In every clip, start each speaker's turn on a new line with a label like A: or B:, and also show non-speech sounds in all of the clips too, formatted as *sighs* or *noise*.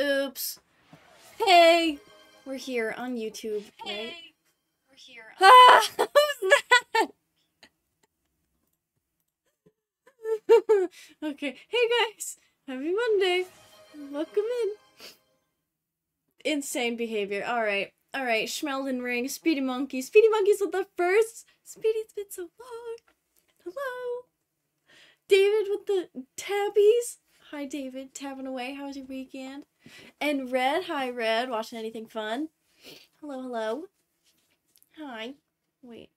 A: Oops. Hey! We're here on YouTube, right?
B: We're here.
A: Ah! *laughs* Who's that? *laughs* okay. Hey guys! Happy Monday! Welcome in. Insane behavior. Alright. Alright. Schmelden Ring. Speedy Monkey. Speedy Monkey's with the first. Speedy, it's been so long. Hello. David with the tabbies. Hi, David. Tabbing away. How was your weekend? And Red. Hi, Red. Watching anything fun? Hello, hello. Hi. Wait.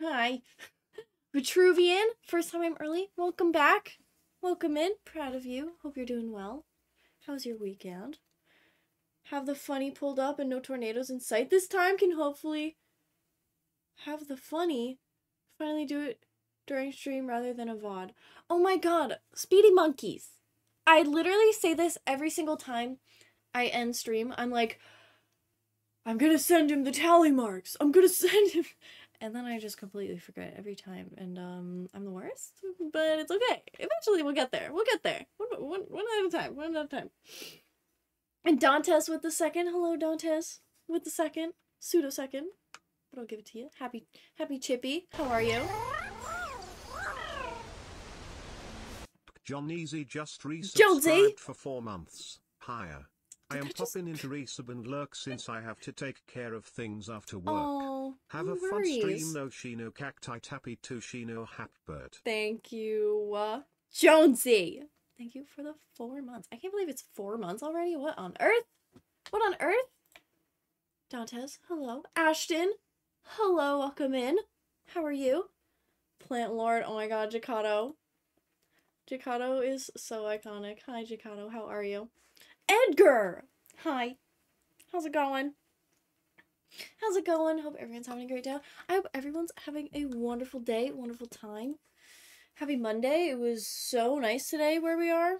A: Hi. *laughs* Vitruvian. First time I'm early. Welcome back. Welcome in. Proud of you. Hope you're doing well. How was your weekend? Have the funny pulled up and no tornadoes in sight this time can hopefully have the funny finally do it during stream rather than a VOD. Oh my god, Speedy Monkeys. I literally say this every single time I end stream. I'm like, I'm gonna send him the tally marks. I'm gonna *laughs* send him. And then I just completely forget every time. And um, I'm the worst, but it's okay. Eventually we'll get there. We'll get there. One, one, one at a time. One at a time. And Dantes with the second. Hello, Dantes with the second. Pseudo second. But I'll give it to you. Happy, happy Chippy. How are you?
C: John Easy just resubscribed for four months. Higher. I am popping into resub and lurk since I have to take care of things after work.
A: Oh,
C: have
A: no
C: a fun
A: worries.
C: stream no Shino cacti tappy to Shino hapbird.
A: Thank you, uh, Jonesy. Thank you for the four months. I can't believe it's four months already. What on earth? What on earth? Dantes, hello. Ashton, hello. Welcome in. How are you? Plant Lord. Oh my God, Jacato. Jacato is so iconic. Hi, Jacato. How are you? Edgar. Hi. How's it going? How's it going? Hope everyone's having a great day. I hope everyone's having a wonderful day, wonderful time. Happy Monday. It was so nice today where we are.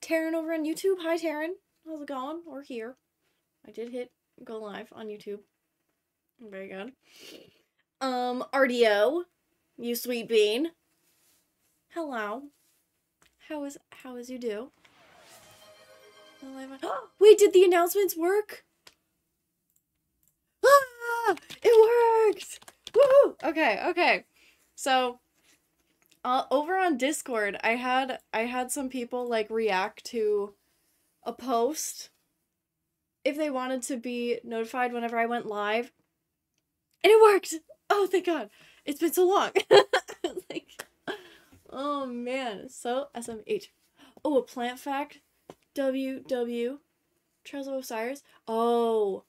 A: Taryn over on YouTube. Hi, Taryn. How's it going? We're here. I did hit go live on YouTube. Very good. Um, RDO. You sweet bean. Hello. How is how is you do? *gasps* Wait, did the announcements work? *gasps* Ah, it worked! Woo! Okay, okay. So, uh, over on Discord, I had I had some people like react to a post if they wanted to be notified whenever I went live, and it worked. Oh, thank God! It's been so long. *laughs* like, oh man, so SMH. Oh, a plant fact. WW. Trials of Osiris. Oh.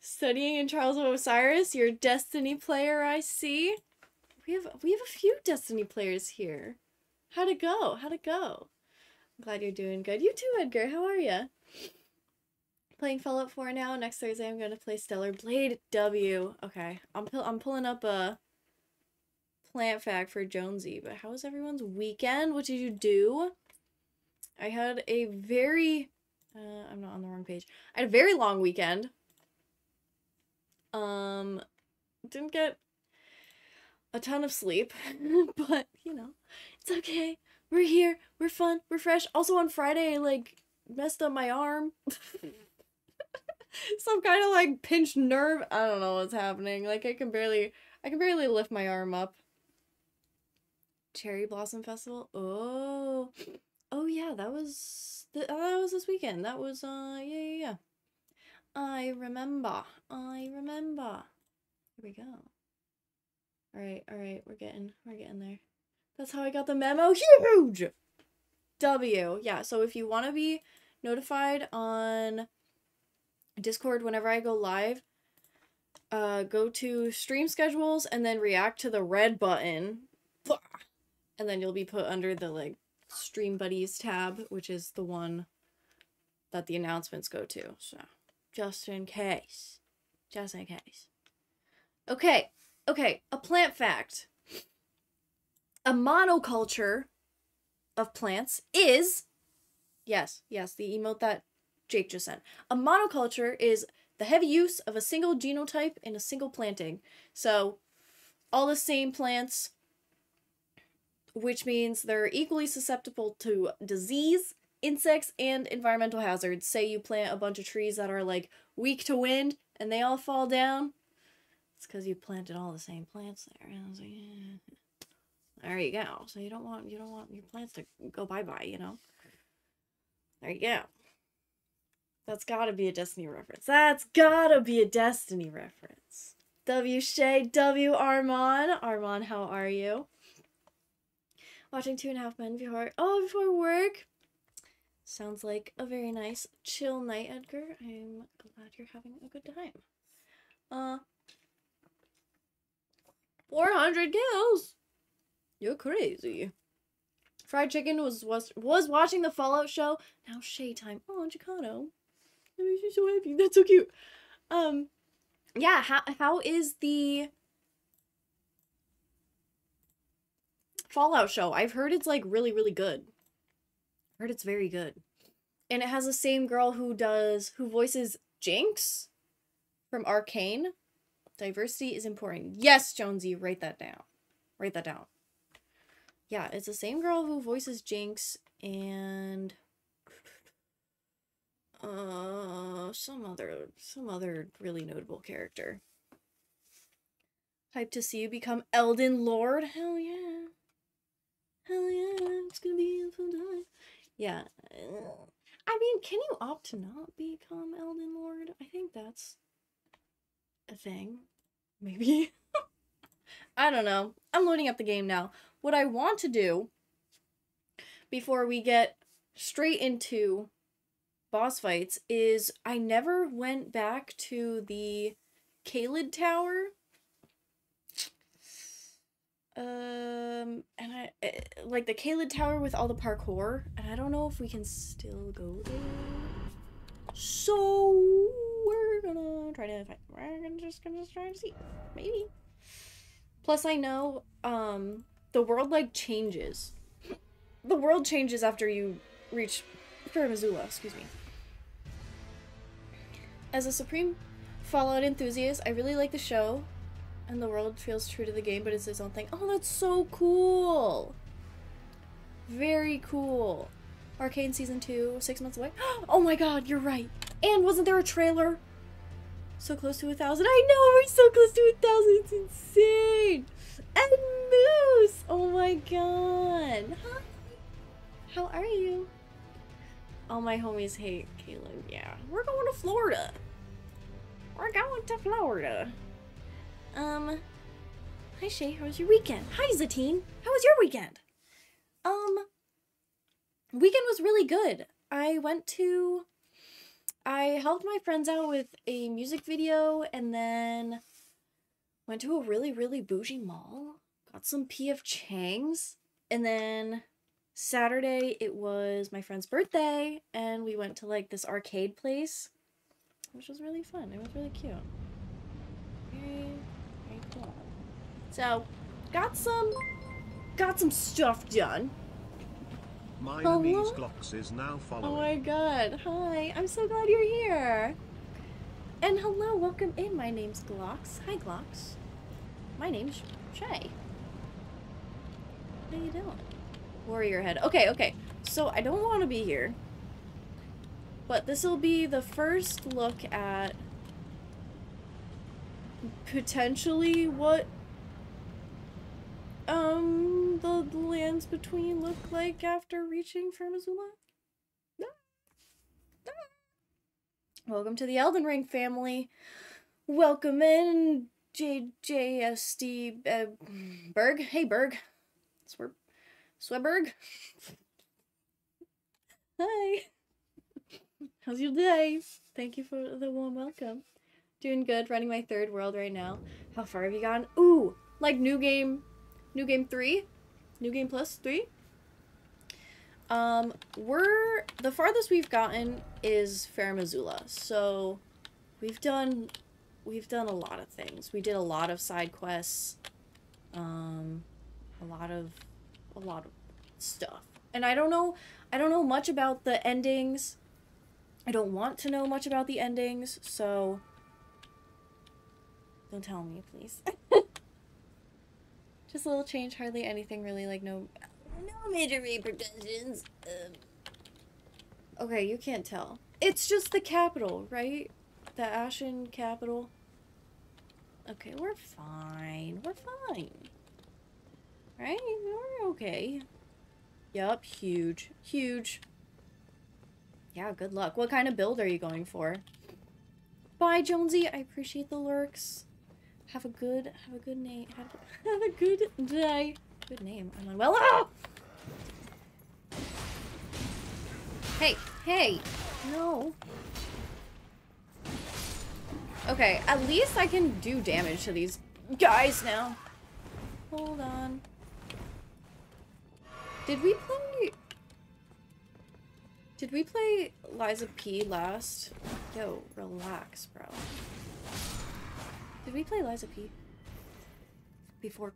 A: Studying in Trials of Osiris, your Destiny player, I see. We have we have a few Destiny players here. How'd it go? How'd it go? I'm glad you're doing good. You too, Edgar. How are you? Playing Fallout 4 now. Next Thursday, I'm gonna play Stellar Blade W. Okay, I'm I'm pulling up a plant fact for Jonesy. But how was everyone's weekend? What did you do? I had a very uh, I'm not on the wrong page. I had a very long weekend. Um didn't get a ton of sleep, *laughs* but you know, it's okay. We're here. We're fun. We're fresh. Also on Friday I like messed up my arm. *laughs* Some kind of like pinched nerve. I don't know what's happening. Like I can barely I can barely lift my arm up. Cherry Blossom Festival. Oh. Oh yeah, that was th- uh, that was this weekend. That was uh yeah yeah yeah. I remember. I remember. Here we go. All right, all right, we're getting we're getting there. That's how I got the memo. Huge. W. Yeah, so if you want to be notified on Discord whenever I go live, uh go to stream schedules and then react to the red button. And then you'll be put under the like Stream Buddies tab, which is the one that the announcements go to. So, just in case. Just in case. Okay, okay, a plant fact. A monoculture of plants is. Yes, yes, the emote that Jake just sent. A monoculture is the heavy use of a single genotype in a single planting. So, all the same plants which means they're equally susceptible to disease insects and environmental hazards. Say you plant a bunch of trees that are like weak to wind and they all fall down. It's because you planted all the same plants there. And I was like, yeah. There you go. So you don't want you don't want your plants to go bye bye, you know. There you go. That's gotta be a Destiny reference. That's gotta be a Destiny reference. W Shay, W Armon. Armon, how are you? Watching Two and a Half Men before oh before work. Sounds like a very nice chill night, Edgar. I'm glad you're having a good time. Uh 400 kills. You're crazy. Fried Chicken was was was watching the Fallout show. Now Shay time. Oh, Chicano. That makes me so happy. That's so cute. Um, yeah. How how is the Fallout show? I've heard it's like really really good. Heard it's very good, and it has the same girl who does who voices Jinx from Arcane. Diversity is important. Yes, Jonesy, write that down. Write that down. Yeah, it's the same girl who voices Jinx and uh some other some other really notable character. Hype to see you become Elden Lord. Hell yeah. Hell yeah, it's gonna be a fun time. Yeah. Uh, I mean, can you opt to not become Elden Lord? I think that's a thing. Maybe. *laughs* I don't know. I'm loading up the game now. What I want to do before we get straight into boss fights is I never went back to the Caelid Tower. Um, and I eh, like the Caelid Tower with all the parkour, and I don't know if we can still go there. So we're gonna try to find. We're gonna just gonna just try to see, maybe. Plus, I know um the world like changes. The world changes after you reach Farum Azula, excuse me. As a supreme Fallout enthusiast, I really like the show, and the world feels true to the game, but it's its own thing. Oh, that's so cool! Very cool. Arcane Season 2, six months away. *gasps* Oh my god, you're right. And wasn't there a trailer? So close to a thousand. I know, we're so close to a thousand. It's insane. And Moose! Oh my god. Hi. How are you? All my homies hate Caelid. Yeah. We're going to Florida. We're going to Florida. Um. Hi Shay, how was your weekend? Hi Zatine, how was your weekend? Um. Weekend was really good. I went to. I helped my friends out with a music video and then went to a really, really bougie mall, got some P.F. Chang's, and then Saturday it was my friend's birthday, and we went to like this arcade place, which was really fun. It was really cute. Very, very cool. So, got some, got some stuff done.
C: My
A: Hello?
C: Glocks is now following.
A: Oh my god. Hi. I'm so glad you're here. And hello, welcome in. My name's Glocks. Hi, Glocks. My name's Shay. How you doing? Warrior head. Okay, okay. So I don't want to be here. But this will be the first look at potentially what um the, lands between look like after reaching Farum Azula. Welcome to the Elden Ring family. Welcome in JJSD uh, Berg. Hey Berg. Swer Sweberg. Hi. How's your day? Thank you for the warm welcome. Doing good, running my third world right now. How far have you gone? Ooh, like new game, new game three, new game plus three. Um, we're the farthest we've gotten is Farum Azula. So, we've done, we've done a lot of things. We did a lot of side quests, um, a lot of, a lot of stuff. And I don't know, I don't know much about the endings. I don't want to know much about the endings, so don't tell me, please. *laughs* Just a little change, hardly anything really, like no no major repercussions. Um, Okay, you can't tell. It's just the capital, right? The Ashen capital. Okay, we're fine. We're fine. Right? We're okay. Yup, huge. Huge. Yeah, good luck. What kind of build are you going for? Bye, Jonesy. I appreciate the lurks. Have a good, have a good name. Have, *laughs* have a good day. Good name. I'm on well. Ah! Hey, hey. No. Okay, at least I can do damage to these guys now. Hold on. Did we play... Did we play Lies of P last? Yo, relax, bro. Did we play Lies of P? Before...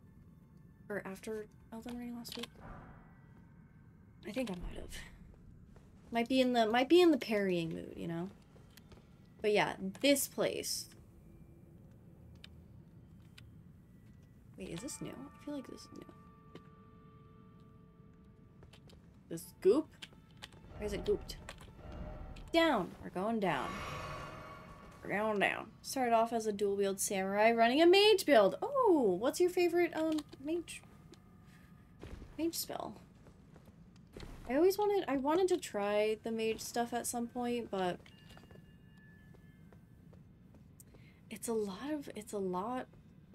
A: Or after Elden Ring last week? I think I might have. Might be in the might be in the parrying mood, you know. But yeah, this place. Wait, is this new? I feel like this is new. This goop? Or is it gooped? Down. We're going down. Going down. Started off as a dual wield samurai running a mage build. Oh, what's your favorite um mage mage spell? I always wanted I wanted to try the mage stuff at some point, but it's a lot of it's a lot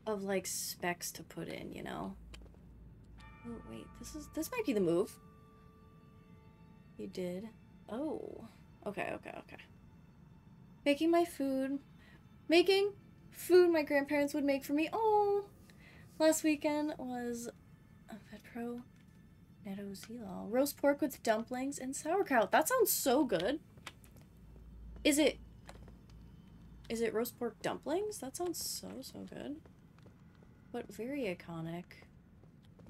A: of like specs to put in, you know. Oh wait, this is this might be the move. You did. Oh. Okay, okay, okay. Making my food. Making food my grandparents would make for me. Oh. Last weekend was a Pro Netto Zilal. Roast pork with dumplings and sauerkraut. That sounds so good. Is it... Is it roast pork dumplings? That sounds so, so good. But very iconic.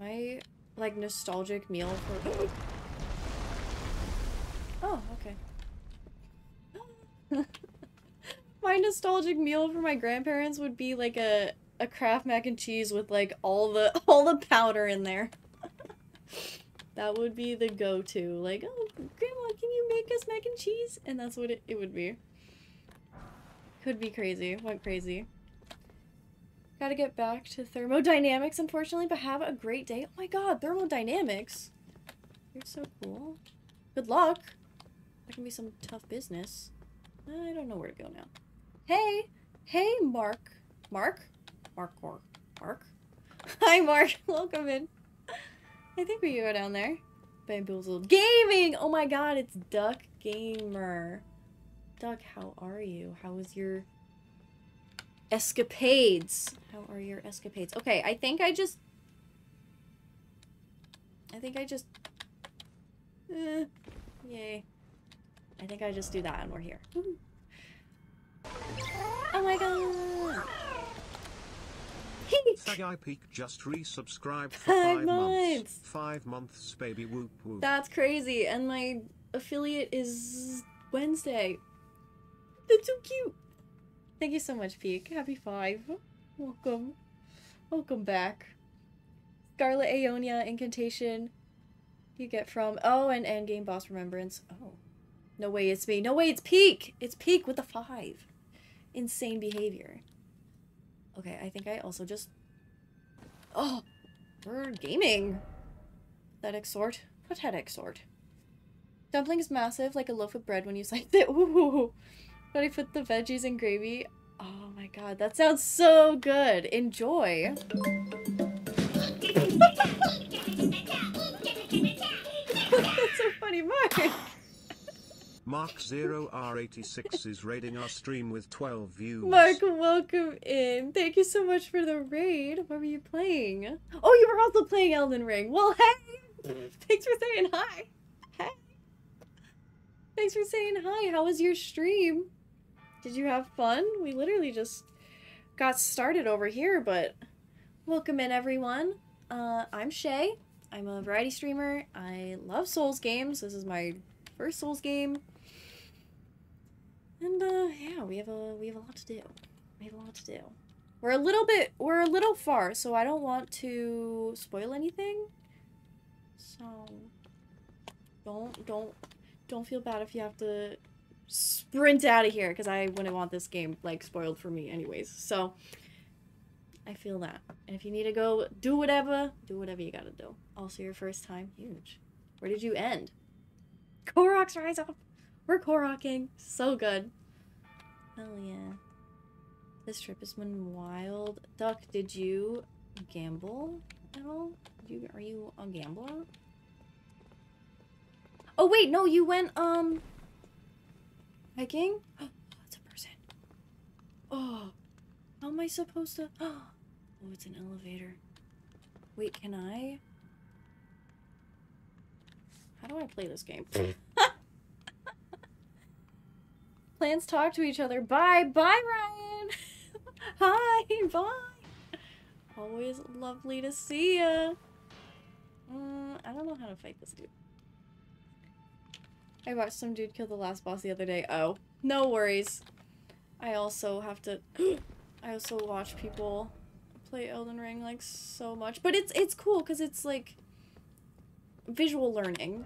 A: My, like, nostalgic meal for... *gasps* Oh, okay. *laughs* my nostalgic meal for my grandparents would be, like, a, a Kraft mac and cheese with, like, all the, *laughs* all the powder in there. *laughs* that would be the go-to. Like, oh, Grandma, can you make us mac and cheese? And that's what it, it would be. Could be crazy. Went crazy. Gotta get back to thermodynamics, unfortunately, but have a great day. Oh my god, thermodynamics! You're so cool. Good luck! That can be some tough business. I don't know where to go now. Hey! Hey, Mark. Mark? Mark or Mark? *laughs* Hi, Mark. *laughs* Welcome in. *laughs* I think we can go down there. Bamboozled. Gaming! Oh my god, it's Duck Gamer. Duck, how are you? How was your escapades? How are your escapades? Okay, I think I just... I think I just... Eh, yay. I think I just do that and we're here. Oh my god!
C: Sagai Peak just resubscribed for five, five months. months. Five months, baby whoop whoop.
A: That's crazy. And my affiliate is Wednesday. That's so cute. Thank you so much, Peak. Happy five. Welcome. Welcome back. Scarlet Aeonia incantation you get from oh and endgame boss remembrance. Oh. No way it's me. No way it's Peak! It's Peak with the five. Insane behavior. Okay, I think I also just... Oh! We're gaming! Pathetic sort. Pathetic sort. Dumpling is massive, like a loaf of bread when you slice it. *laughs* Ooh! But I put the veggies and gravy. Oh my god, that sounds so good! Enjoy! *laughs* That's so funny, Mark!
C: Mark 0R86 is raiding our stream with 12 views.
A: Mark, welcome in. Thank you so much for the raid. What were you playing? Oh, you were also playing Elden Ring. Well, hey! Thanks for saying hi. Hey. Thanks for saying hi. How was your stream? Did you have fun? We literally just got started over here, but welcome in everyone. Uh, I'm Shay. I'm a variety streamer. I love Souls games. This is my first Souls game. And uh, yeah, we have a we have a lot to do. We have a lot to do. We're a little bit we're a little far, so I don't want to spoil anything. So don't don't don't feel bad if you have to sprint out of here because I wouldn't want this game like spoiled for me anyways. So I feel that. And if you need to go do whatever, do whatever you gotta do. Also your first time, huge. Where did you end? Korok's rise up. We're Koroking. So good. Hell yeah. This trip has been wild. Duck, did you gamble at all? You are you a gambler? Oh wait, no, you went um hiking? *gasps* Oh, a person. Oh, how am I supposed to? *gasps* Oh, it's an elevator. Wait, can I? How do I play this game? *laughs* Talk to each other. Bye, bye, Ryan. *laughs* Hi, bye. Always lovely to see ya. Mm, I don't know how to fight this dude. I watched some dude kill the last boss the other day. Oh, no worries. I also have to. *gasps* I also watch people play Elden Ring like so much, but it's it's cool because it's like visual learning,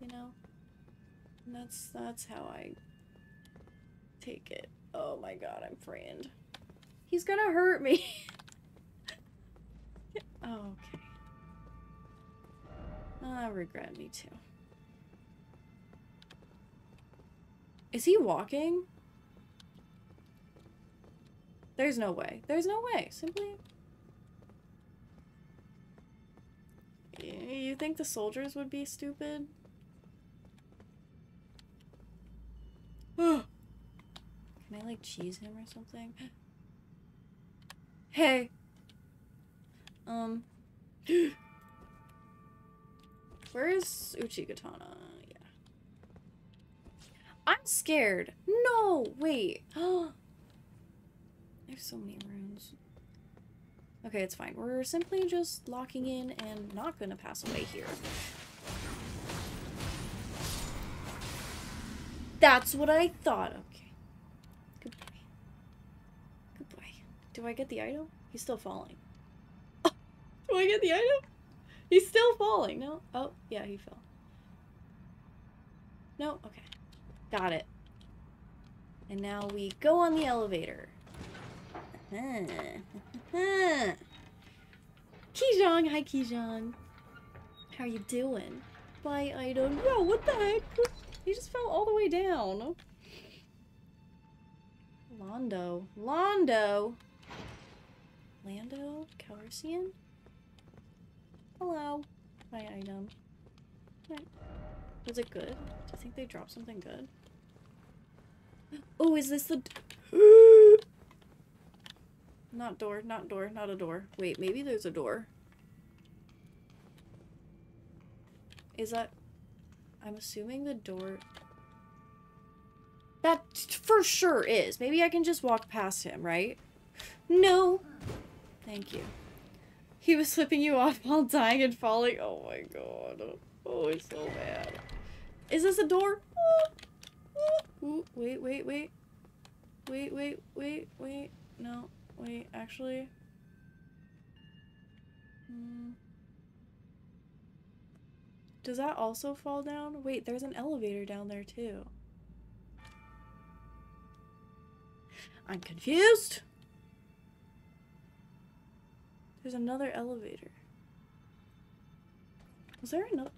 A: you know. And that's that's how I take it. Oh my god, I'm frightened. He's gonna hurt me. oh, *laughs* okay. I regret me too. Is he walking? There's no way. There's no way. Simply. You think the soldiers would be stupid? *gasps* Oh, Can I like cheese him or something? *gasps* hey. Um. *gasps* Where is Uchi Uchigatana? Yeah. I'm scared. No, wait. *gasps* Oh. There's so many runes. Okay, it's fine. We're simply just locking in and not gonna pass away here. That's what I thought. Okay. Good boy. Good boy. Do I get the item? He's still falling. *laughs* Do I get the item? He's still falling. No? Oh, yeah, he fell. No? Okay. Got it. And now we go on the elevator. *laughs* Kijong, hi Kijong. How you doing? Bye, item. Yo, what the heck? He just fell all the way down. Londo. Londo. Lando? Calrissian? Hello. Hi, item. Was it good? Do you think they dropped something good? Oh, is this the... *gasps* Not door, not door, not a door. Wait, maybe there's a door. Is that... I'm assuming the door... That for sure is. Maybe I can just walk past him, right? No! Thank you. He was flipping you off while dying and falling. Oh my god. Oh, it's so bad. Is this a door? Ooh, wait, wait, wait. Wait, wait, wait, wait. No. Wait, actually... Hmm. Does that also fall down? Wait, there's an elevator down there too. I'm confused! There's another elevator. Was there another...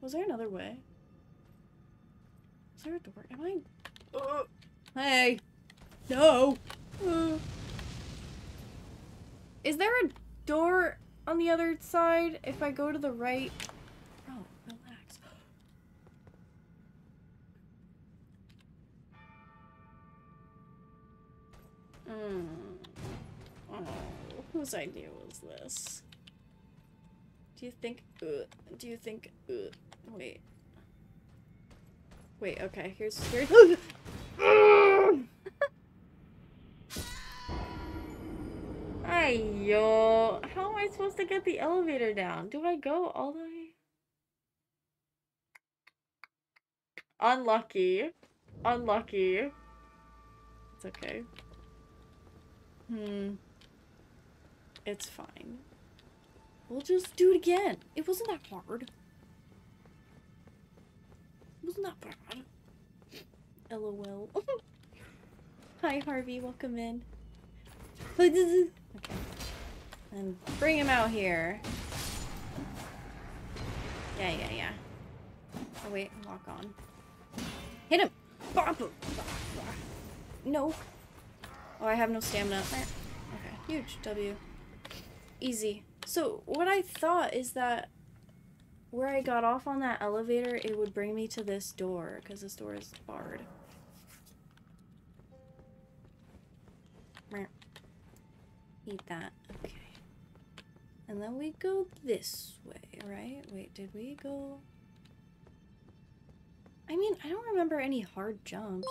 A: Was there another way? Is there a door? Am I... Uh, hey! No! Uh. Is there a door on the other side if I go to the right? Oh, relax. Hmm. Whose idea was this? Do you think, uh, do you think, uh, wait. Wait, okay, here's, here's, *laughs* Hey, yo. How am I supposed to get the elevator down? Do I go all the way? Unlucky. Unlucky. It's okay. Hmm. It's fine. We'll just do it again. It wasn't that hard. It was not that bad. LOL. *laughs* Hi, Harvey. Welcome in. *laughs* Okay. And bring him out here. Yeah, yeah, yeah. Oh, wait. Lock on. Hit him! No. Oh, I have no stamina. Okay, huge W. Easy. So, what I thought is that where I got off on that elevator, it would bring me to this door, because this door is barred. Eat that. Okay. And then we go this way, right? Wait, did we go... I mean, I don't remember any hard jumps.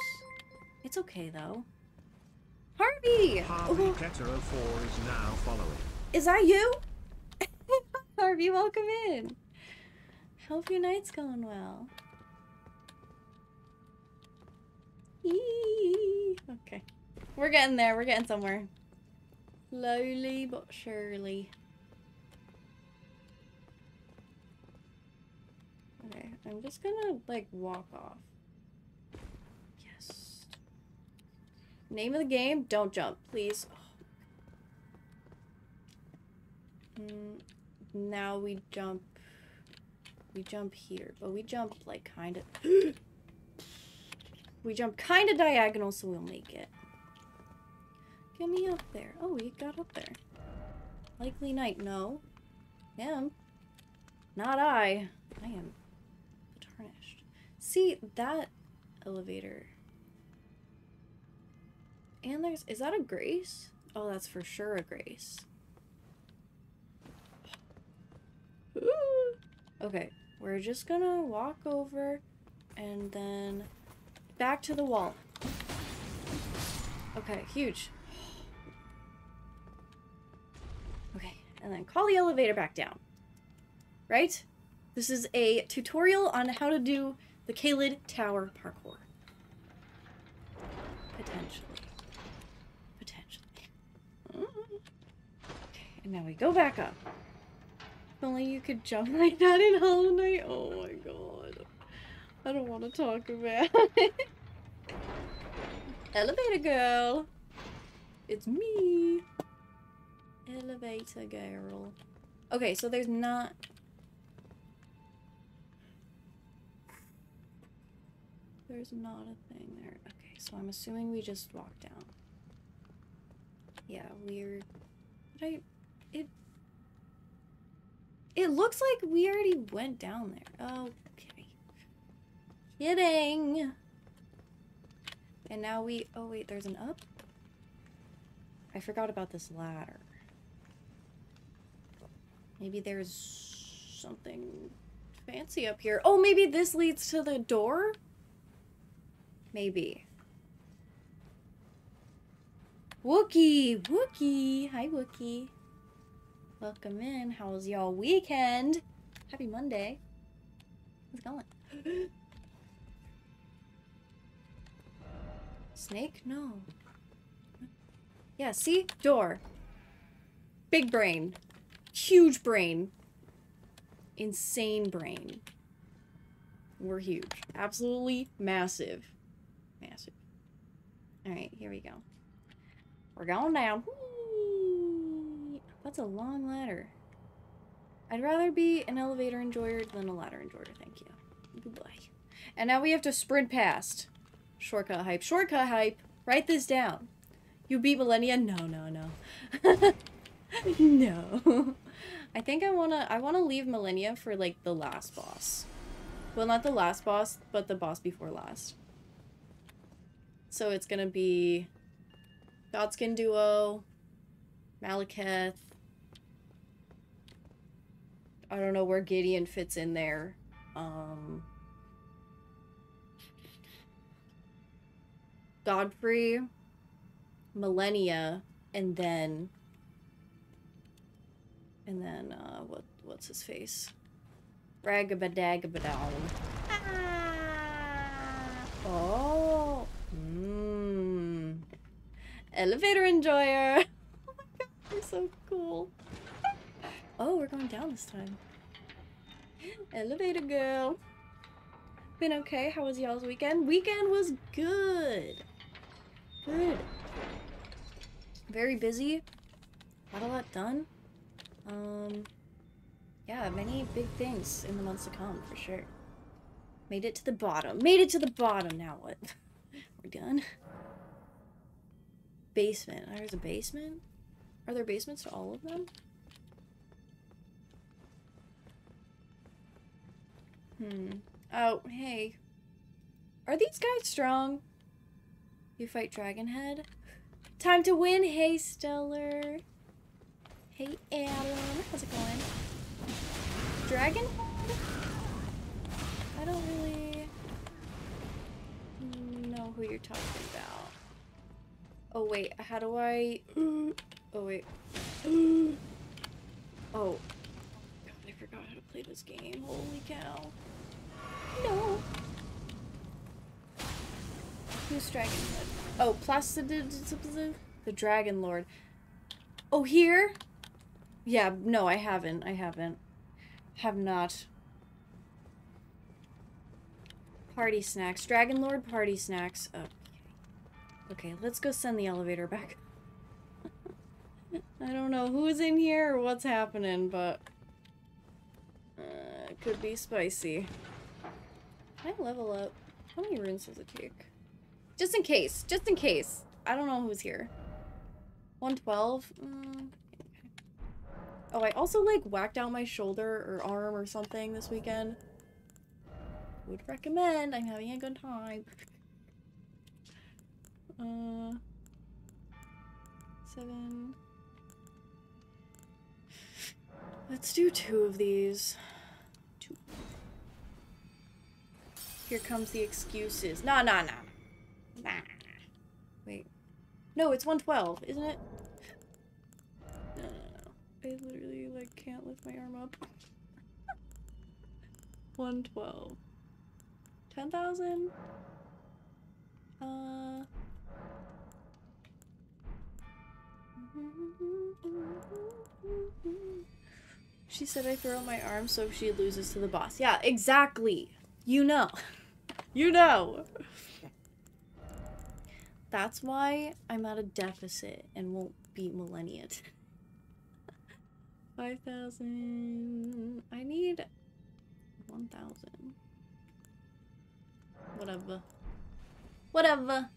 A: It's okay, though. Harvey!
C: Harvey
A: Oh,
C: Ketero 4 is now following.
A: Is that you? *laughs* Harvey, welcome in. Hope your night's going well. Eee. Okay. We're getting there. We're getting somewhere. Slowly but surely. Okay, I'm just gonna, like, walk off. Yes. Name of the game, don't jump, please. Mm, now we jump. We jump here, but we jump like kind of. *gasps* we jump kind of diagonal, so we'll make it. Get me up there. Oh, we got up there. Likely night. No. Him. Not I. I am tarnished. See, that elevator. And there's. Is that a grace? Oh, that's for sure a grace. Okay, we're just gonna walk over and then back to the wall. Okay, huge. Okay, and then call the elevator back down. Right? This is a tutorial on how to do the Caelid Tower parkour. Potentially. Potentially. Mm-hmm. Okay, and now we go back up. Only you could jump *laughs* like that in Hollow Knight. Oh my god. I don't want to talk about *laughs* it. Elevator girl. It's me. Elevator girl. Okay, so there's not... There's not a thing there. Okay, so I'm assuming we just walk down. Yeah. But I... It... It looks like we already went down there. Okay. Kidding! And now we... Oh, wait, there's an up? I forgot about this ladder. Maybe there's something fancy up here. Oh, maybe this leads to the door? Maybe. Wookie! Wookie! Hi, Wookie. Welcome in. How was y'all weekend? Happy Monday. How's it going? *gasps* Snake? No. Yeah, see? Door. Big brain. Huge brain. Insane brain. We're huge. Absolutely massive. Massive. Alright, here we go. We're going down. That's a long ladder. I'd rather be an elevator enjoyer than a ladder enjoyer, thank you. Goodbye. And now we have to sprint past. Shortcut hype. Shortcut hype! Write this down. You beat Malenia? No, no, no. *laughs* no. I think I wanna I wanna leave Malenia for like the last boss. Well not the last boss, but the boss before last. So it's gonna be Godskin Duo, Maliketh. I don't know where Gideon fits in there. Um Godfrey, Malenia, and then and then uh what what's his face? Ragabadagabadown. Oh. Mmm. Elevator enjoyer. Oh my god, you're so cool. Oh, we're going down this time. Elevator girl. Been okay. How was y'all's weekend? Weekend was good. Good. Very busy. Got a lot done. Um, yeah, many big things in the months to come, for sure. Made it to the bottom. Made it to the bottom. Now what? *laughs* We're done. Basement. There's a basement? Are there basements to all of them? Hmm. Oh, hey. Are these guys strong? You fight Dragonhead? Time to win! Hey, Stellar! Hey, Alan! How's it going? Dragonhead? I don't really know who you're talking about. Oh, wait. How do I... *clears throat* Oh, wait. *clears throat* Oh. God, I forgot how to play this game. Holy cow. No. Who's Dragon Lord? Oh, Placid the Dragon Lord. Oh, here? Yeah, no, I haven't. I haven't. Have not. Party snacks. Dragon Lord party snacks. Oh. Okay, let's go send the elevator back. *laughs* I don't know who's in here or what's happening, but... Uh, it could be spicy. I level up? How many runes does it take? Just in case. Just in case. I don't know who's here. 112? Mm, Oh, I also, like, whacked out my shoulder or arm or something this weekend. Would recommend. I'm having a good time. Uh... Seven... Let's do two of these. Here comes the excuses. Nah, nah, nah. Nah. Wait. No, it's 112, isn't it? No, no, no. I literally, like, can't lift my arm up. *laughs* 112. 10,000? Uh... She said I throw my arm so she loses to the boss. Yeah, exactly. You know. *laughs* You know. That's why I'm at a deficit and won't beat Malenia. *laughs* 5,000. I need 1,000. Whatever. Whatever.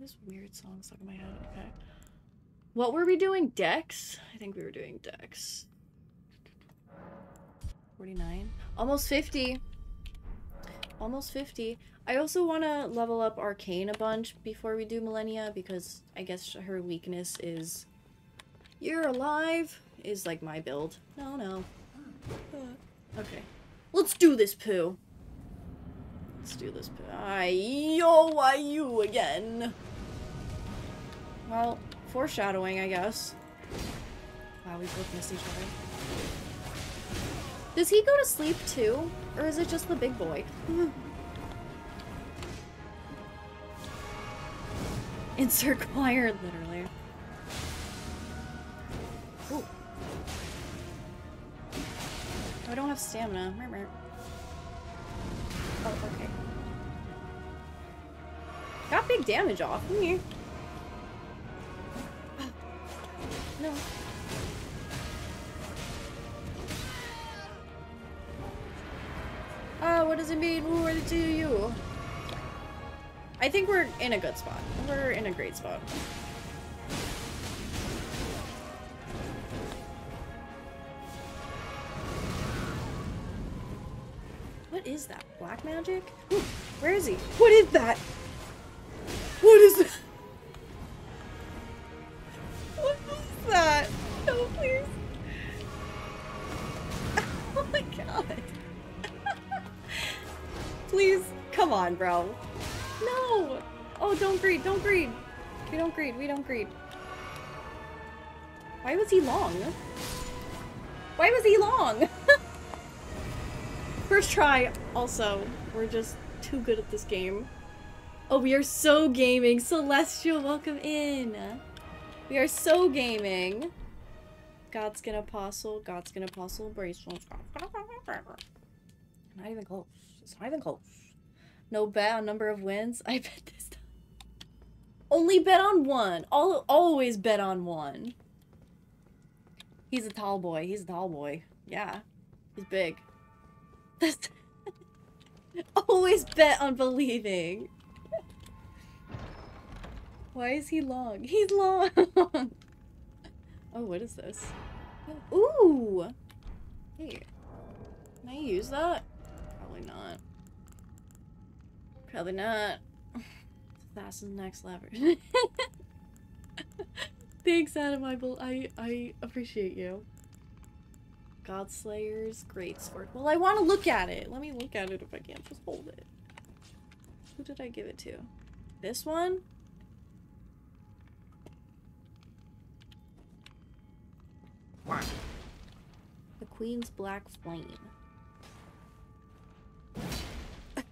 A: This weird song stuck in my head. Okay. What were we doing? Dex? I think we were doing Dex. 49. Almost 50. Almost 50. I also want to level up Arcane a bunch before we do Malenia because I guess her weakness is... You're alive! Is like my build. No, no. Uh, okay. Let's do this, Pooh. Let's do this, Pooh. I yo, why you again? Well, foreshadowing, I guess. Wow, we both missed each other. Does he go to sleep too? Or is it just the big boy? *laughs* Insert choir, literally. Ooh. Oh, I don't have stamina. Oh, okay. Got big damage off. me. No. Ah, what does it mean? Who are the two of you? I think we're in a good spot. We're in a great spot. What is that? Black magic? Where is he? What is that? What is that? That? No, please. *laughs* Oh my god. *laughs* please, come on, bro. No! Oh, don't greed, don't greed. We don't greed, we don't greed. Why was he long? Why was he long? *laughs* First try, also. We're just too good at this game. Oh, we are so gaming. Celestial, welcome in. We are so gaming. Godskin Apostle, Godskin Apostle, bracelets. Not even close. It's not even close. No bet on number of wins. *laughs* I bet this time. Only bet on one. I'll always bet on one. He's a tall boy. He's a tall boy. Yeah. He's big. *laughs* *laughs* Always bet on believing. Why is he long? He's long. *laughs* oh, what is this? Ooh. Hey. Can I use that? Probably not. Probably not. That's the next lever. *laughs* Thanks, Adam. I, I, appreciate you. Godslayer's great sword. Well, I want to look at it. Let me look at it if I can't just hold it. Who did I give it to? This one? The Queen's Black Flame.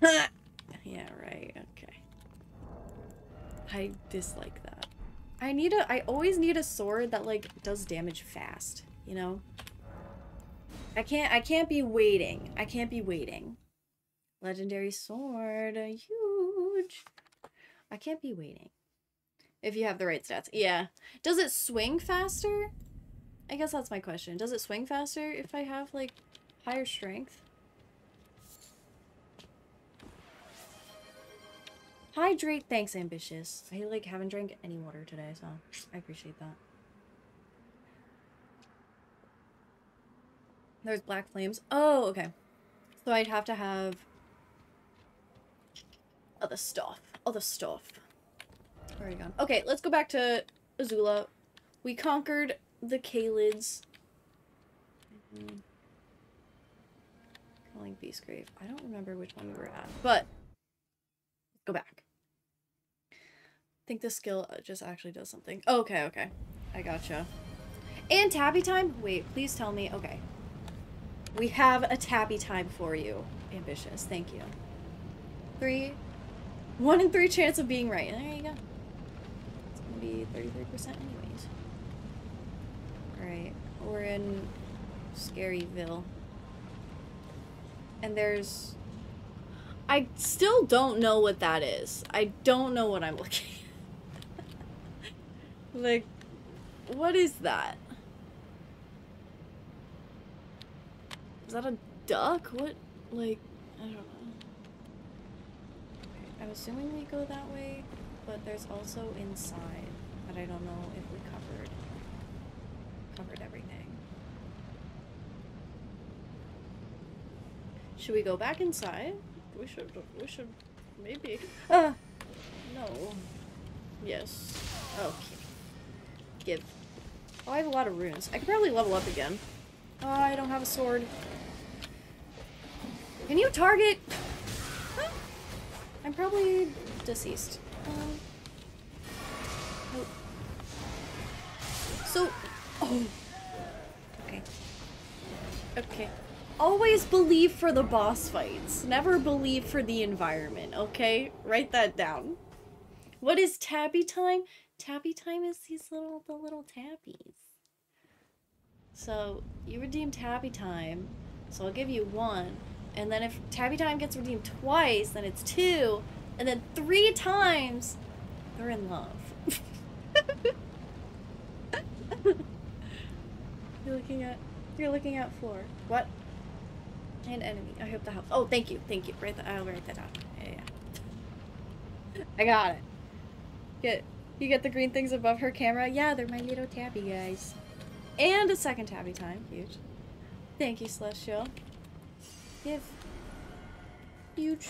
A: *laughs* yeah, right. Okay. I dislike that. I need a- I always need a sword that, like, does damage fast, you know? I can't- I can't be waiting. I can't be waiting. Legendary sword. Huge. I can't be waiting. If you have the right stats. Yeah. Does it swing faster? I guess that's my question. Does it swing faster if I have, like, higher strength? Hydrate. Thanks, Ambitious. I, like, haven't drank any water today, so I appreciate that. There's Black Flames. Oh, okay. So I'd have to have other stuff. Other stuff. Where are you gone? Okay, let's go back to Azula. We conquered the Caelids. Mhm. Calling Beastgrave. I don't remember which one we were at, but go back. I think the skill uh, just actually does something. Okay, okay. I gotcha. And tabby time? Wait, please tell me. Okay. We have a tabby time for you. Ambitious. Thank you. Three. One in three chance of being right. There you go. It's gonna be 33% anyways. Alright. We're in Scaryville. And there's... I still don't know what that is. I don't know what I'm looking at. *laughs* like, what is that? Is that a duck? What, like, I don't know. I'm assuming we go that way, but there's also inside, but I don't know if we covered, everything. Should we go back inside? We should, we should, maybe. Ah! No. Yes. Okay. Give. Oh, I have a lot of runes. I could probably level up again. Oh, I don't have a sword. Can you target? Huh? I'm probably deceased. Um, nope. So, oh. Okay. Always believe for the boss fights. Never believe for the environment, okay? Write that down. What is tabby time? Tabby time is these little, the little tabbies. So, you redeem tabby time, so I'll give you one. And then if tabby time gets redeemed twice, then it's two. And then three times, they're in love. *laughs* you're looking at, you're looking at floor. What? And enemy. I hope that helps. Oh, thank you, thank you. Write that. I'll write that down. Yeah, yeah. *laughs* I got it. Get you get the green things above her camera. Yeah, they're my little tabby guys. And a second tabby time. Huge. Thank you, Celestial. Give. Huge.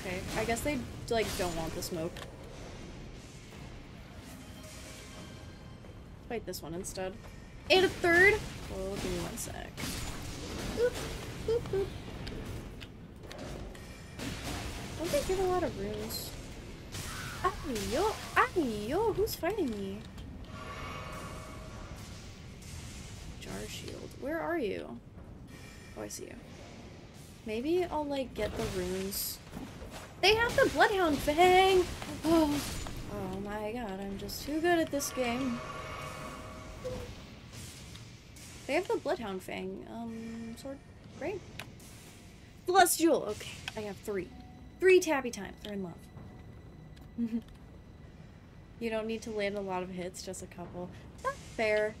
A: Okay, I guess they like don't want the smoke. Fight this one instead. And a third. Oh, give me one sec. Boop, boop, boop. Don't they give a lot of runes? Ayo, ayo, who's fighting me? Jar shield. Where are you? Oh, I see you. Maybe I'll like get the runes. They have the Bloodhound Fang! Oh, Oh my god, I'm just too good at this game. They have the Bloodhound Fang, um, sword. Great. Celestial! Okay, I have three. Three tappy times. They're in love. *laughs* you don't need to land a lot of hits, just a couple. That's fair.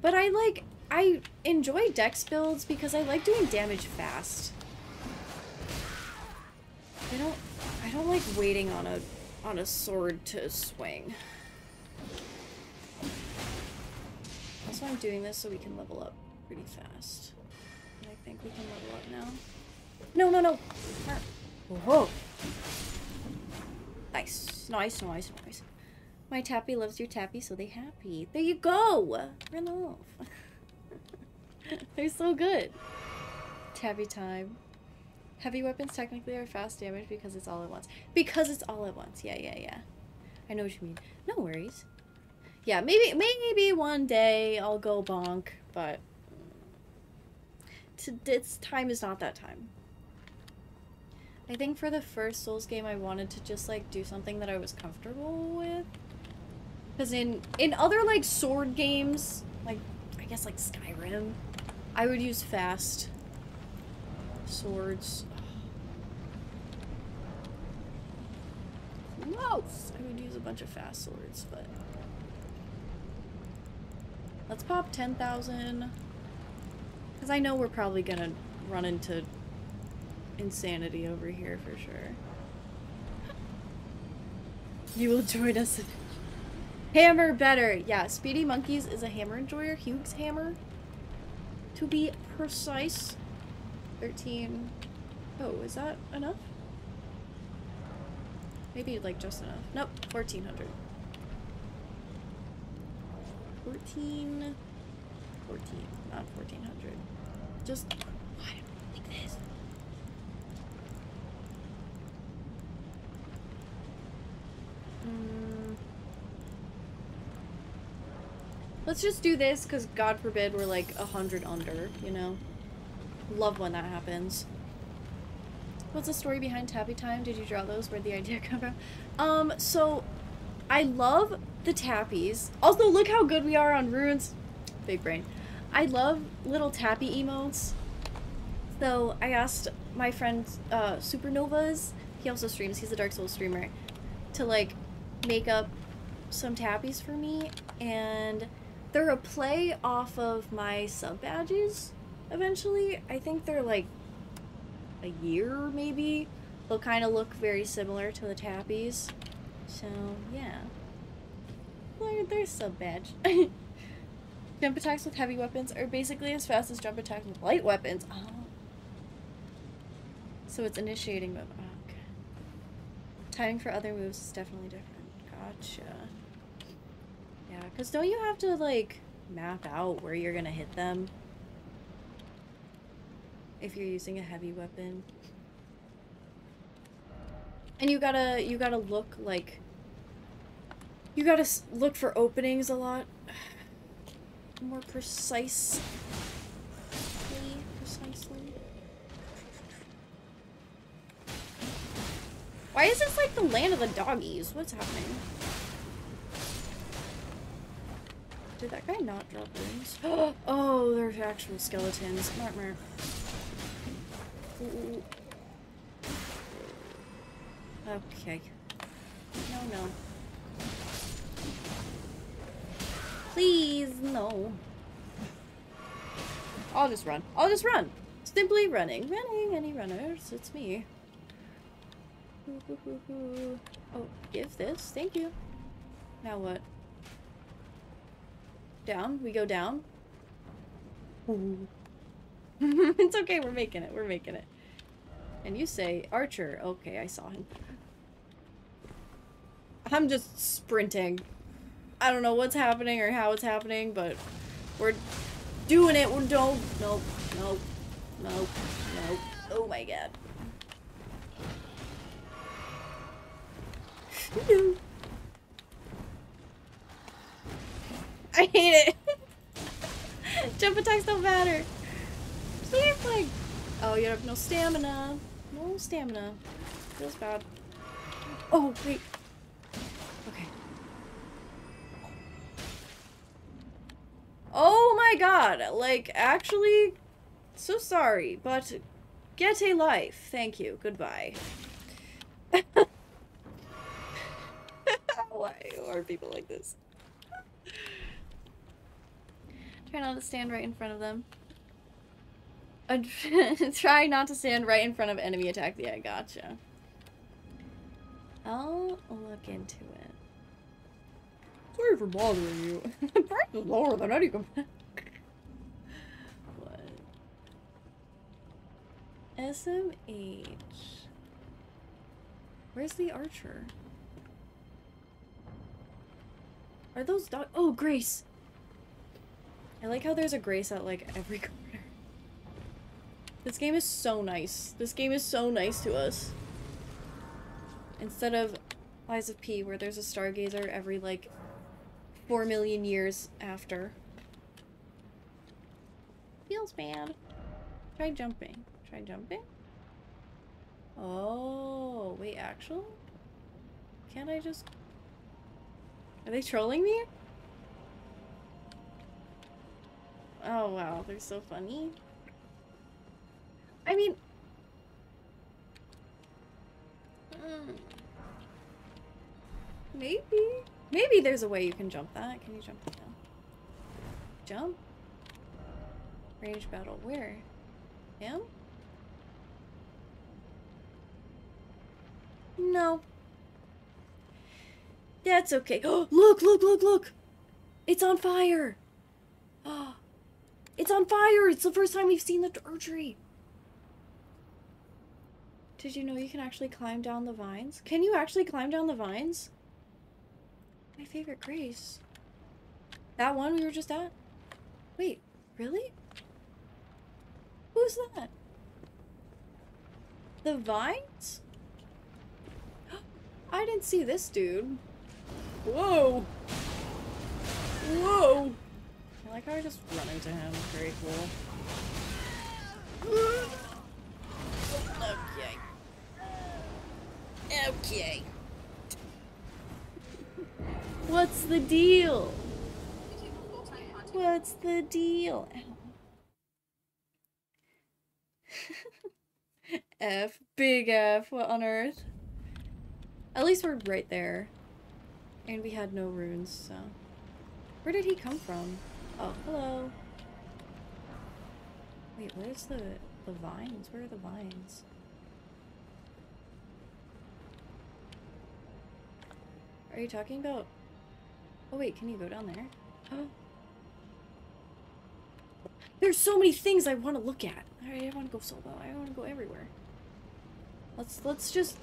A: But I like, I enjoy dex builds because I like doing damage fast. I don't, I don't like waiting on a, on a sword to swing. Also, I'm doing this so we can level up pretty fast. I think we can level up now. No, no, no! Whoa! Nice, nice, nice, nice. My tappy loves your tappy, so they happy. There you go! Run off. *laughs* They're so good. Tappy time. Heavy weapons technically are fast damage because it's all at once. Because it's all at once. Yeah, yeah, yeah. I know what you mean. No worries. Yeah, maybe maybe one day I'll go bonk, but to, it's time is not that time. I think for the first Souls game, I wanted to just like do something that I was comfortable with. Because in in other like sword games, like I guess like Skyrim, I would use fast swords. Close! I would use a bunch of fast swords, but... Let's pop 10,000. Because I know we're probably gonna run into insanity over here for sure. *laughs* You will join us. Hammer better. Yeah, Speedy Monkeys is a hammer enjoyer. Hugh's hammer. To be precise. 13. Oh, is that enough? Maybe like just enough. Nope, 1400. 14. 14, not 1400. Just. Why like this? Mm. Let's just do this because God forbid we're like a hundred under, you know? Love when that happens. What's the story behind Tappy Time? Did you draw those? Where'd the idea come from? Um, so I love the tappies. Also, look how good we are on runes. Big brain. I love little tappy emotes. So I asked my friend uh, Supernovas, he also streams, he's a Dark Souls streamer, to like make up some tappies for me. And they're a play off of my sub badges eventually. I think they're like a year maybe. They'll kind of look very similar to the tappies. So, yeah. They're sub badge. *laughs* jump attacks with heavy weapons are basically as fast as jump attacks with light weapons. Oh. So it's initiating move. Oh, okay. Timing for other moves is definitely different. Gotcha. Yeah, because don't you have to, like, map out where you're gonna hit them? If you're using a heavy weapon. And you gotta, you gotta look, like... You gotta look for openings a lot. *sighs* More precise. Precisely. Why is this like the land of the doggies? What's happening? Did that guy not drop rings? *gasps* oh, they're actual skeletons. Martmer. Okay. No, no. Please, no. I'll just run. I'll just run. Simply running. Running, any runners. It's me. Oh, give this. Thank you. Now what? Down? We go down? *laughs* it's okay, we're making it. We're making it. And you say, Archer. Okay, I saw him. I'm just sprinting. I don't know what's happening or how it's happening, but we're doing it. We're don't. Nope. Nope. Nope. Nope. Oh my god. *laughs* I hate it. *laughs* Jump attacks don't matter. Please, like, oh, you have no stamina. No stamina. Feels bad. Oh, wait. Okay. My god, like, actually, so sorry, but get a life. Thank you. Goodbye. *laughs* Why are people like this? Try not to stand right in front of them. Uh, *laughs* try not to stand right in front of enemy attack. Yeah, I gotcha. I'll look into it. Sorry for bothering you. the *laughs* price is lower than any what? SMH. Where's the archer? Are those dog- Oh, Grace! I like how there's a Grace at, like, every *laughs* corner. This game is so nice. This game is so nice to us. Instead of Lies of P, where there's a Stargazer every, like, four million years after. Feels bad. Try jumping. Try jumping? Oh, wait, actual? Can't I just... Are they trolling me? Oh, wow, they're so funny. I mean... Mm, maybe? Maybe there's a way you can jump that. Can you jump that down? Jump? Range battle. Where? Him? No. That's okay. Oh, *gasps* look, look, look, look! It's on fire! Oh, *gasps* it's on fire! It's the first time we've seen the archery! Did you know you can actually climb down the vines? Can you actually climb down the vines? My favorite Grace. That one we were just at? Wait, really? Who's that? The vines? I didn't see this dude. Whoa! Whoa! I like how I just run into him. Very cool. Okay. Okay. *laughs* What's the deal? What's the deal? *laughs* F. Big F. What on earth? At least we're right there. And we had no runes, so... Where did he come from? Oh, hello. Wait, where's the, the vines? Where are the vines? Are you talking about... Oh wait, can you go down there? Oh. There's so many things I want to look at. Alright, I want to go solo. I want to go everywhere. Let's, let's just...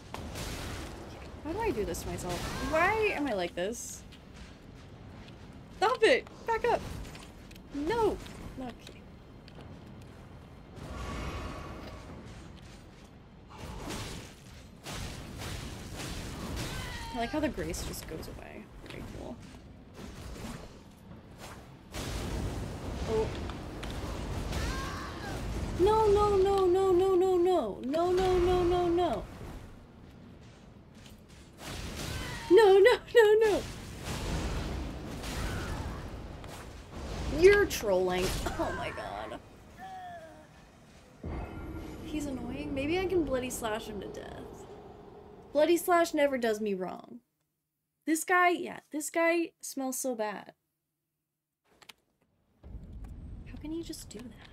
A: Why do I do this to myself? Why am I like this? Stop it! Back up! No! Okay. I like how the grace just goes away. Very cool. Oh. No, no, no, no, no, no, no. No, no, no, no, no. No, no, no, no. You're trolling. Oh my god. He's annoying. Maybe I can bloody slash him to death. Bloody slash never does me wrong. This guy, yeah, this guy smells so bad. How can you just do that?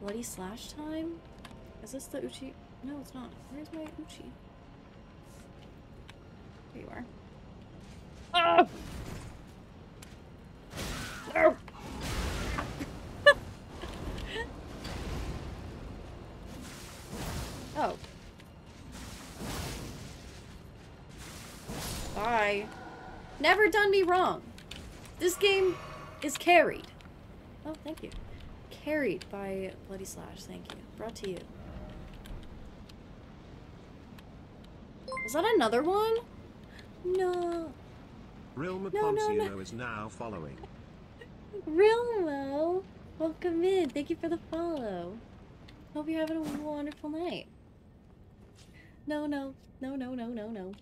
A: Bloody slash time? Is this the Uchi? No, it's not. Where's my Uchi? There you are. Ah! *laughs* No! oh. Bye. Never done me wrong. This game is carried. Oh, thank you. Carried by Bloody Slash, thank you. Brought to you. Was that another one? No.
C: Rilma
A: No, no, no.
C: is now following.
A: Rilmo, welcome in. Thank you for the follow. Hope you're having a wonderful night. No, no, no, no, no, no, no.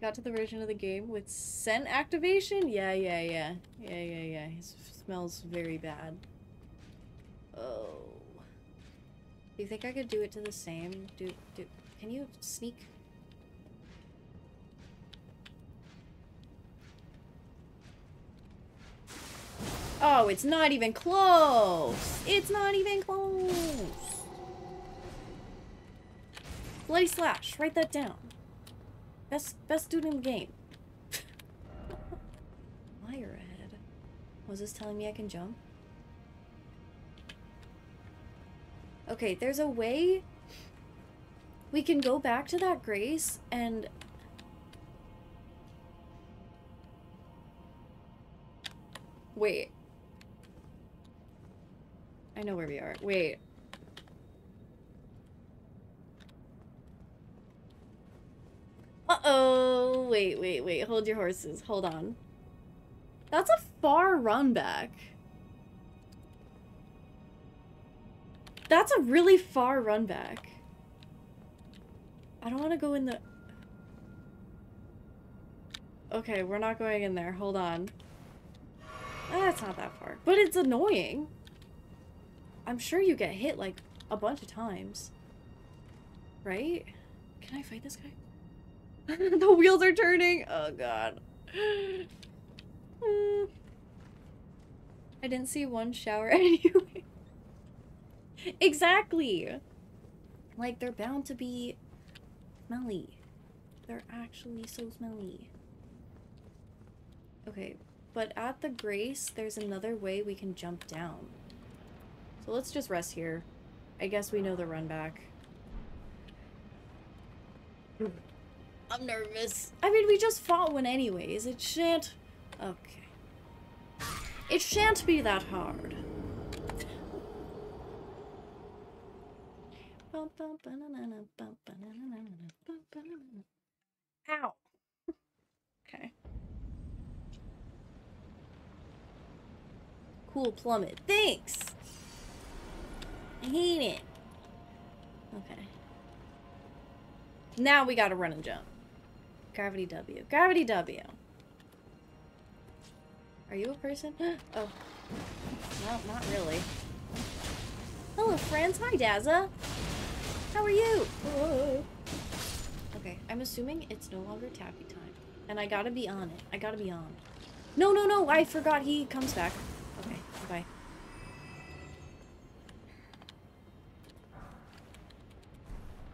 A: Got to the version of the game with scent activation? Yeah, yeah, yeah. Yeah, yeah, yeah. It smells very bad. Oh. Do you think I could do it to the same? Do, do, can you sneak? Oh, it's not even close! It's not even close! Bloody Slash, write that down. Best best dude in the game. *laughs* Liar ahead. Was this telling me I can jump? Okay, there's a way we can go back to that grace and Wait. I know where we are. Wait. Uh-oh. Wait, wait, wait. Hold your horses. Hold on. That's a far run back. That's a really far run back. I don't want to go in the... Okay, we're not going in there. Hold on. That's not that far. But it's annoying. I'm sure you get hit, like, a bunch of times. Right? Can I fight this guy? *laughs* the wheels are turning. Oh god. *sighs* I didn't see one shower *laughs* anyway. exactly. Like they're bound to be smelly. They're actually so smelly. Okay, but at the Grace, there's another way we can jump down. So let's just rest here. I guess we know the run back. I'm nervous. I mean, we just fought one anyways. It shan't... Okay. It shan't be that hard. Ow. Okay. Cool plummet. Thanks! I hate it. Okay. Now we gotta run and jump. Gravity W. Gravity W. Are you a person? *gasps* oh. No, not really. Hello, friends. Hi, Dazza. How are you? Okay, I'm assuming it's no longer tappy time. And I gotta be on it. I gotta be on. No, no, no! I forgot he comes back. Okay, bye.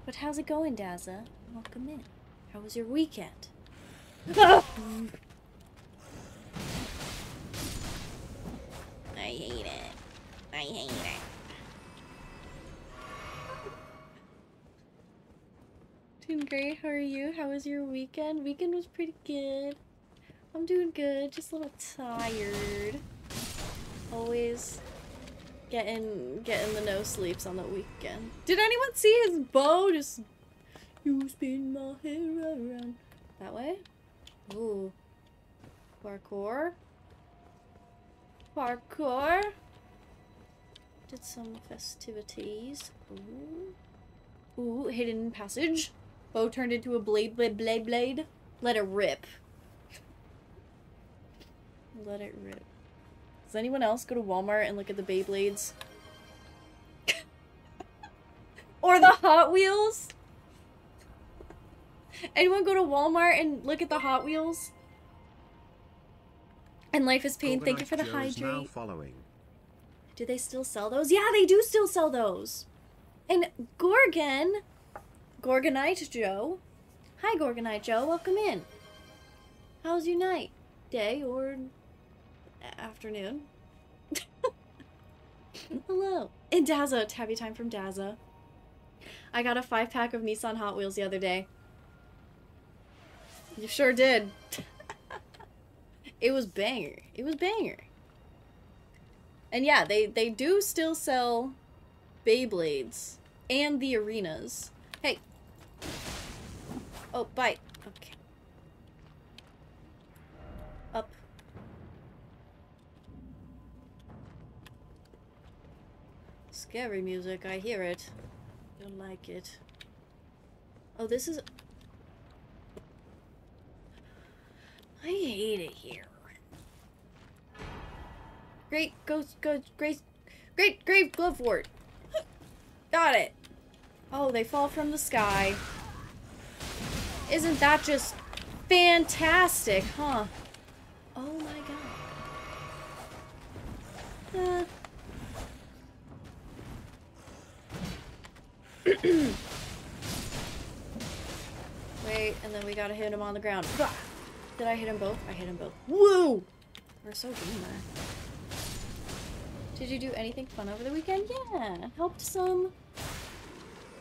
A: But how's it going, Dazza? Welcome in. How was your weekend? *laughs* I hate it. I hate it. Doing great. How are you? How was your weekend? Weekend was pretty good. I'm doing good. Just a little tired. Always getting getting the no sleeps on the weekend. Did anyone see his bow just you spin my hair around. That way? Ooh. Parkour. Parkour. Did some festivities. Ooh. Ooh, hidden passage. Bow turned into a blade, blade, blade, blade. Let it rip. Let it rip. Does anyone else go to Walmart and look at the Beyblades? *laughs* or the Hot Wheels? Anyone go to Walmart and look at the Hot Wheels? And Life is Pain, thank you for the hydrate. following. Do they still sell those? Yeah, they do still sell those. And Gorgon, Gorgonite Joe. Hi, Gorgonite Joe. Welcome in. How's your night? Day or afternoon? *laughs* Hello. And Dazza. Tabby time from Dazza. I got a five pack of Nissan Hot Wheels the other day. You sure did. *laughs* it was banger. It was banger. And yeah, they, they do still sell Beyblades and the arenas. Hey. Oh, bite. Okay. Up. Scary music, I hear it. Don't like it. Oh, this is I hate it here. Great ghost, ghost, great, great, great glovewort. *laughs* Got it. Oh, they fall from the sky. Isn't that just fantastic, huh? Oh my god. Uh. Wait, and then we gotta hit him on the ground. Did I hit him both? I hit him both. Woo! We're so gamer. Did you do anything fun over the weekend? Yeah, helped some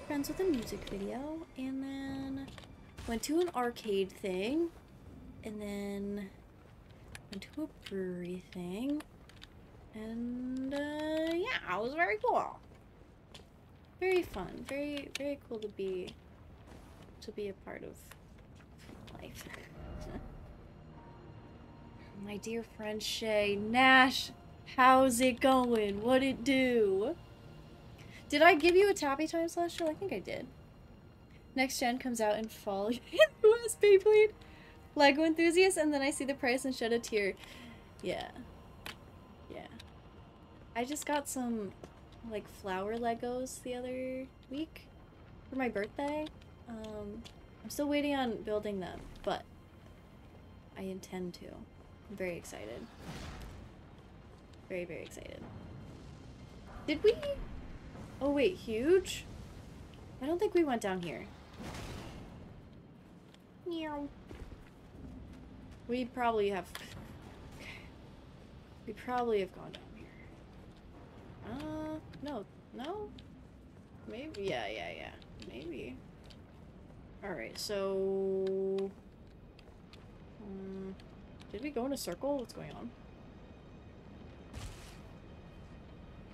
A: friends with a music video, and then went to an arcade thing, and then went to a brewery thing, and uh, yeah, it was very cool. Very fun. Very very cool to be to be a part of life. *laughs* My dear friend Shay Nash, how's it going? What it do? Did I give you a Tappy Time slash show? I think I did. Next gen comes out in fall. *laughs* US Beyblade. Lego enthusiast, and then I see the price and shed a tear. Yeah. Yeah. I just got some like flower Legos the other week for my birthday. Um, I'm still waiting on building them, but I intend to. I'm very excited. Very, very excited. Did we? Oh wait, huge? I don't think we went down here. Meow. We probably have... We probably have gone down. Uh, no. No? Maybe, yeah, yeah, yeah. Maybe. Alright, so... Um, did we go in a circle? What's going on?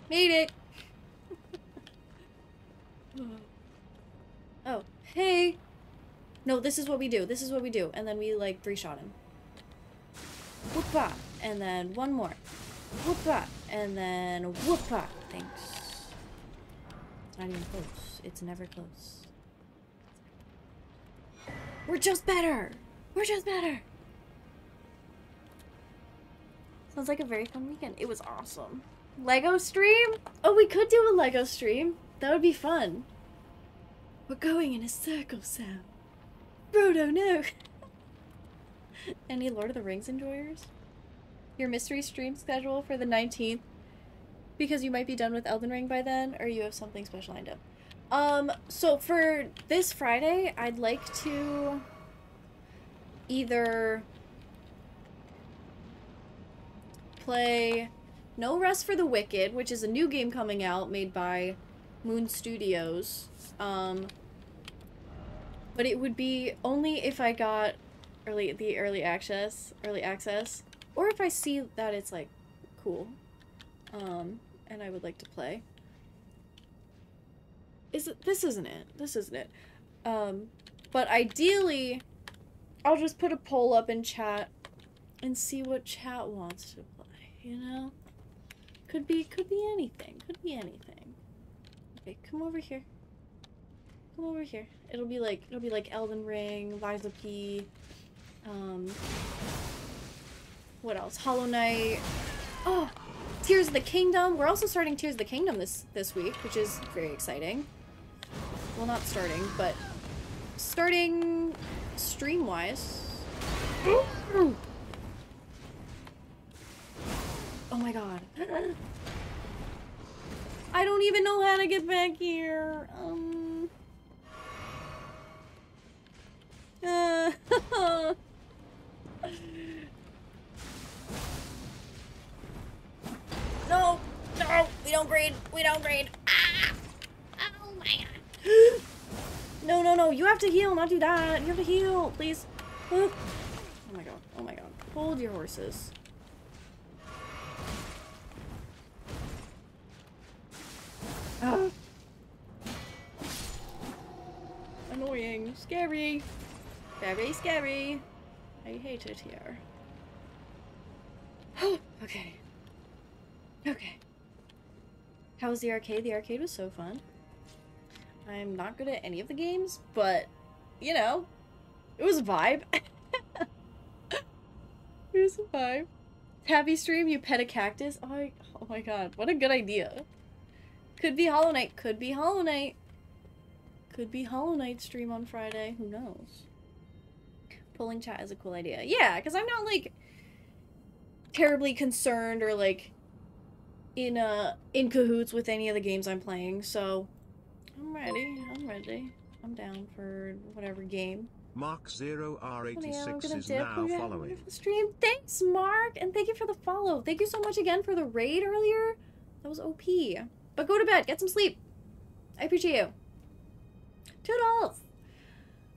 A: Made it! *laughs* oh, hey! No, this is what we do. This is what we do. And then we, like, three-shot him. Whoopah! And then one more. Whoopah! And then whoopah! Thanks. It's not even close. It's never close. We're just better! We're just better! Sounds like a very fun weekend. It was awesome. Lego stream? Oh, we could do a Lego stream. That would be fun. We're going in a circle, Sam. Frodo, no! *laughs* Any Lord of the Rings enjoyers? Your mystery stream schedule for the 19th? Because you might be done with Elden Ring by then, or you have something special lined up? Um, so for this Friday, I'd like to either play No Rest for the Wicked, which is a new game coming out made by Moon Studios. Um, but it would be only if I got early the early access, early access, or if I see that it's like cool, um, and I would like to play. Is it? This isn't it. This isn't it. Um, but ideally, I'll just put a poll up in chat and see what chat wants to play. You know, could be could be anything. Could be anything. Okay, come over here. Come over here. It'll be like it'll be like Elden Ring, of P. Um, what else? Hollow Knight. Oh, Tears of the Kingdom. We're also starting Tears of the Kingdom this this week, which is very exciting. Well, not starting, but starting stream-wise. oh my god. *gasps* I don't even know how to get back here. Um... Uh, *laughs* *laughs* no, no, we don't grade. We don't grade. Ah! Oh my god. *gasps* no, no, no. You have to heal, not do that. You have to heal, please. Oh my god. Oh my god. Hold your horses. Ah. Annoying. Scary. Very scary. I hate it here. *gasps* okay. Okay. How was the arcade? The arcade was so fun. I'm not good at any of the games, but, you know, it was a vibe. *laughs* Here's a vibe. Happy stream, you pet a cactus? Oh my, oh my god, what a good idea. Could be Hollow Knight, could be Hollow Knight. Could be Hollow Knight stream on Friday, who knows? Pulling chat is a cool idea. Yeah, because I'm not like terribly concerned or like in uh in cahoots with any of the games I'm playing, so I'm ready. I'm ready. I'm down for whatever game.
C: Mark Zero R86 is
A: dip.
C: now following.
A: wonderful Stream. Thanks, Mark, and thank you for the follow. Thank you so much again for the raid earlier. That was OP. But go to bed. Get some sleep. I appreciate you. Toodles.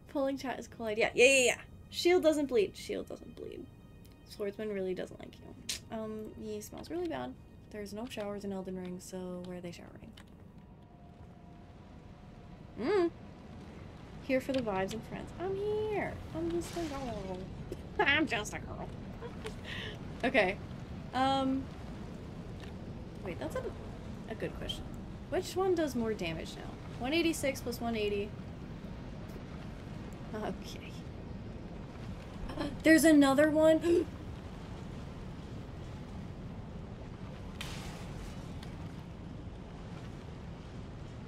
A: Pulling chat is a cool idea. Yeah, yeah, yeah. Shield doesn't bleed. Shield doesn't bleed. Swordsman really doesn't like you. Um, he smells really bad. There's no showers in Elden Ring, so where are they showering? Mmm. Here for the vibes and friends. I'm here. I'm just a girl. *laughs* I'm just a girl. *laughs* okay. Um. Wait, that's a, a good question. Which one does more damage now? 186 plus 180. Okay. *gasps* There's another one. *gasps*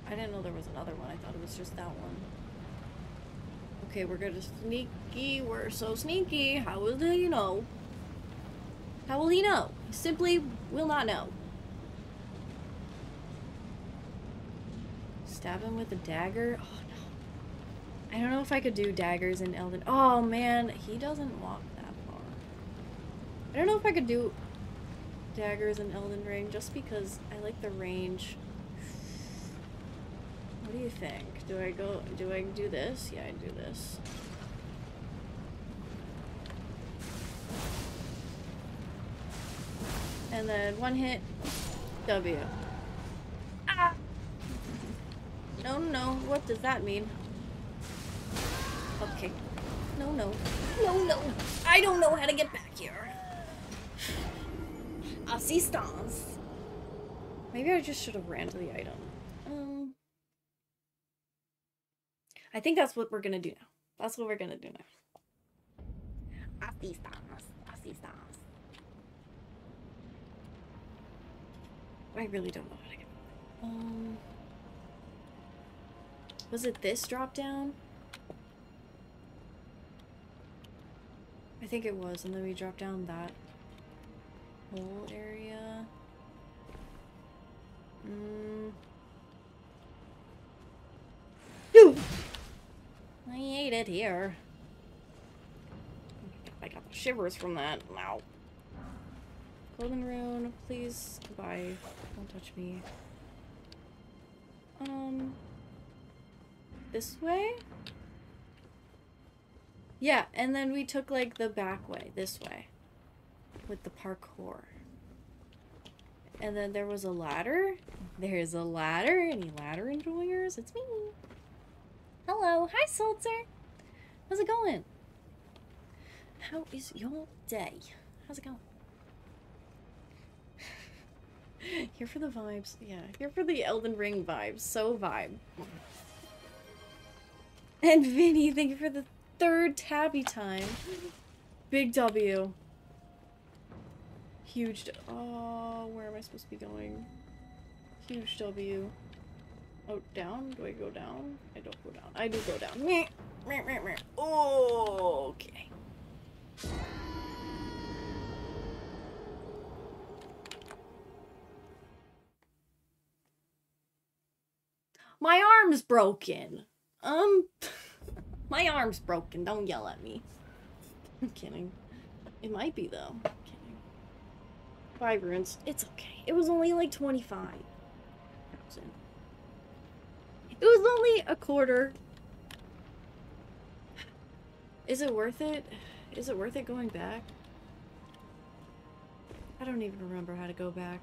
A: I didn't know there was another one. I thought it was just that one. Okay, we're gonna sneaky. We're so sneaky. How will he know? How will he know? He simply will not know. Stab him with a dagger? Oh no. I don't know if I could do daggers in Elden. Oh man, he doesn't walk that far. I don't know if I could do daggers in Elden Ring just because I like the range. Do you think? Do I go, do I do this? Yeah, I do this. And then one hit, W. Ah! No, no, what does that mean? Okay. No, no. No, no. I don't know how to get back here. *sighs* Assistance. Maybe I just should have ran to the item. Um, I think that's what we're gonna do now. That's what we're gonna do now. Assistance. Assistance. I really don't know how to get. Um, was it this drop down? I think it was, and then we dropped down that whole area. Mm. Phew. I ate it here. I got the shivers from that. Wow. Golden rune, please. Goodbye. Don't touch me. Um. This way? Yeah, and then we took like the back way, this way. With the parkour. And then there was a ladder. There's a ladder. Any ladder enjoyers? It's me. Hello. Hi, Sulzer. How's it going? How is your day? How's it going? *laughs* here for the vibes. Yeah, here for the Elden Ring vibes. So vibe. *laughs* And Vinny, thank you for the third tabby time. Big W. Huge. Oh, where am I supposed to be going? Huge W. Oh, down? Do I go down? I don't go down. I do go down. Oh, okay. My arm's broken. Um, *laughs* my arm's broken. Don't yell at me. I'm kidding. It might be though. I'm kidding. Five runes. It's okay. It was only like 25. It was only a quarter. Is it worth it? Is it worth it going back? I don't even remember how to go back.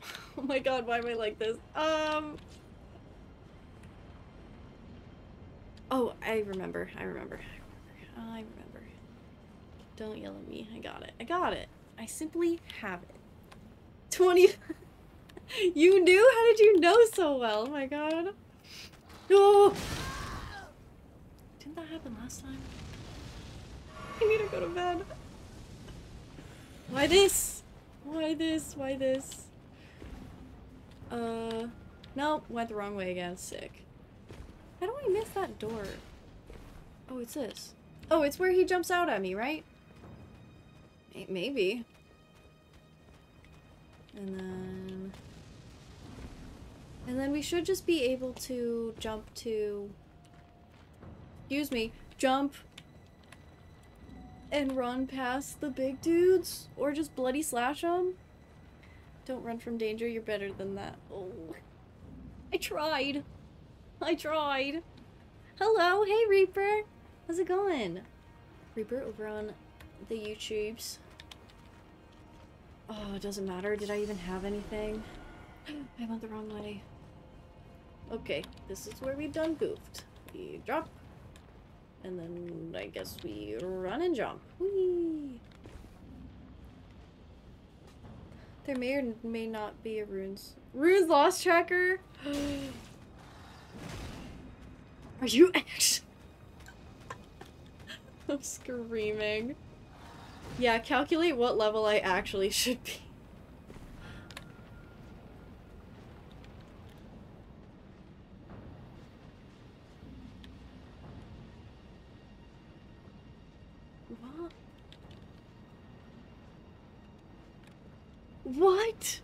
A: *laughs* Oh my god, why am I like this? Um. Oh, I remember. I remember. I remember. I remember. Don't yell at me. I got it. I got it. I simply have it. 20. You knew? How did you know so well? Oh my god. No! Didn't that happen last time? I need to go to bed. Why this? Why this? Why this? Uh, no, went the wrong way again. Sick. How do I miss that door? Oh, it's this. Oh, it's where he jumps out at me, right? Maybe. And then... And then we should just be able to jump to... Excuse me. Jump and run past the big dudes or just bloody slash them. Don't run from danger, you're better than that. Oh. I tried. I tried. Hello, hey Reaper. How's it going? Reaper over on the YouTubes. Oh, it doesn't matter. Did I even have anything? *gasps* I went the wrong way. Okay, this is where we've done goofed. We drop, and then I guess we run and jump. Whee! There may or may not be a runes. Runes lost tracker? *gasps* Are you actually? *laughs* I'm screaming. Yeah, calculate what level I actually should be. What? What?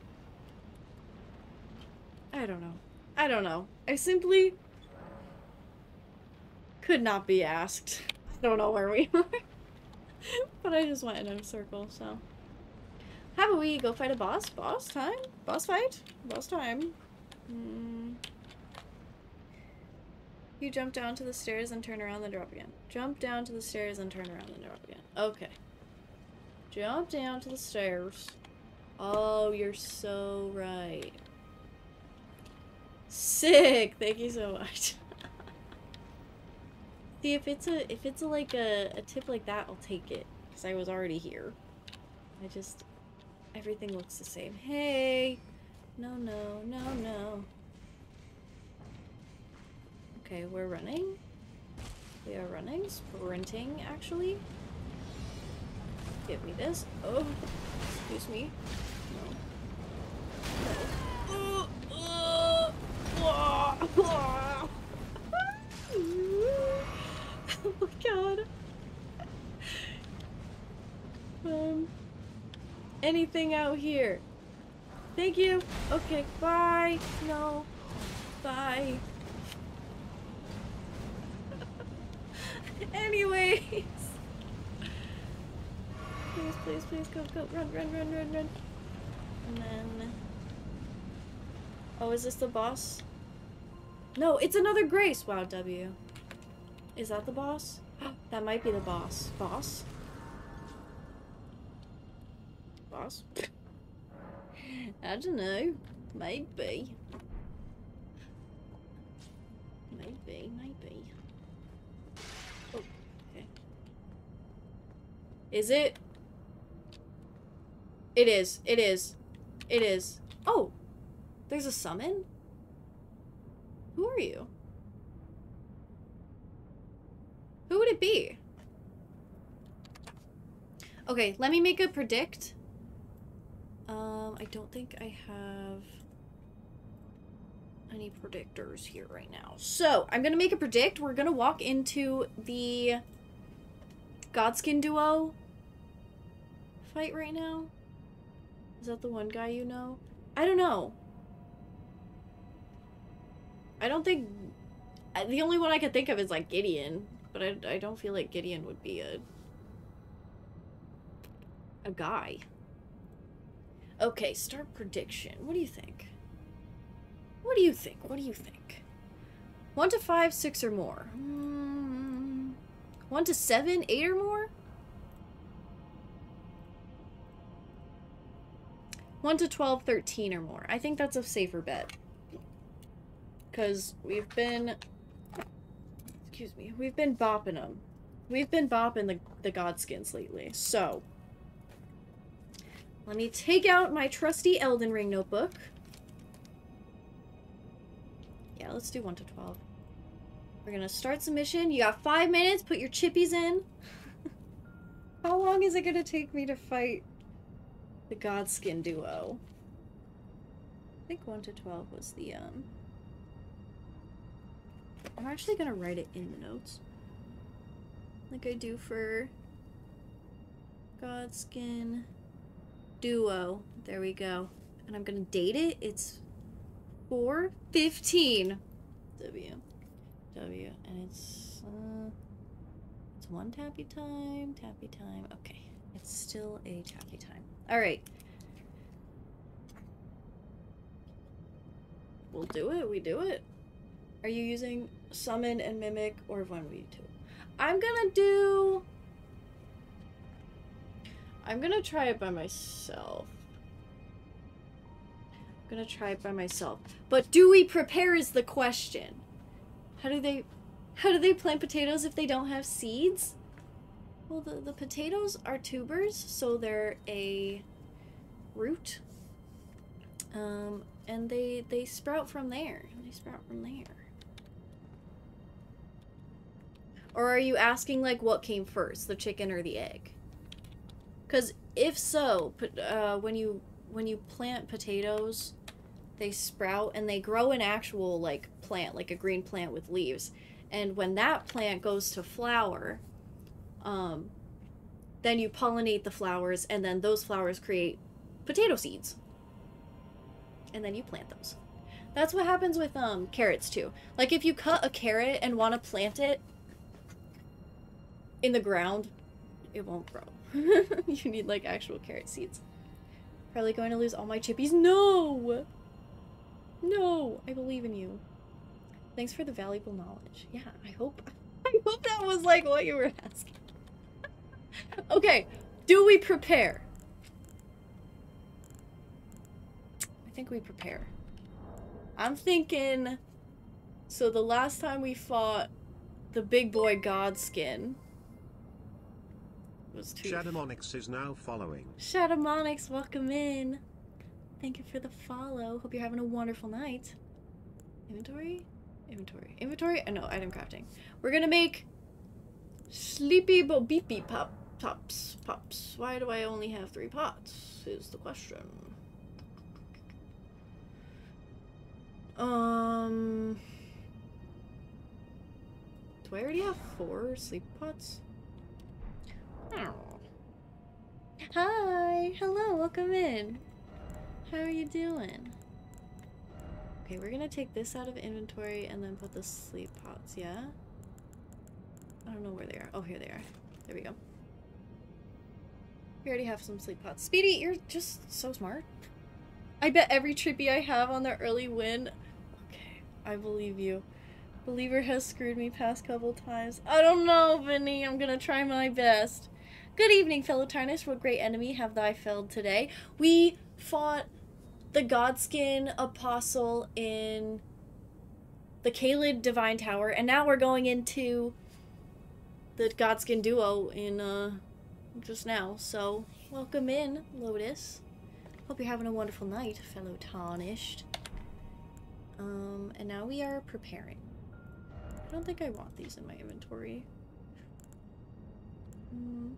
A: I don't know. I don't know. I simply could not be asked. I don't know where we *laughs* are. but I just went in a circle, so. How about we go fight a boss? Boss time? Boss fight? Boss time. Hmm. You jump down to the stairs and turn around and drop again. Jump down to the stairs and turn around and drop again. Okay. Jump down to the stairs. Oh, you're so right. Sick! Thank you so much. *laughs* See, if it's a if it's a, like a, a tip like that, I'll take it. Because I was already here. I just... Everything looks the same. Hey! No, no, no, no. Okay, we're running. We are running. Sprinting, actually. Give me this. Oh, excuse me. No. No. *laughs* oh my god. Um. Anything out here? Thank you. Okay, bye. No. Bye. *laughs* Anyways. Please, please, please, go, go, run, run, run, run, run. And then... Oh, is this the boss? No, it's another Grace! Wow, W. Is that the boss? *gasps* that might be the boss. Boss? Boss? *laughs* I don't know. Maybe. Maybe, maybe. Oh, okay. Is it? It is. It is. It is. Oh! There's a summon? Who are you? Who would it be? Okay, let me make a predict. Um, I don't think I have any predictors here right now. So, I'm gonna make a predict. We're gonna walk into the Godskin duo fight right now. Is that the one guy you know? I don't know. I don't think... uh, The only one I could think of is, like, Gideon. But I, I don't feel like Gideon would be a... A guy. Okay, start prediction. What do you think? What do you think? What do you think? One to five, six or more. Hmm. One to seven, eight or more? One to 12, 13 or more. I think that's a safer bet. Because we've been... Excuse me. We've been bopping them. We've been bopping the, the Godskins lately. So... Let me take out my trusty Elden Ring notebook. Yeah, let's do 1 to 12. We're gonna start submission. You got five minutes. Put your chippies in. *laughs* How long is it gonna take me to fight the Godskin duo? I think 1 to 12 was the, um... I'm actually gonna write it in the notes. Like I do for Godskin duo. There we go. And I'm gonna date it. It's 415 W. W. And it's, uh, it's one tappy time, tappy time. Okay. It's still a tappy time. Alright. We'll do it. We do it. Are you using summon and mimic or one we two? I'm gonna do. I'm gonna try it by myself. I'm gonna try it by myself. But do we prepare is the question. How do they how do they plant potatoes if they don't have seeds? Well the, the potatoes are tubers, so they're a root. Um and they they sprout from there. They sprout from there. Or are you asking like what came first, the chicken or the egg? Because if so, uh, when you when you plant potatoes, they sprout and they grow an actual like plant, like a green plant with leaves. And when that plant goes to flower, um, then you pollinate the flowers, and then those flowers create potato seeds. And then you plant those. That's what happens with um, carrots too. Like if you cut a carrot and want to plant it in the ground, it won't grow. *laughs* you need like actual carrot seeds. Probably going to lose all my chippies. No! No! I believe in you. Thanks for the valuable knowledge. Yeah, I hope *laughs* I hope that was like what you were asking. Okay, do we prepare? I think we prepare. I'm thinking so the last time we fought the big boy Godskin, was too.
C: Shadamonix is now following.
A: Shadamonix, welcome in. Thank you for the follow. Hope you're having a wonderful night. Inventory? Inventory. Inventory? Oh, no, item crafting. We're gonna make sleepy bo beepy pop tops pops. Why do I only have three pots? Is the question. Um. Do I already have four sleep pots? Hi, hello, welcome in. How are you doing? Okay, we're gonna take this out of inventory and then put the sleep pots, yeah? I don't know where they are. Oh, here they are. There we go. We already have some sleep pots. Speedy, you're just so smart. I bet every trippy I have on the early win. Okay, I believe you. Believer has screwed me past couple times. I don't know, Vinny. I'm gonna try my best. Good evening, fellow Tarnish. What great enemy have thy felled today? We fought the Godskin Apostle in the Caelid Divine Tower, and now we're going into the Godskin Duo in, uh, just now. So, welcome in, Lotus. Hope you're having a wonderful night, fellow Tarnished. Um, and now we are preparing. I don't think I want these in my inventory. Hmm.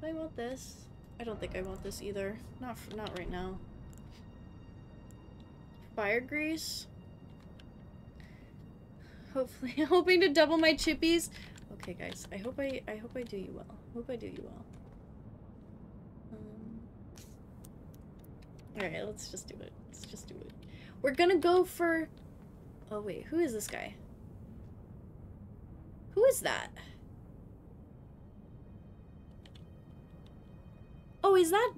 A: Do I want this? I don't think I want this either. Not not right now. Fire grease. Hopefully, *laughs* hoping to double my chippies. Okay, guys. I hope I I hope I do you well. Hope I do you well. Um, all right, let's just do it. Let's just do it. We're gonna go for. Oh wait, who is this guy? Who is that? Oh, is that...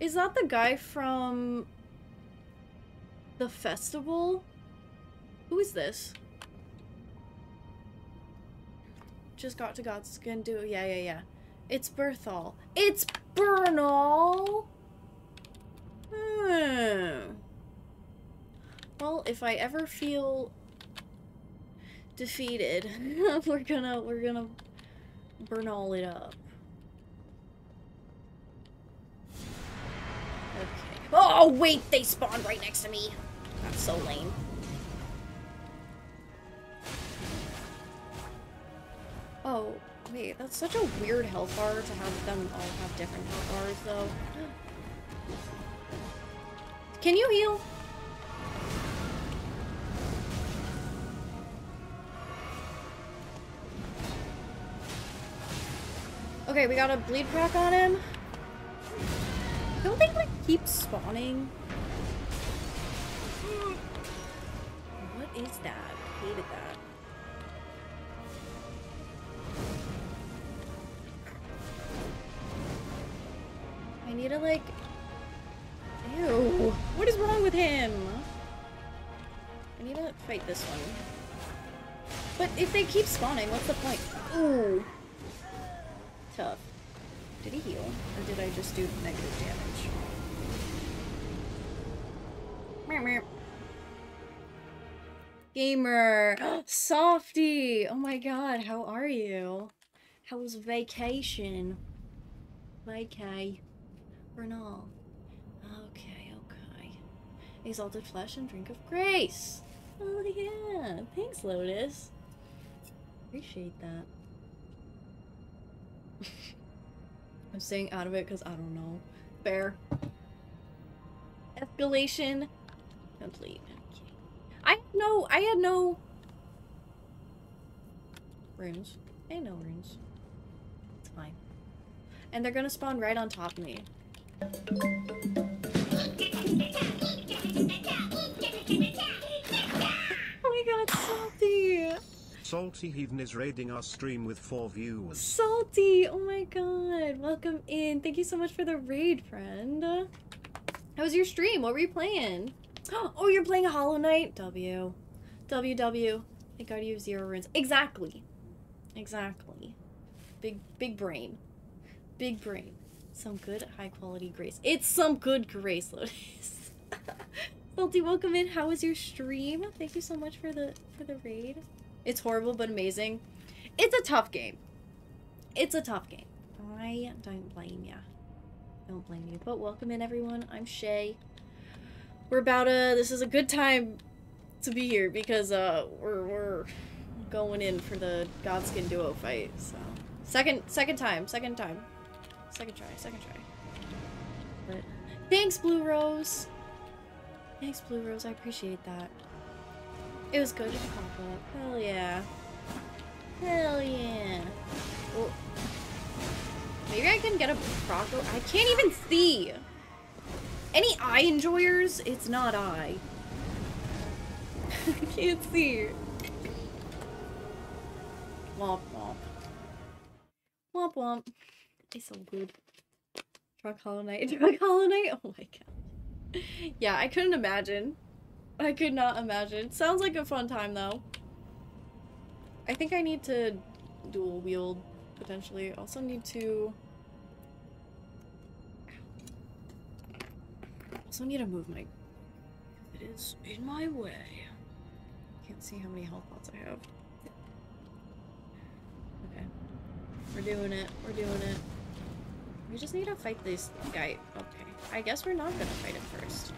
A: Is that the guy from... The festival? Who is this? Just got to Godskin. do yeah yeah yeah. It's Bernahl. It's Bernahl! Hmm. Well, if I ever feel defeated, *laughs* we're gonna we're gonna burn all it up. Okay. Oh, wait, they spawned right next to me. That's so lame. Oh, wait, that's such a weird health bar to have them all have different health bars, though. *gasps* Can you heal? Okay, we got a bleed crack on him. Don't they like keep spawning? What is that? I Hated that. I need to like Ew. What is wrong with him? I need to fight this one. But if they keep spawning, what's the point? Ooh. Tough. Did he heal? Or did I just do negative damage? Gamer! *gasps* Softy! Oh my god, how are you? How was vacation? Vacay. Bernahl. Okay, okay. Exalted flesh and drink of grace. Oh yeah. Thanks, Lotus. Appreciate that. *laughs* I'm staying out of it because I don't know. Fair. Escalation complete. Okay. I no I had no runes. Had no runes. It's fine. And they're gonna spawn right on top of me. Oh my god, Salty!
C: Salty Heathen is raiding our stream with four viewers.
A: Salty! Oh my god, welcome in. Thank you so much for the raid, friend. How was your stream? What were you playing? *gasps* Oh, you're playing a Hollow Knight? W. W, W. Thank God you have zero runes. Exactly. Exactly. Big, big brain. Big brain. Some good high quality grace. It's some good grace, Lotus. *laughs* Salty, welcome in. How was your stream? Thank you so much for the for the raid. It's horrible but amazing. It's a tough game. It's a tough game. I don't blame ya. Don't blame you. But welcome in everyone. I'm Shay. We're about to this is a good time to be here because uh we're we're going in for the Godskin duo fight. So second second time, second time. Second try, second try. But thanks, Blue Rose. Thanks, Blue Rose. I appreciate that. It was good to pop up. Hell yeah. Hell yeah. Oh. Maybe I can get a Proco. I can't even see. Any eye enjoyers? It's not I. *laughs* I can't see. Womp womp. Womp womp. It's so good. Drug *laughs* Hollow Oh my god. Yeah, I couldn't imagine. I could not imagine. Sounds like a fun time though. I think I need to dual wield potentially. Also need to also need to move my it is in my way. Can't see how many health pots I have. Okay. We're doing it. We're doing it. We just need to fight this guy. Okay. I guess we're not gonna fight him first.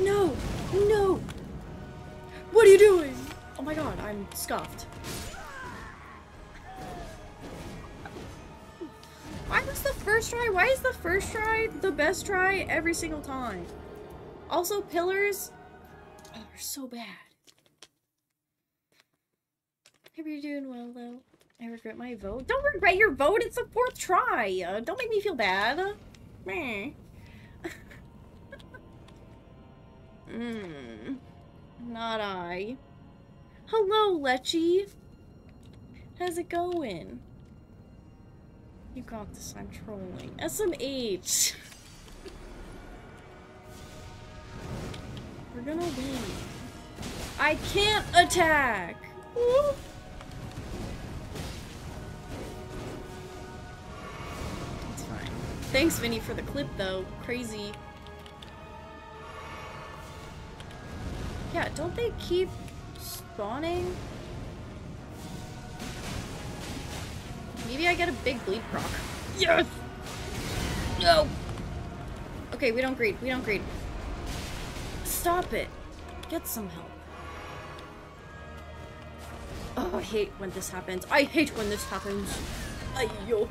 A: No! No! What are you doing? Oh my god, I'm scuffed. Why was the first try? Why is the first try the best try every single time? Also, pillars oh, are so bad. Hope you're doing well, though. I regret my vote. Don't regret your vote. It's the fourth try. Uh, don't make me feel bad. Meh. *laughs* Hmm. Not I. Hello, Lechy. How's it going? You got this. I'm trolling. SMH. We're gonna win. I can't attack. Woo. Thanks, Vinny, for the clip, though. Crazy. Yeah, don't they keep spawning? Maybe I get a big bleed proc. Yes! No! Okay, we don't greed. We don't greed. Stop it. Get some help. Oh, I hate when this happens. I hate when this happens. Ayo.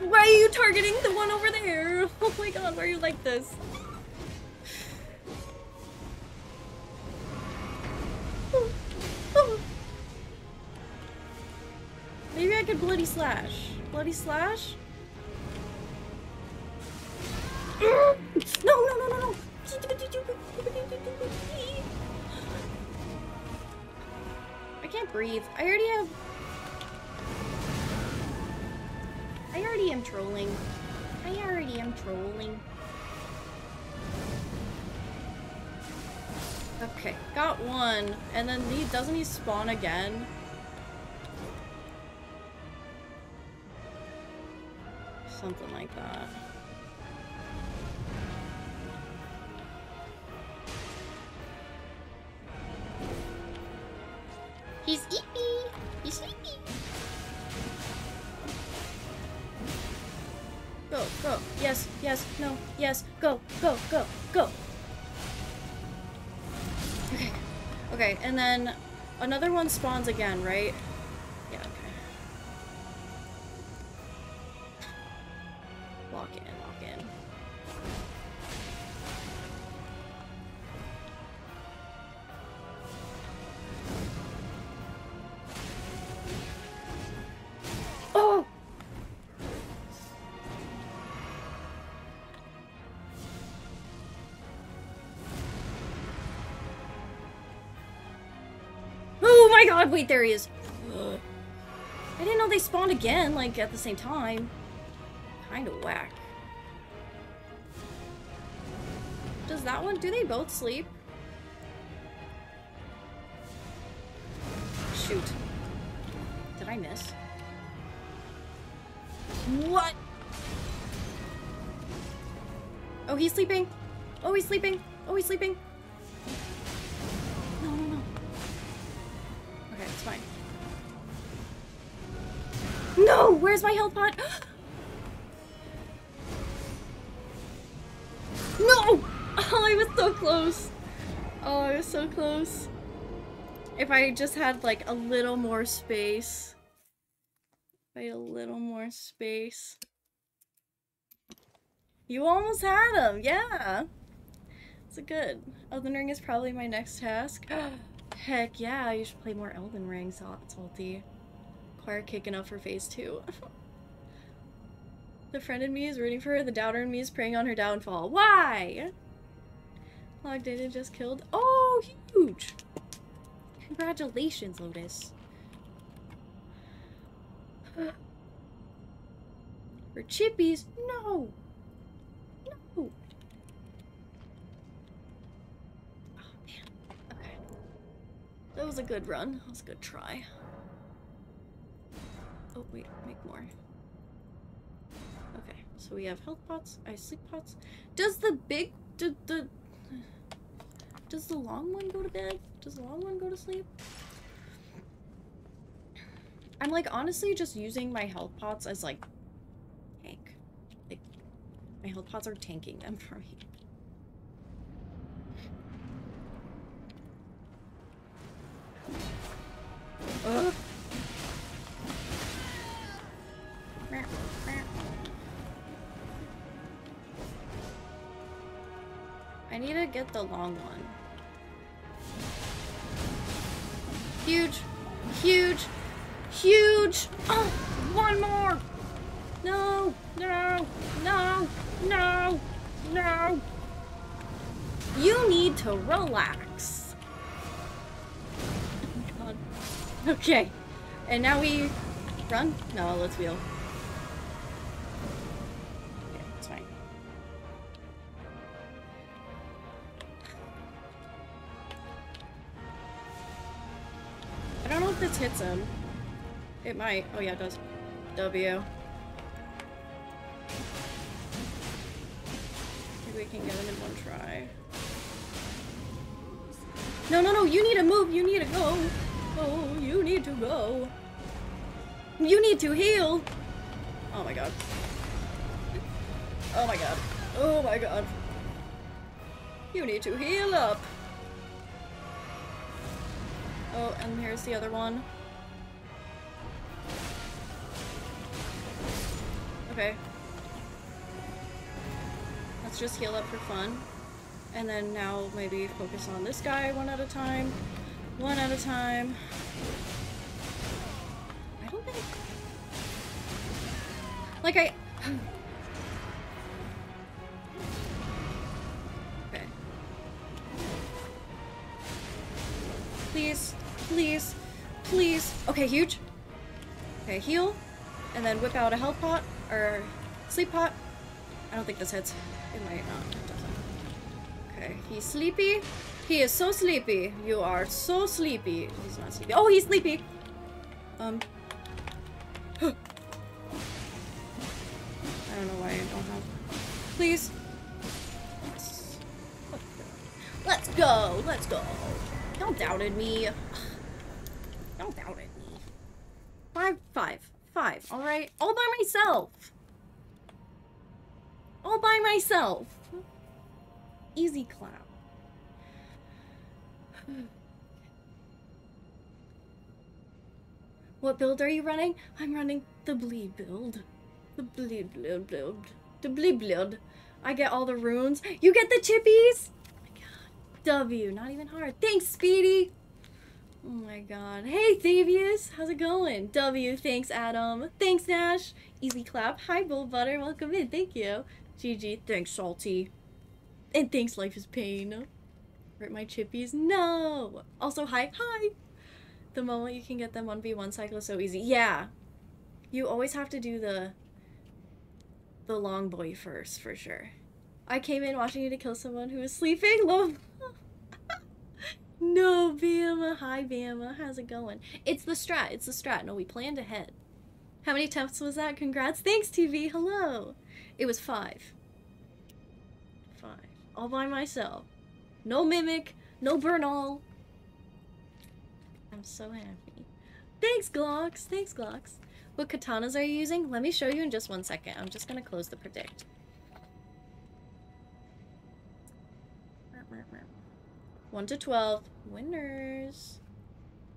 A: Why are you targeting the one over there? *laughs* Oh my god, why are you like this? *gasps* Maybe I could bloody slash. Bloody slash? *gasps* No, no, no, no, no! I can't breathe. I already have... I already am trolling. I already am trolling. Okay, got one. And then he doesn't he spawn again? Something like that. He's eepy. He's sleepy. Go, go. Yes, yes, no, yes. Go, go, go, go. Okay. Okay, and then another one spawns again, right? Yeah, okay. In, in. God, wait, there he is. I didn't know they spawned again, like, at the same time. Kinda whack. Does that one, do they both sleep? Shoot. Did I miss? What? Oh, he's sleeping. Oh, he's sleeping. Oh, he's sleeping. No! Where's my health pot? no! Oh, I was so close. Oh, I was so close. If I just had like a little more space. If I had a little more space. You almost had him, yeah. It's a good. Elden Ring is probably my next task. *gasps* Heck yeah, you should play more Elden Ring, Sal- Salty. Acquire kicking up for phase two. *laughs* the friend in me is rooting for her, the doubter in me is preying on her downfall. Why? Log data just killed. Oh, huge! Congratulations, Lotus. *sighs* For chippies? No! No! Oh, man. Okay. That was a good run. That was a good try. Oh, wait. Make more. Okay. So we have health pots, ice sleep pots. Does the big... The, the, does the long one go to bed? Does the long one go to sleep? I'm like honestly just using my health pots as like tank. Like my health pots are tanking them *laughs* for me. Ugh. I need to get the long one. Huge, huge, huge. Oh, one more. No, no, no, no, no. You need to relax. God. *laughs* Okay. And now we run? No, let's wheel. Hits him. It might. Oh yeah, it does. W. Maybe we can get him in one try. No, no, no, you need to move. You need to go. Oh, you need to go. You need to heal. Oh my god. Oh my god. Oh my god. You need to heal up. Oh, and here's the other one. Okay. Let's just heal up for fun. And then now maybe focus on this guy one at a time. One at a time. I don't think... Like I... Okay, huge. Okay, heal. And then whip out a health pot, or sleep pot. I don't think this hits. It might not. Okay, he's sleepy. He is so sleepy. You are so sleepy. He's not sleepy. Oh, he's sleepy. Um. *gasps* I don't know why I don't have. Please. Let's go. Let's go. Don't doubted me. Don't doubt it me. Five, five, five. All right, all by myself. All by myself. Easy clap. What build are you running? I'm running the bleed build. The bleed build build. The bleed build. I get all the runes. You get the chippies? Oh my god. W, not even hard. Thanks, Speedy. Oh my god. Hey, Thavius. How's it going? W, thanks, Adam. Thanks, Nash. Easy clap. Hi, Bull Butter. Welcome in. Thank you. GG. Thanks, Salty. And thanks, Life is Pain. Rip my chippies. No. Also, hi. Hi. The moment you can get them 1v1 cycle is so easy. Yeah. You always have to do the the long boy first, for sure. I came in watching you to kill someone who was sleeping. Love. No, Bama. Hi, Bama. How's it going? It's the strat. It's the strat. No, we planned ahead. How many attempts was that? Congrats. Thanks, TV. Hello. It was five. Five. All by myself. No mimic. No Bernahl. I'm so happy. Thanks, Glocks. Thanks, Glocks. What katanas are you using? Let me show you in just one second. I'm just gonna close the predict. 1 to 12. Winners.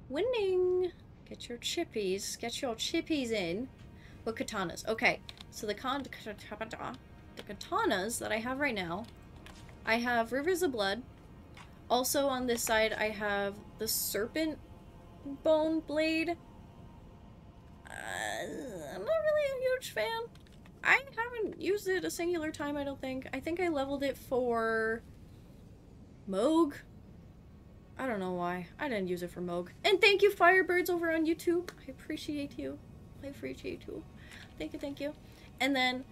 A: Winning. Get your chippies. Get your chippies in. What katanas? Okay, so the con the katanas that I have right now, I have Rivers of Blood. Also on this side, I have the Serpent Bone Blade. Uh, I'm not really a huge fan. I haven't used it a singular time, I don't think. I think I leveled it for Mohg. I don't know why. I didn't use it for Mohg. And thank you, Firebirds, over on YouTube. I appreciate you. I appreciate you. Thank you, thank you. And then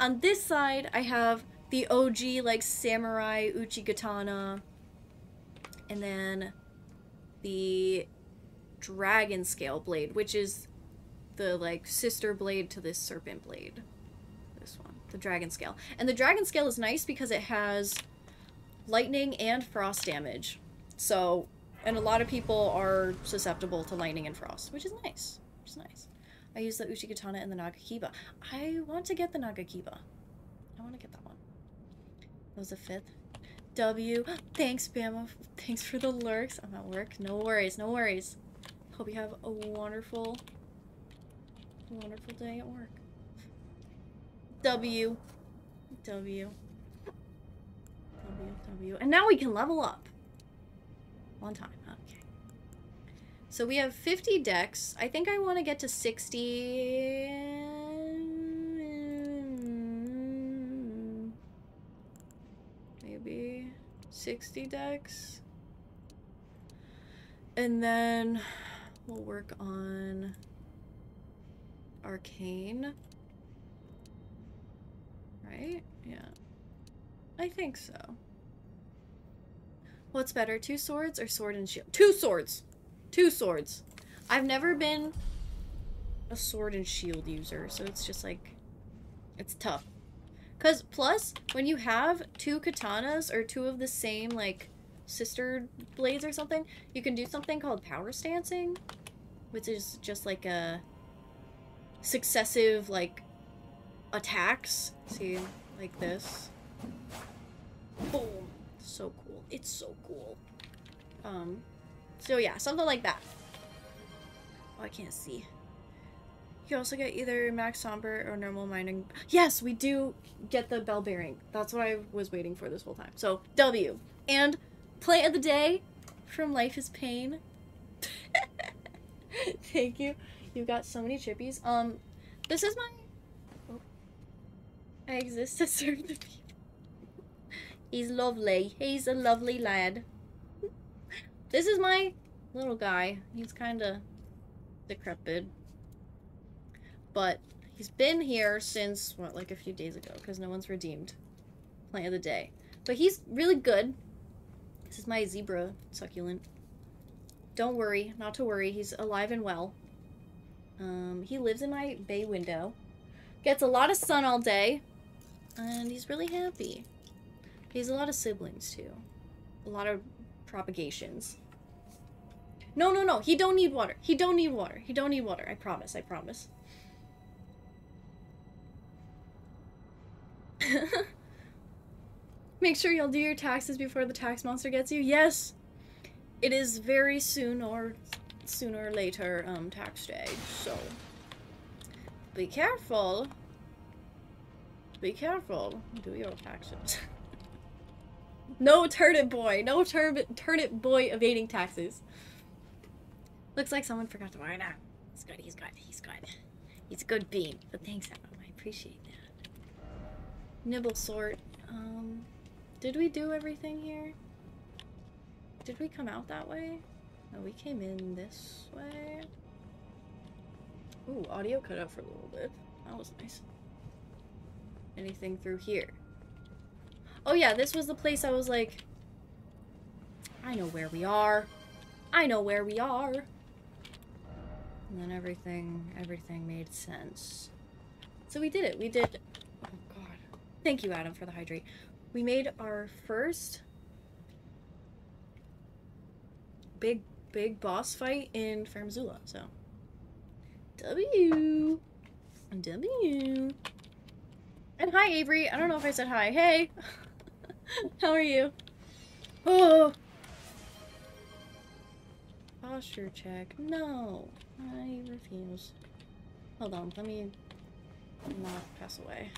A: on this side, I have the OG, like, Samurai Uchigatana. And then the Dragon Scale Blade, which is the, like, sister blade to this Serpent Blade. This one. The Dragon Scale. And the Dragon Scale is nice because it has lightning and frost damage. So, and a lot of people are susceptible to lightning and frost, which is nice. Which is nice. I use the Uchigatana and the Nagakiba. I want to get the Nagakiba. I want to get that one. That was the fifth. W. *gasps* Thanks, Bama. Thanks for the lurks. I'm at work. No worries. No worries. Hope you have a wonderful, wonderful day at work. W. W. W. W. And now we can level up. One time. Okay. So we have 50 Dex. I think I want to get to 60. Maybe 60 Dex. And then we'll work on Arcane. Right? Yeah. I think so. What's better, two swords or sword and shield? Two swords! Two swords. I've never been a sword and shield user, so it's just like, it's tough. Because plus, when you have two katanas or two of the same, like, sister blades or something, you can do something called power stancing, which is just like a successive, like, attacks. See, like this. Boom. So cool. It's so cool. Um, so yeah, something like that. Oh, I can't see. You also get either max somber or normal mining. Yes, we do get the bell bearing. That's what I was waiting for this whole time. So W and play of the day from Life is Pain. *laughs* Thank you. You've got so many chippies. Um, this is my. Oh. I exist to serve the people. He's lovely. He's a lovely lad. This is my little guy. He's kind of decrepit. But he's been here since, what, like a few days ago, because no one's redeemed. Plant of the day. But he's really good. This is my zebra succulent. Don't worry, not to worry. He's alive and well. Um, he lives in my bay window. Gets a lot of sun all day. And he's really happy. He has a lot of siblings, too. A lot of propagations. No, no, no. He don't need water. He don't need water. He don't need water. I promise. I promise. *laughs* Make sure you'll do your taxes before the tax monster gets you. Yes, it is very soon or sooner or later um, tax day, so be careful. Be careful. Do your taxes. *laughs* no turnip boy. No turnip turnip boy evading taxes. Looks like someone forgot to wire now. He's good. He's good. He's good. He's a good bean. But thanks, Adam. I appreciate that. Nibble sort. Um, did we do everything here? Did we come out that way? No, we came in this way. Ooh, audio cut out for a little bit. That was nice. Anything through here? Oh yeah, this was the place I was like, I know where we are. I know where we are. And then everything, everything made sense. So we did it. We did, oh god. Thank you, Adam, for the hydrate. We made our first big, big boss fight in Farum Azula, so. W. W. And hi, Avery. I don't know if I said hi. Hey. *laughs* *laughs* How are you? Oh. *gasps* Posture check. No. I refuse. Hold on. Let me not pass away.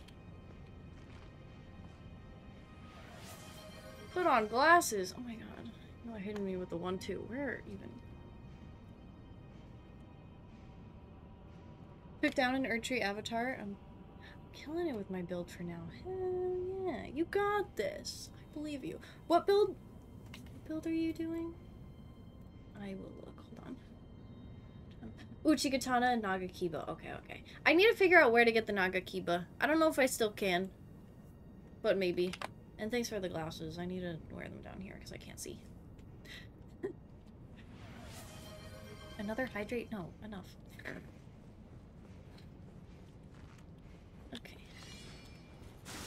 A: Put on glasses. Oh my god. No, hitting me with the one two. Where even? Pick down an Erdtree avatar. I'm killing it with my build for now. Hell yeah. You got this. I believe you. What build what build are you doing? I will look. Hold on. Uchigatana and Nagakiba. Okay, okay. I need to figure out where to get the Nagakiba. I don't know if I still can. But maybe. And thanks for the glasses. I need to wear them down here because I can't see. *laughs* Another hydrate? No, enough. Okay.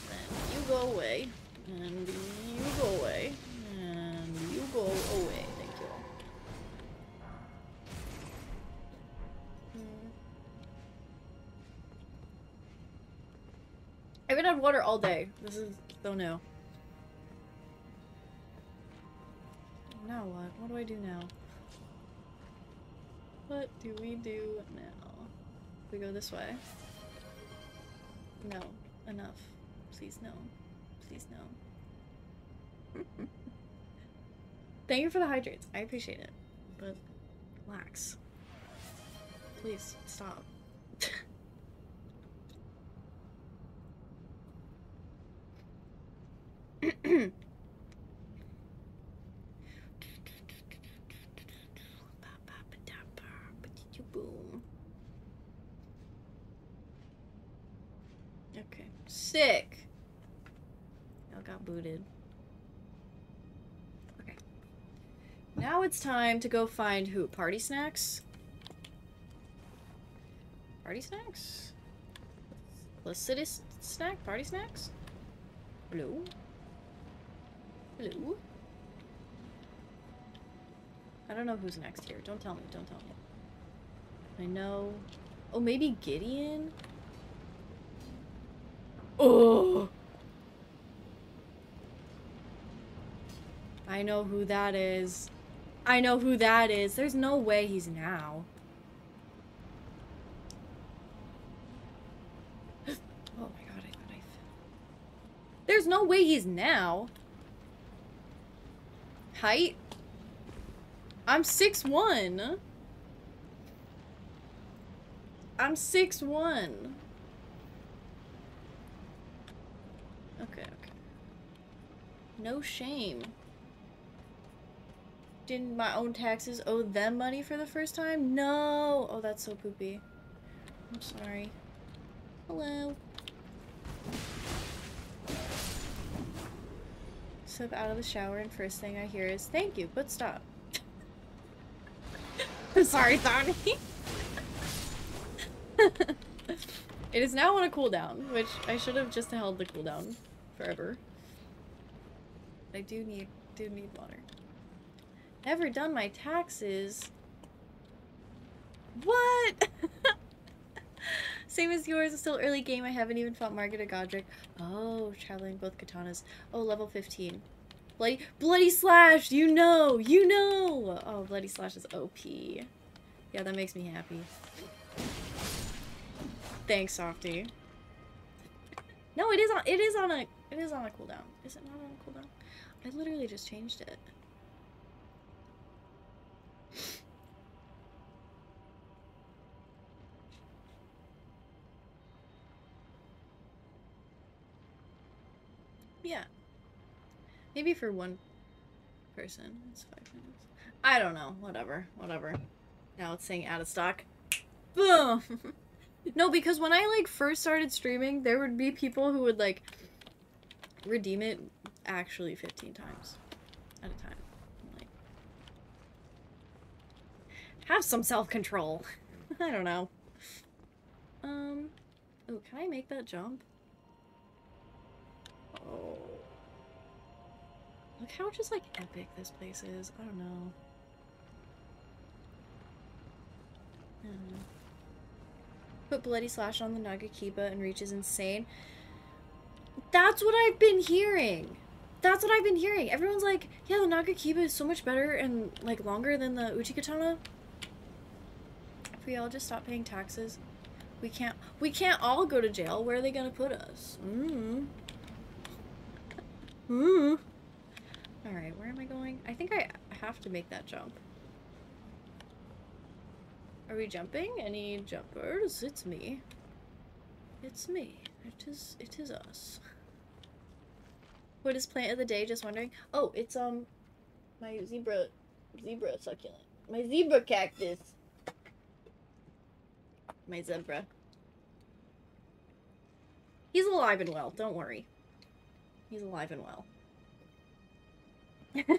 A: Then you go away. And you go away. And you go away. Thank you. Hmm. I haven't had water all day. This is so new. Now what? What do I do now? What do we do now? We go this way. No. Enough. Please no. Please no. Thank you for the hydrates. I appreciate it. But relax. Please stop. Okay. Sick. Booted. Okay. Now it's time to go find who? Party snacks? Party snacks? Placidus snack? Party snacks? Hello? Hello? I don't know who's next here. Don't tell me. Don't tell me. I know. Oh, maybe Gideon? Oh! I know who that is. I know who that is. There's no way he's now. *gasps* oh my god, I thought I... There's no way he's now. Height? I'm six one. I'm six one. Okay, okay. No shame. Didn't my own taxes owe them money for the first time? No! Oh, that's so poopy. I'm sorry. Hello. Step out of the shower and first thing I hear is, thank you, but stop. I'm *laughs* sorry, Thorny. *laughs* it is now on a cooldown, which I should have just held the cooldown forever. I do need do need water. Never done my taxes. What? *laughs* Same as yours, it's still early game. I haven't even fought Margit or Godrick. Oh, traveling both katanas. Oh, level 15. Bloody, Bloody Slash! You know! You know! Oh, Bloody Slash is OP. Yeah, that makes me happy. Thanks, Softy. No, it is on it is on a it is on a cooldown. Is it not on a cooldown? I literally just changed it. Yeah. Maybe for one person, it's five minutes. I don't know. Whatever. Whatever. Now it's saying out of stock. Boom! *laughs* no, because when I, like, first started streaming, there would be people who would, like, redeem it actually 15 times at a time. Like, have some self-control. *laughs* I don't know. Um, oh, can I make that jump? Oh. Look how just, like, epic this place is. I don't know. I don't know. Put Bloody Slash on the Nagakiba and reaches insane. That's what I've been hearing. That's what I've been hearing. Everyone's like, yeah, the Nagakiba is so much better and, like, longer than the Uchigatana. We all just stop paying taxes, we can't, we can't all go to jail. Where are they gonna put us? Mm. Mm. Alright, where am I going? I think I have to make that jump. Are we jumping? Any jumpers? It's me. It's me. It is, it is us. What is plant of the day? Just wondering. Oh, it's, um, my zebra, zebra succulent. My zebra cactus. My zebra. He's alive and well, don't worry. He's alive and well. *laughs*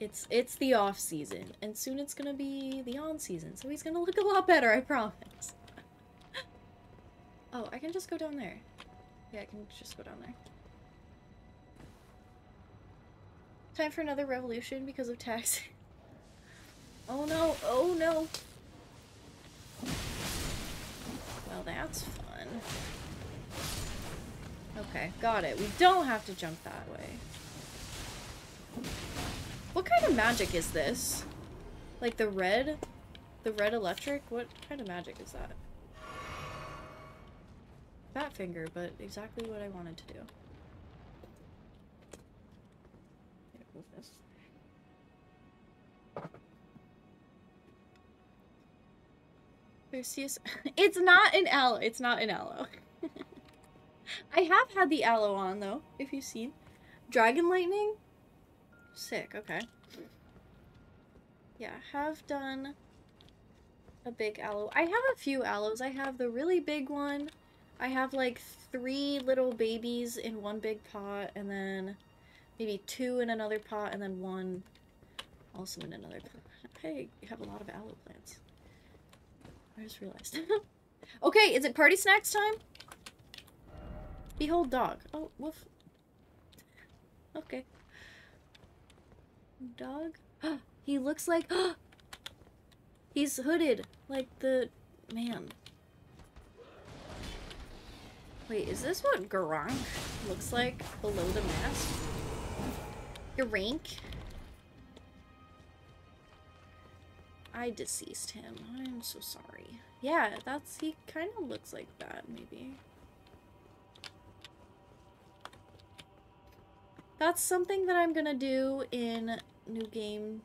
A: it's it's the off season, and soon it's gonna be the on season, so he's gonna look a lot better, I promise. *laughs* oh, I can just go down there. Yeah, I can just go down there. Time for another revolution because of tax. *laughs* oh no, oh no. Well, that's fun. Okay, got it. We don't have to jump that way. What kind of magic is this? Like the red? The red electric? What kind of magic is that? Fat finger, but exactly what I wanted to do. Move this. Lucius, *laughs* it's not an aloe. It's not an aloe. *laughs* I have had the aloe on though, if you've seen. Dragon lightning? Sick, okay. Yeah, have done a big aloe. I have a few aloes. I have the really big one. I have like three little babies in one big pot, and then maybe two in another pot, and then one also in another pot. I have a lot of aloe plants. I just realized. *laughs* okay, is it party snacks time? Behold dog. Oh, woof. Okay. Dog? *gasps* he looks like... *gasps* He's hooded, like the man. Wait, is this what Gurranq looks like below the mask? Your I deceased him. I'm so sorry. Yeah, that's he kind of looks like that, maybe. That's something that I'm gonna do in new game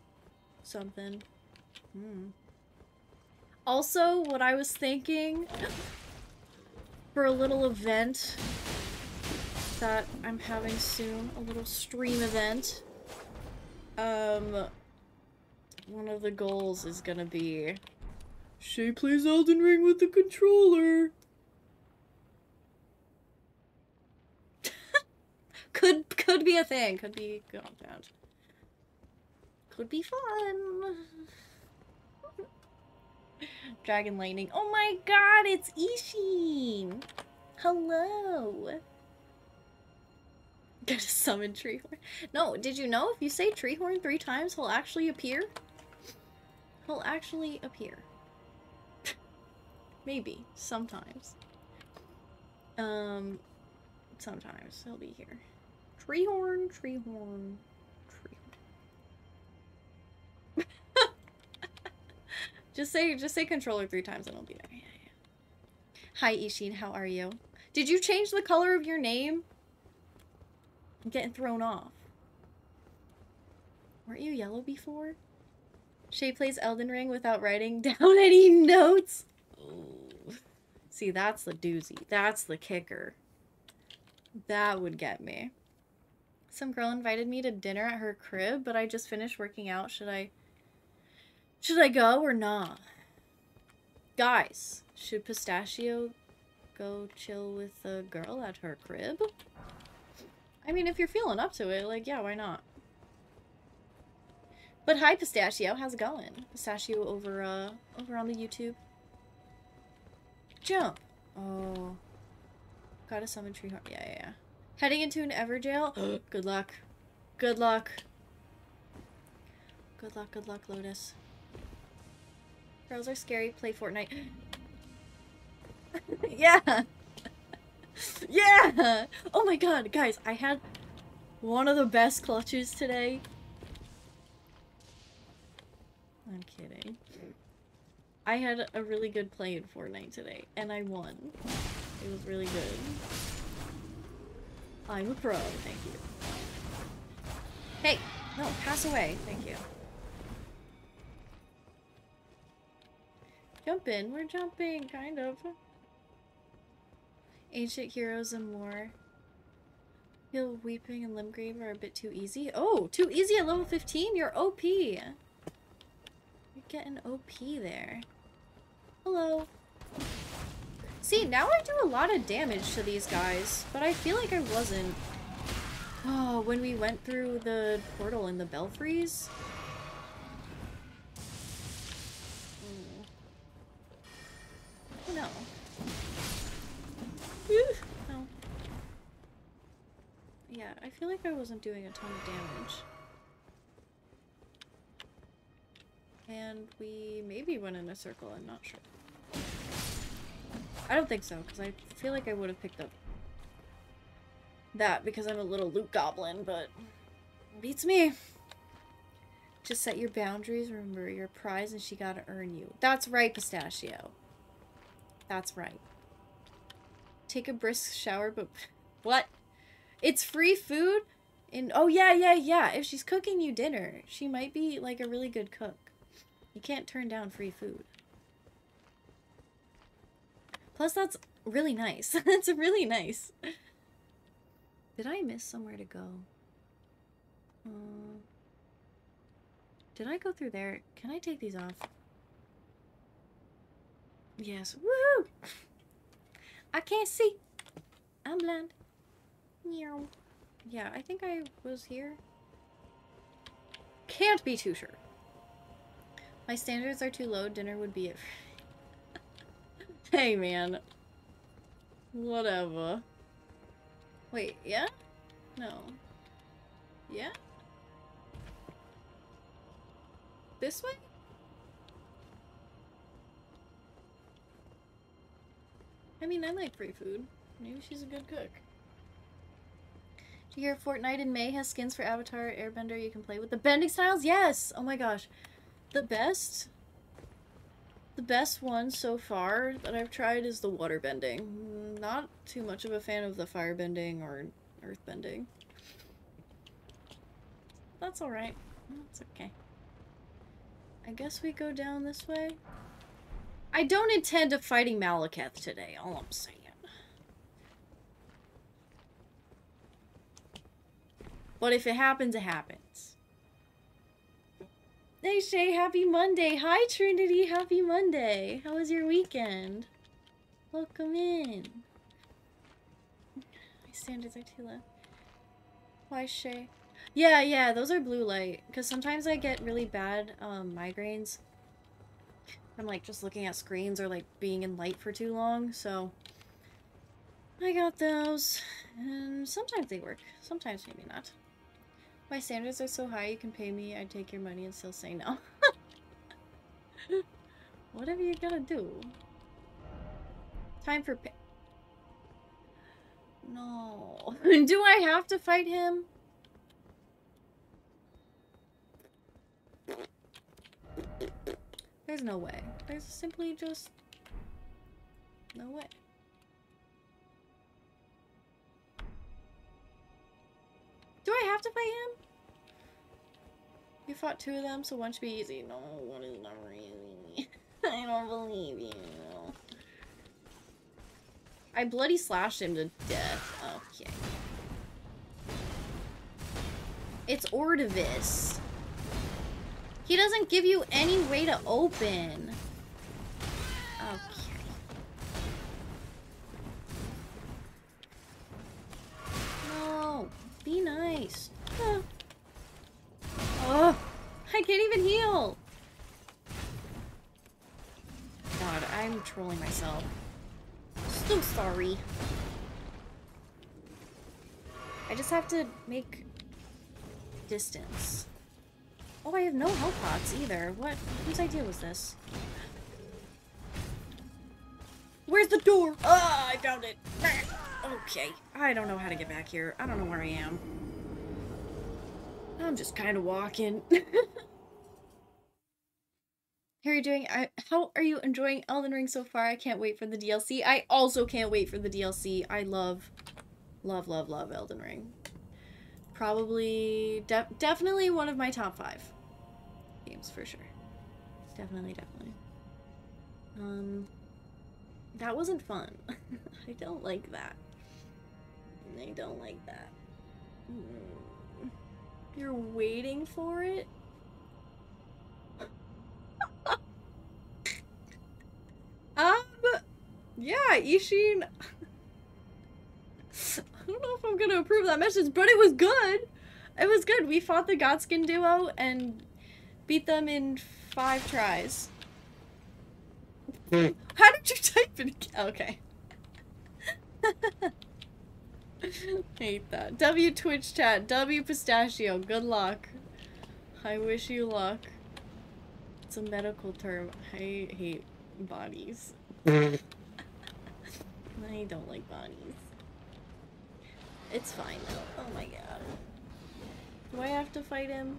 A: something. Hmm. Also, what I was thinking *gasps* for a little event that I'm having soon, a little stream event. Um, one of the goals is gonna be She plays Elden Ring with the controller. *laughs* could could be a thing. Could be oh, content. Could be fun. Dragon Lightning. Oh my god, it's Ishin! Hello! Gotta summon Treehorn. No, did you know if you say Treehorn three times, he'll actually appear? He'll actually appear. Maybe. Sometimes. Um, sometimes he'll be here. Treehorn, Treehorn, Treehorn. *laughs* just say, just say controller three times and it'll be there. Yeah, yeah. Hi Ishin, how are you? Did you change the color of your name? I'm getting thrown off. Weren't you yellow before? Shea plays Elden Ring without writing *laughs* down any notes. See, that's the doozy. That's the kicker. That would get me. Some girl invited me to dinner at her crib, but I just finished working out. Should I... Should I go or not? Guys, should Pistachio go chill with a girl at her crib? I mean, if you're feeling up to it, like, yeah, why not? But hi, Pistachio. How's it going? Pistachio over, uh, over on the YouTube. Jump. Oh. Gotta summon tree heart. Yeah, yeah, yeah. Heading into an Evergaol. *gasps* good luck. Good luck. Good luck, good luck, Lotus. Girls are scary. Play Fortnite. *laughs* yeah. *laughs* yeah! Oh my god, guys, I had one of the best clutches today. I'm kidding. I had a really good play in Fortnite today, and I won. It was really good. I'm a pro, thank you. Hey! No, pass away, thank you. Jump in, we're jumping, kind of. Ancient heroes and more. Feel weeping and limgrave are a bit too easy. Oh, too easy at level 15? You're OP. You're getting OP there. Hello. See, now I do a lot of damage to these guys, but I feel like I wasn't. Oh, when we went through the portal in the belfries. Mm. No. no. Yeah, I feel like I wasn't doing a ton of damage. And we maybe went in a circle, I'm not sure. I don't think so, because I feel like I would have picked up that because I'm a little loot goblin, but beats me. Just set your boundaries, remember your prize, and she gotta earn you. That's right, Pistachio. That's right. Take a brisk shower, but... *laughs* What? It's free food? And oh yeah, yeah, yeah. If she's cooking you dinner, she might be like a really good cook. You can't turn down free food. Plus, that's really nice. *laughs* that's really nice. Did I miss somewhere to go? Uh, did I go through there? Can I take these off? Yes. Woohoo! I can't see. I'm blind. Meow. Yeah, I think I was here. Can't be too sure. My standards are too low. Dinner would be it. *laughs* hey, man. Whatever. Wait, yeah? No. Yeah? This way? I mean, I like free food. Maybe she's a good cook. Do you hear Fortnite in May has skins for Avatar Airbender you can play with. The bending styles? Yes! Oh my gosh. The best... The best one so far that I've tried is the water bending. Not too much of a fan of the fire bending or earth bending. That's alright. That's okay. I guess we go down this way. I don't intend to fighting Maliketh today, all I'm saying. But if it happens, it happens. Hey Shea, happy Monday. Hi Trinity, happy Monday. How was your weekend? Welcome in. My standards are too low. Why Shea? Yeah, yeah, those are blue light. Because sometimes I get really bad um, migraines. I'm like just looking at screens or like being in light for too long, so I got those. And sometimes they work, sometimes maybe not. My standards are so high you can pay me, I'd take your money and still say no. *laughs* Whatever you gotta do. Time for pay. No. *laughs* do I have to fight him? There's no way. There's simply just no way. Do I have to fight him? You fought two of them, so one should be easy. No, one is not easy. *laughs* I don't believe you. I bloody slashed him to death. Okay. It's Ordovis. He doesn't give you any way to open. Be nice. Oh. oh. I can't even heal. God, I'm trolling myself. So sorry. I just have to make distance. Oh, I have no health pots either. What? Whose idea was this? Where's the door? Ah, I found it. Okay. I don't know how to get back here. I don't know where I am. I'm just kind of walking. *laughs* how are you doing? I, how are you enjoying Elden Ring so far? I can't wait for the DLC. I also can't wait for the DLC. I love, love, love, love Elden Ring. Probably, de definitely one of my top five games for sure. Definitely, definitely. Um, that wasn't fun. *laughs* I don't like that. I don't like that. Mm. You're waiting for it? *laughs* um, yeah, Ishin. *laughs* I don't know if I'm gonna approve that message, but it was good. It was good. We fought the Godskin duo and beat them in five tries. How did you type it? *laughs* Okay. *laughs* hate that. W Twitch chat. W pistachio. Good luck. I wish you luck. It's a medical term. I hate bodies. *laughs* I don't like bodies. It's fine though. Oh my god. Do I have to fight him?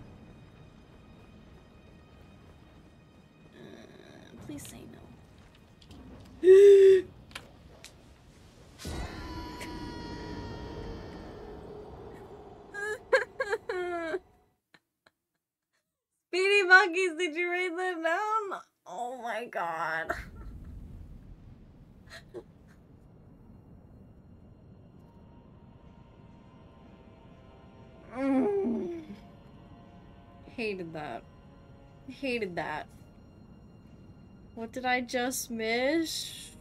A: Uh, please say no. Monkeys, did you write that down? Oh my god. *laughs* Hated that. Hated that. What did I just miss?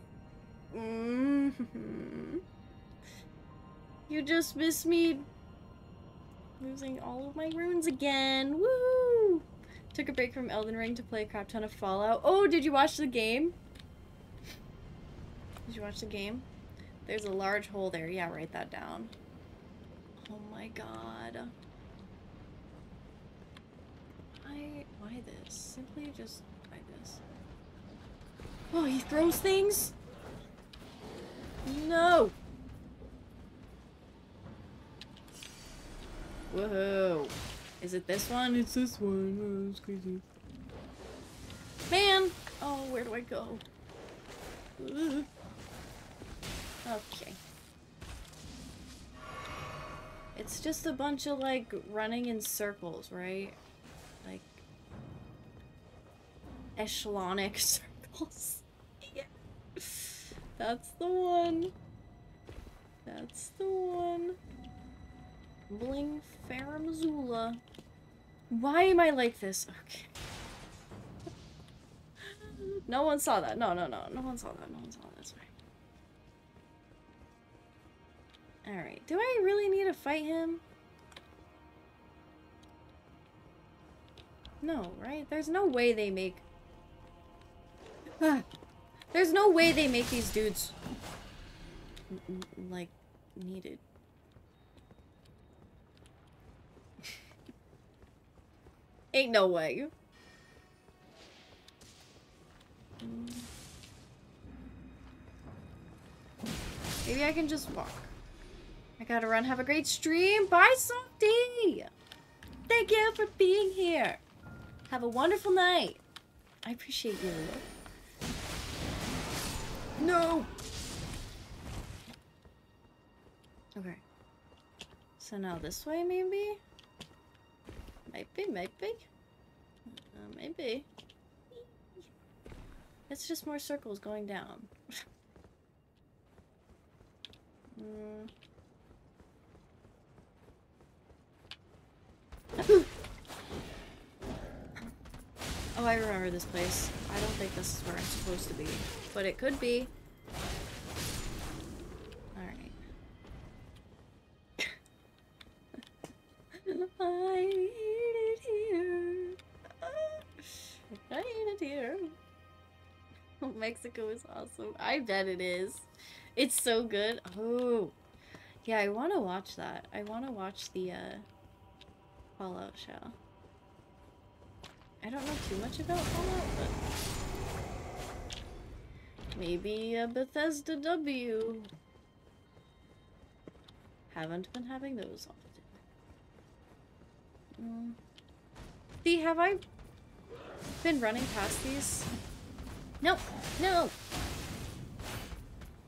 A: Mm -hmm. You just missed me losing all of my runes again. Woo! Took a break from Elden Ring to play a crap ton of Fallout. Oh, did you watch the game? Did you watch the game? There's a large hole there. Yeah, write that down. Oh my god. I... Why this? Simply just... Why this? Oh, he throws things? No! Woohoo. Is it this one? It's this one. Oh, it's crazy. Man! Oh, where do I go? Okay. It's just a bunch of, like, running in circles, right? Like... Echelonic *laughs* circles. yeah. That's the one. That's the one. Bling Farum Azula. Why am I like this? Okay. *laughs* no one saw that. No, no, no. No one saw that. No one saw that. That's. Alright. Do I really need to fight him? No, right? There's no way they make... *sighs* There's no way they make these dudes... like, needed. Ain't no way. Maybe I can just walk. I gotta run. Have a great stream. Bye, Softy! Thank you for being here. Have a wonderful night. I appreciate you. No! Okay. So now this way, maybe? Maybe, maybe. Uh, maybe. It's just more circles going down. *laughs* mm. oh, I remember this place. I don't think this is where I'm supposed to be. But it could be. Alright. *laughs* I here. I need it here. Mexico is awesome. I bet it is. It's so good. Oh. Yeah, I want to watch that. I want to watch the uh, Fallout show. I don't know too much about Fallout, but maybe a Bethesda W. Haven't been having those often. Mm. See, have I been running past these? Nope. no.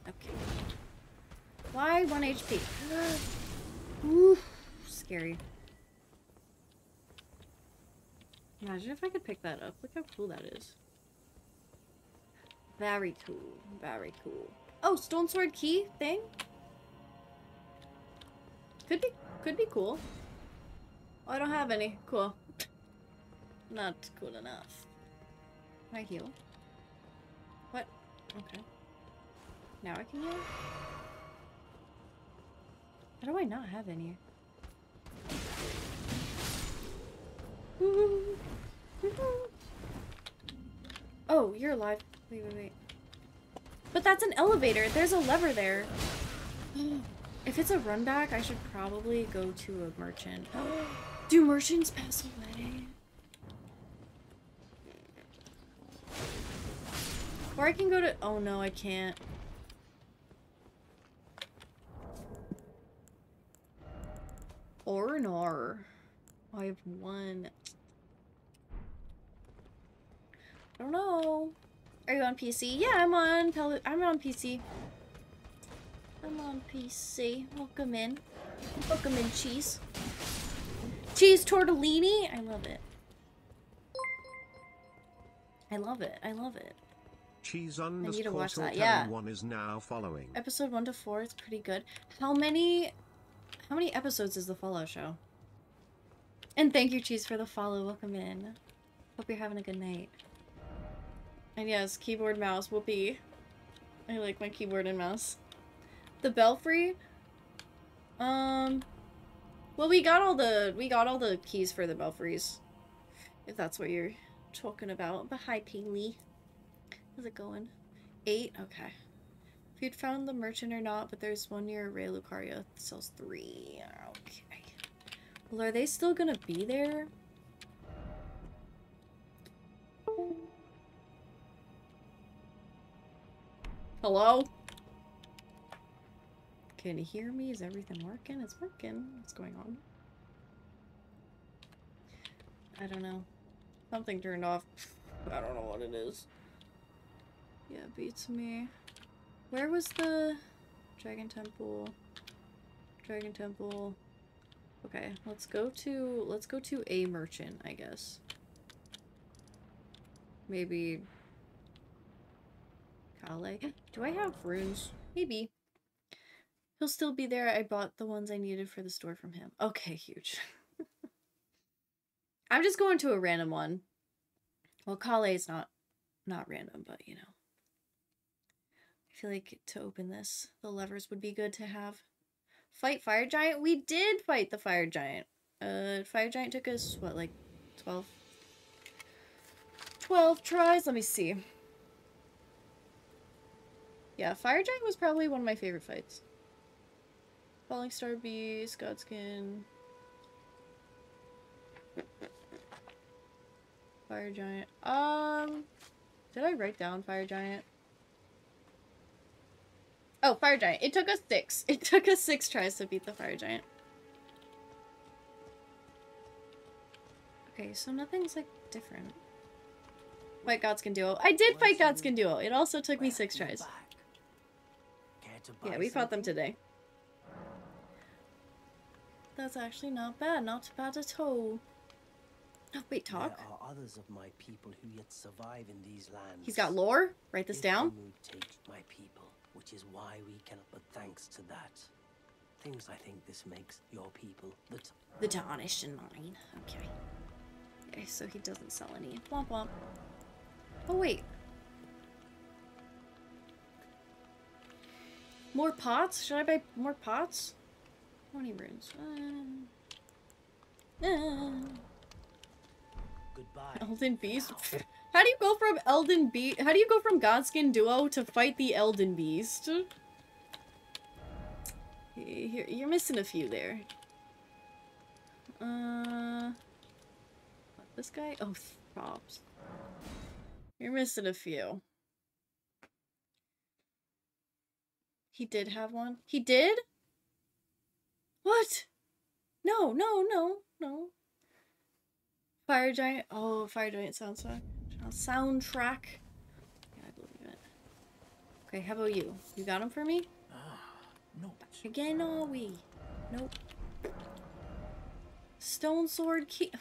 A: Okay. Why one HP? *gasps* Ooh, scary. Imagine if I could pick that up. Look how cool that is. Very cool. Very cool. Oh, stone sword key thing? Could be could be cool. Oh, I don't have any. Cool. Not cool enough. Can I heal? What? Okay. Now I can heal? How do I not have any? *laughs* Oh, you're alive. Wait, wait, wait. But that's an elevator. There's a lever there. *gasps* If it's a run back, I should probably go to a merchant. *gasps* Do merchants pass away? Or I can go to- oh no, I can't. Or nor. Oh, I have one. I don't know. Are you on PC? Yeah, I'm on Pel I'm on PC. I'm on PC. Welcome in. Welcome in, cheese. Cheese tortellini? I love it. I love it. I love it.
C: Cheese
A: need to watch
C: underscore
A: that, yeah.
C: one is now following.
A: Episode 1 to 4 is pretty good. How many how many episodes is the Fallout show? And thank you, Cheese, for the follow. Welcome in. Hope you're having a good night. And yes, keyboard, mouse, whoopee. I like my keyboard and mouse. The belfry? Um Well we got all the we got all the keys for the belfries. If that's what you're talking about. But hi Paley. How's it going? Eight? Okay. If you'd found the merchant or not, but there's one near Raya Lucaria that sells three. Okay. Well, are they still gonna be there? Hello? Can you hear me? Is everything working? It's working. What's going on? I don't know. Something turned off. I don't know what it is. Yeah, beats me. Where was the Dragon Temple? Dragon Temple. Okay, let's go to let's go to a merchant, I guess. Maybe Kale. *gasps* Do I have runes? Maybe. He'll still be there. I bought the ones I needed for the store from him. Okay, huge. *laughs* I'm just going to a random one. Well, Kale is not not random, but you know. Feel like to open this, the levers would be good to have. Fight Fire Giant? We did fight the Fire Giant. Uh, Fire Giant took us, what, like 12? 12 tries? Let me see. Yeah, Fire Giant was probably one of my favorite fights. Falling Star Beast, Godskin. Fire Giant. Um, did I write down Fire Giant? Oh, Fire Giant. It took us six. *laughs* It took us six tries to beat the Fire Giant. Okay, so nothing's, like, different. Fight Godskin Duo. I did fight Godskin Duo. It also took me six tries. Yeah, we fought them today. That's actually not bad. Not bad at all. Oh, wait, talk?
B: There are others of my people who yet survive in these lands.
A: He's got lore? Write this
B: If
A: down.
B: Umud takes my people, which is why we cannot but thanks to that. Things I think this makes your people the
A: The tarnished in mine. Okay. Okay, so he doesn't sell any. Womp womp. Oh, wait. More pots? Should I buy more pots? How many runes? Um, uh,
B: goodbye. *laughs*
A: Elden Beast? *laughs* How do you go from Elden Beast? How do you go from Godskin Duo to fight the Elden Beast? You're, missing a few there. Uh, this guy? Oh, props. You're missing a few. He did have one. He did? What? No, no, no, no. Fire Giant. Oh, Fire Giant soundtrack. Soundtrack. Yeah, I believe it. Okay, how about you? You got them for me?
D: No.
A: Again, are we? Nope. Stone Sword Key.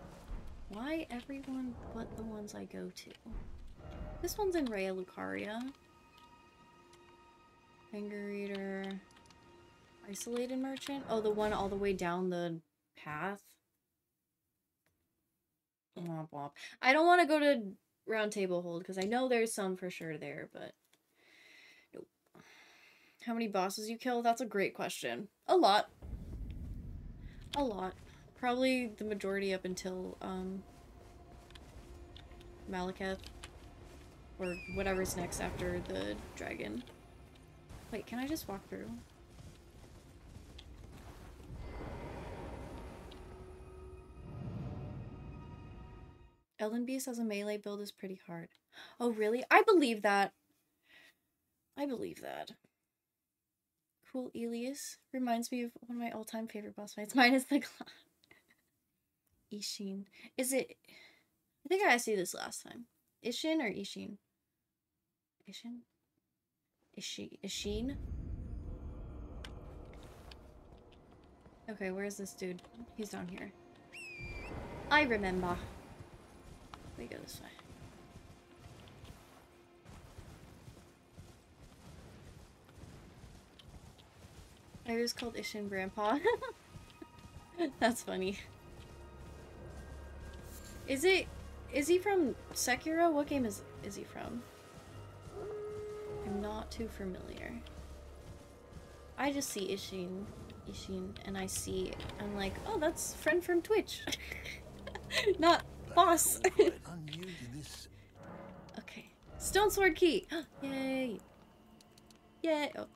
A: *sighs* Why everyone but the ones I go to? This one's in Raya Lucaria. Finger Reader. Isolated Merchant? Oh, the one all the way down the path? Womp womp. I don't want to go to Round Table Hold because I know there's some for sure there, but nope. How many bosses you kill? That's a great question. A lot. A lot. Probably the majority up until um Maliketh. Or whatever's next after the dragon. Wait, can I just walk through? Elden Beast as a melee build is pretty hard. Oh, really? I believe that. I believe that. Cool Elias reminds me of one of my all-time favorite boss fights. *laughs* Mine is the. Ishin. Is it... I think I you this last time. Ishin or Ishin? Ishin? Ishi Ishin? Okay, where's this dude? He's down here. I remember. We go this way. I was called Ishin Grandpa. *laughs* That's funny. Is it is he from Sekiro? What game is is he from? I'm not too familiar. I just see Ishin Ishin and I see I'm like, oh that's friend from Twitch. *laughs* not boss. *laughs*
D: Quite unusual this
A: okay. Stone Sword Key! *gasps* Yay! Yay! Oh.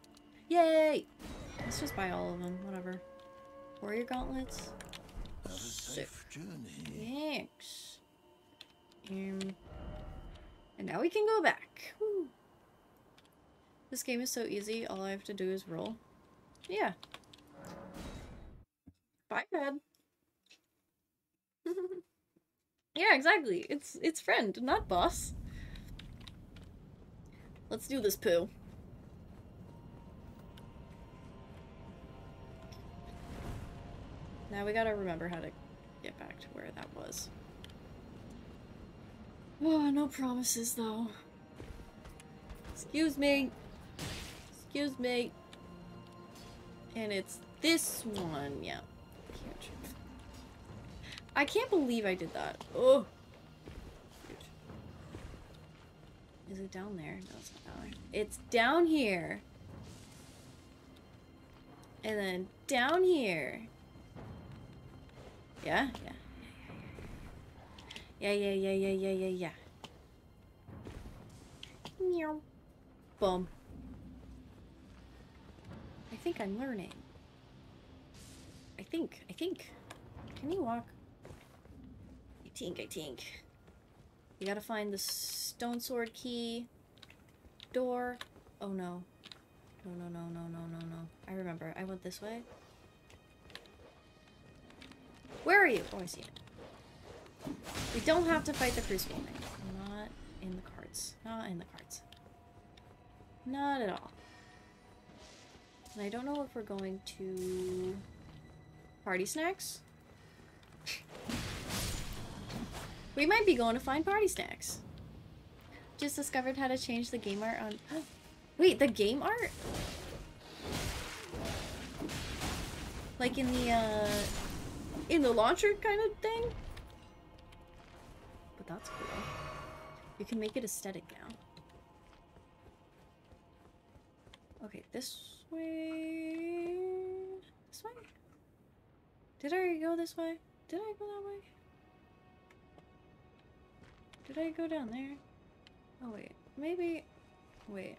A: Yay! Let's just buy all of them, whatever. Warrior Gauntlets.
D: have a safe journey.
A: Thanks. Um, and now we can go back. Woo. This game is so easy. All I have to do is roll. Yeah. Bye, Dad. *laughs* Yeah, exactly. It's it's friend, not boss. Let's do this poo. Now we gotta remember how to get back to where that was. Oh, no promises though. Excuse me. Excuse me. And it's this one, yeah. I can't believe I did that. Oh. Is it down there? No, it's not down there. It's down here. And then down here. Yeah, yeah. Yeah, yeah, yeah, yeah, yeah, yeah, yeah. Meow. Boom. I think I'm learning. I think, I think. Can you walk? I think, I think. You gotta find the stone sword key. Door. Oh no. No, no, no, no, no, no, no. I remember. I went this way. Where are you? Oh, I see it. We don't have to fight the crucible thing. Not in the cards. Not in the cards. Not at all. And I don't know if we're going to... Party snacks? *laughs* we might be going to find party snacks. Just discovered how to change the game art on... *gasps* Wait, the game art? Like in the, uh... In the launcher kind of thing? But that's cool. You can make it aesthetic now. Okay, this way... This way? Did I go this way? Did I go that way? Did I go down there? Oh wait, maybe... Wait.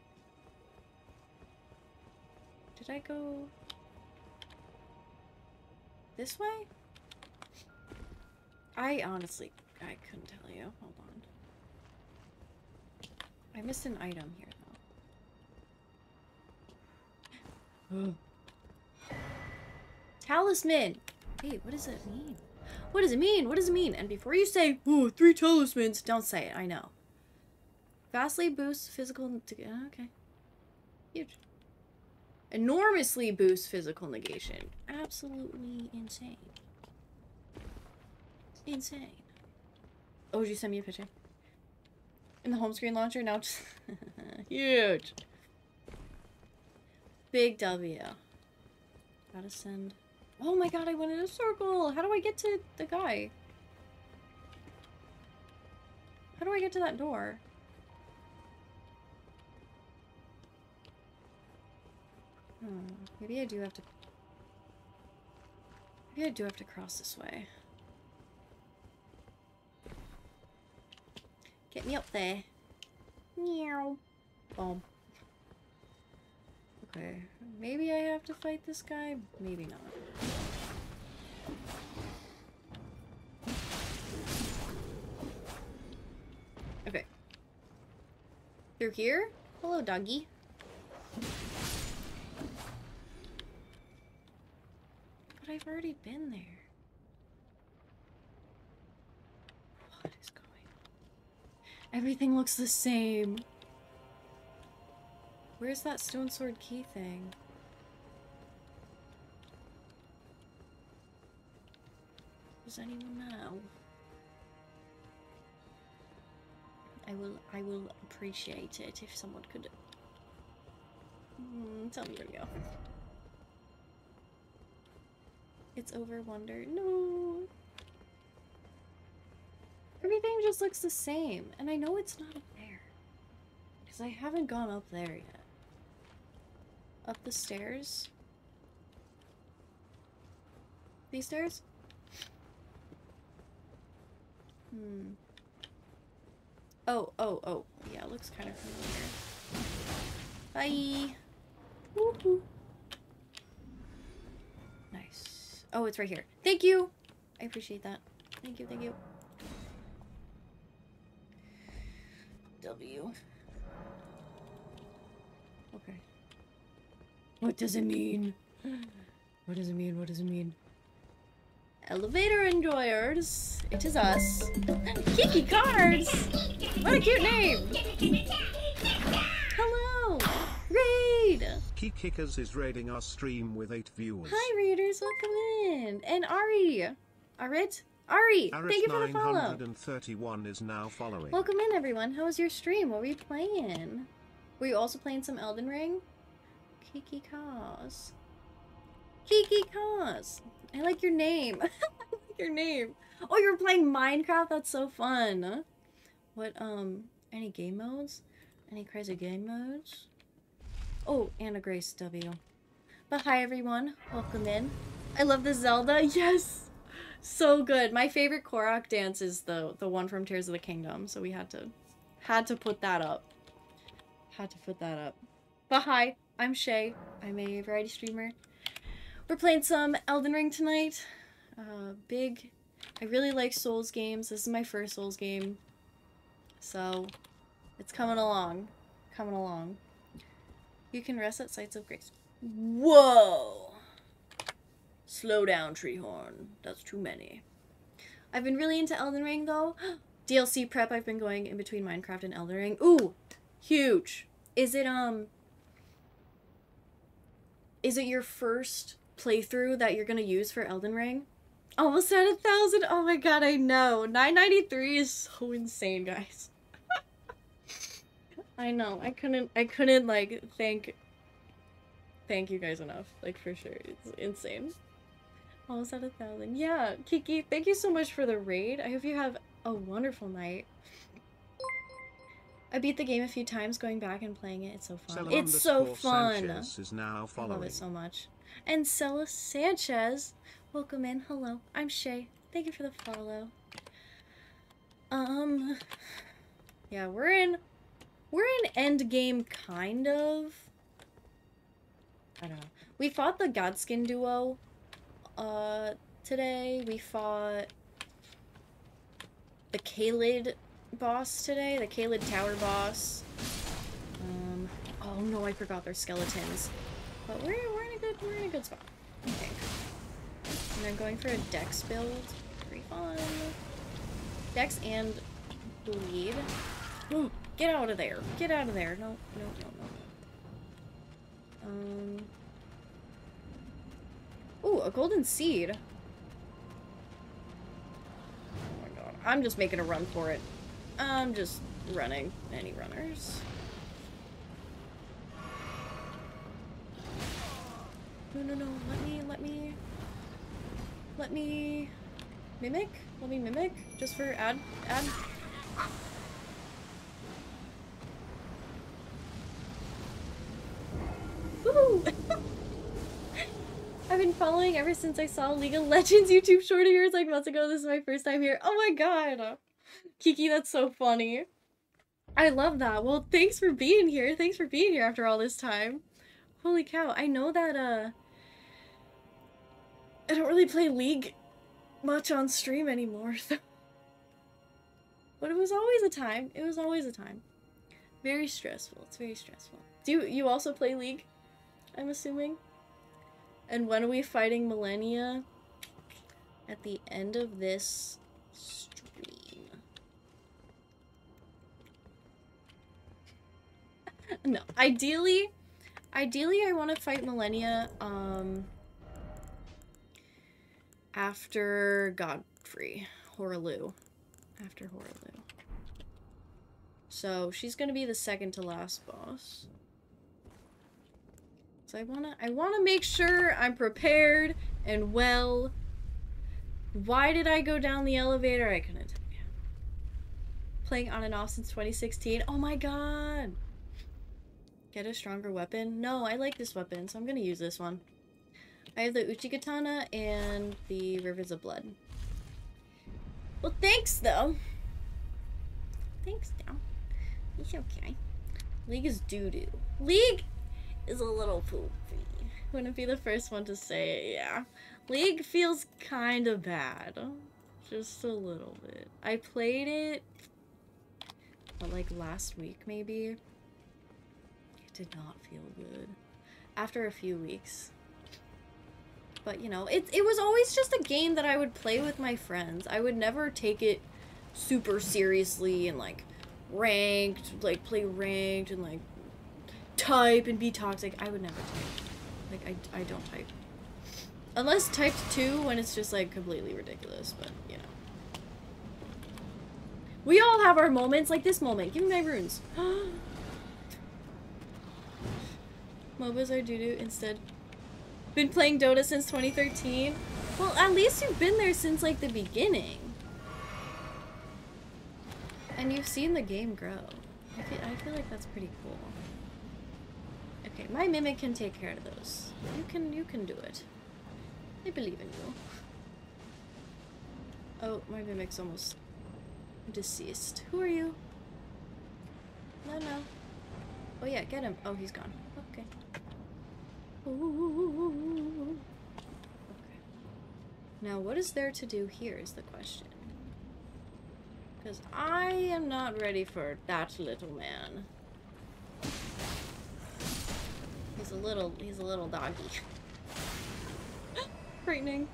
A: Did I go... This way? I honestly, I couldn't tell you. Hold on. I missed an item here, though. *gasps* Talisman! Hey, what does that mean? What does it mean? What does it mean? And before you say, oh, three talismans, don't say it. I know. Vastly boosts physical... Uh, okay. Huge. Enormously boosts physical negation. Absolutely insane. Insane. Oh, did you send me a picture? In the home screen launcher? Now just... *laughs* Huge. Big W. Gotta send... Oh my god, I went in a circle! How do I get to the guy? How do I get to that door? Hmm, maybe I do have to... Maybe I do have to cross this way. Get me up there. Meow. Boom. Okay. Maybe I have to fight this guy? Maybe not. Okay. Through here? Hello, doggy. But I've already been there. What is going on? Everything looks the same. Where's that stone sword key thing? Does anyone know? I will I will appreciate it if someone could mm, tell me where to go. It's over wonder. No. Everything just looks the same, and I know it's not up there. Because I haven't gone up there yet. Up the stairs? These stairs? Hmm. Oh, oh, oh. Yeah, it looks kind of familiar. Bye! Woohoo! Nice. Oh, it's right here. Thank you! I appreciate that. Thank you, thank you. W. What does it mean? What does it mean? What does it mean? Elevator enjoyers. It is us. Kiki Cards! What a cute name! Hello! Raid!
C: Key Kickers is raiding our stream with 8 viewers.
A: Hi, readers. Welcome in. And Ari. Arit? Ari!
C: Aris
A: Thank you for the follow.
C: 931 is now following.
A: Welcome in, everyone. How was your stream? What were you playing? Were you also playing some Elden Ring? Kiki Cause. Kiki Cause. I like your name. *laughs* I like your name. Oh, you're playing Minecraft? That's so fun. What, um, any game modes? Any crazy game modes? Oh, Anna Grace W. But hi, everyone. Welcome in. I love the Zelda. *laughs* Yes! So good. My favorite Korok dance is the the one from Tears of the Kingdom, so we had to had to put that up. Had to put that up. But hi, I'm Shea. I'm a variety streamer. We're playing some Elden Ring tonight. Uh, big. I really like Souls games. This is my first Souls game. So, it's coming along. Coming along. You can rest at sites of grace. Whoa! Slow down, Treehorn. That's too many. I've been really into Elden Ring, though. *gasps* DLC prep, I've been going in between Minecraft and Elden Ring. Ooh! Huge! Is it, um... Is it your first playthrough that you're gonna use for Elden Ring? Almost at a thousand! Oh my god, I know! 993 is so insane, guys. *laughs* I know. I couldn't, I couldn't, like, thank... Thank you guys enough. Like, for sure. It's insane. Almost at a thousand. Yeah, Kiki, thank you so much for the raid. I hope you have a wonderful night. I beat the game a few times, going back and playing it. It's so fun.
C: Cella
A: it's so fun.
C: Sanchez is now
A: I love it so much. And Cella Sanchez, welcome in. Hello, I'm Shea. Thank you for the follow. Um, yeah, we're in, we're in end game, kind of. I don't know. We fought the Godskin duo, uh, today. We fought the Caelid boss today, the Caelid Tower boss. Um, oh no, I forgot their skeletons. But we're, we're in a good we're in a good spot, think. And I'm going for a Dex build. Pretty fun. Dex and bleed. Ooh, get out of there. Get out of there. No, no, no, no. Um. Ooh, a golden seed. Oh my god. I'm just making a run for it. I'm just running. Any runners? No, no, no. Let me, let me... Let me... Mimic? Let me mimic? Just for ad... ad... *laughs* I've been following ever since I saw League of Legends YouTube short of yours like months ago. This is my first time here. Oh my god! Kiki, that's so funny. I love that. Well, thanks for being here. Thanks for being here after all this time. Holy cow. I know that, uh... I don't really play League much on stream anymore, *laughs* so... But it was always a time. It was always a time. Very stressful. It's very stressful. Do you, also play League? I'm assuming? And when are we fighting Malenia? At the end of this no, ideally, ideally I want to fight Malenia, um, after Godfrey, Hoarah Loux. After Hoarah Loux. So, she's gonna be the second to last boss. So I wanna I wanna make sure I'm prepared and well. Why did I go down the elevator? I couldn't tell you. Playing on and off since 2016. Oh my god. Get a stronger weapon? No, I like this weapon, so I'm gonna use this one. I have the Uchigatana and the Rivers of Blood. Well, thanks, though. Thanks, though. It's okay. League is doo-doo. League is a little poopy. Wouldn't be the first one to say it, yeah. League feels kind of bad. Just a little bit. I played it, what, like last week maybe? Did not feel good. After a few weeks. But you know, it it was always just a game that I would play with my friends. I would never take it super seriously and like ranked, like play ranked and like type and be toxic. I would never type. Like I I don't type. Unless typed 2 when it's just like completely ridiculous, but you know. We all have our moments, like this moment. Give me my runes. *gasps* *gasps* MOBAs are doo-doo instead. Been playing Dota since 2013? Well, at least you've been there since like the beginning. And you've seen the game grow. I feel, I feel like that's pretty cool. Okay, my mimic can take care of those. You can you can do it. I believe in you. Oh, my mimic's almost deceased. Who are you? No, no. Oh yeah, get him. Oh, he's gone. Okay. Now, what is there to do here is the question. Because I am not ready for that little man. He's a little, he's a little doggy. *laughs* Frightening.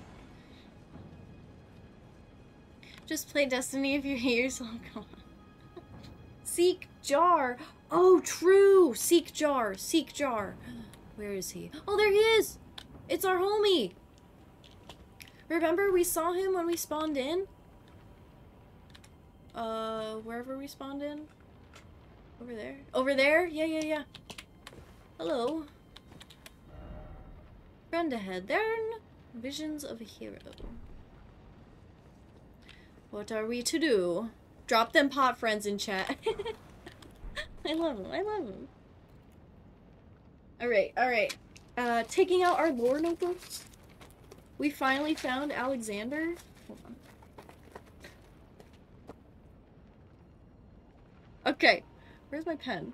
A: Just play Destiny if you're here, so *laughs* come on. Seek Jar. Oh, true. Seek Jar. Seek Jar. Where is he? Oh, there he is. It's our homie. Remember we saw him when we spawned in? Uh, wherever we spawned in? Over there? Over there? Yeah, yeah, yeah. Hello. Friend ahead. There visions of a hero. What are we to do? Drop them pot friends in chat. *laughs* I love them. I love them. Alright, alright. Uh, taking out our lore notebooks. We finally found Alexander. Hold on. Okay. Where's my pen?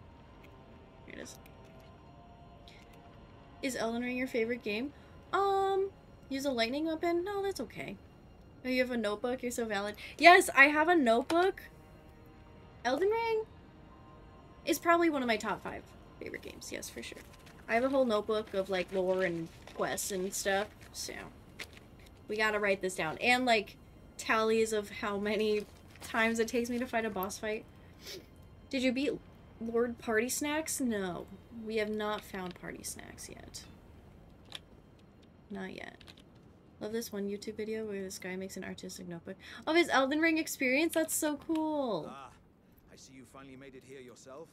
A: Here it is. Is Elden Ring your favorite game? Um, use a lightning weapon? No, that's okay. Oh, you have a notebook? You're so valid. Yes, I have a notebook. Elden Ring is probably one of my top five favorite games. Yes, for sure. I have a whole notebook of like lore and quests and stuff. So we gotta write this down. And like tallies of how many times it takes me to fight a boss fight. Did you beat Lord Party Snacks? No. We have not found Party Snacks yet. Not yet. Love this one YouTube video where this guy makes an artistic notebook of his Elden Ring experience. That's so cool.
E: Ah, I see you finally made it here yourself.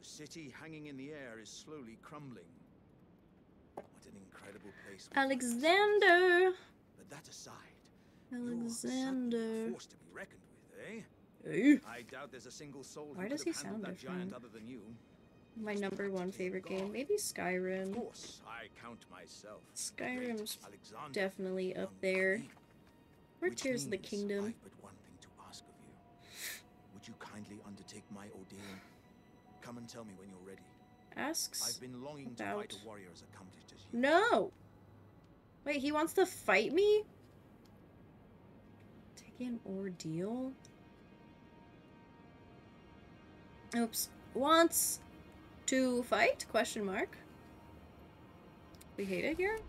E: The city hanging in the air is slowly crumbling. What an incredible place. we've found ourselves.
A: Alexander.
E: But that aside,
A: Alexander.
E: certainly a force to be reckoned with, eh?
A: Hey.
E: I doubt there's a single soul
A: Why does he sound
E: that giant other than you.
A: My number one favorite game. Maybe Skyrim.
E: Of course, I count myself.
A: Skyrim's
E: Alexander
A: definitely up there. Or Tears of the Kingdom.
E: I've but one thing to ask of you. Would you kindly undertake my ordeal? Come and tell me when you're ready.
A: Asks
E: I've been longing to fight a warrior as accomplished as you.
A: No! Wait, he wants to fight me? Take an ordeal? Oops. Wants to fight? Question mark. We hate it here?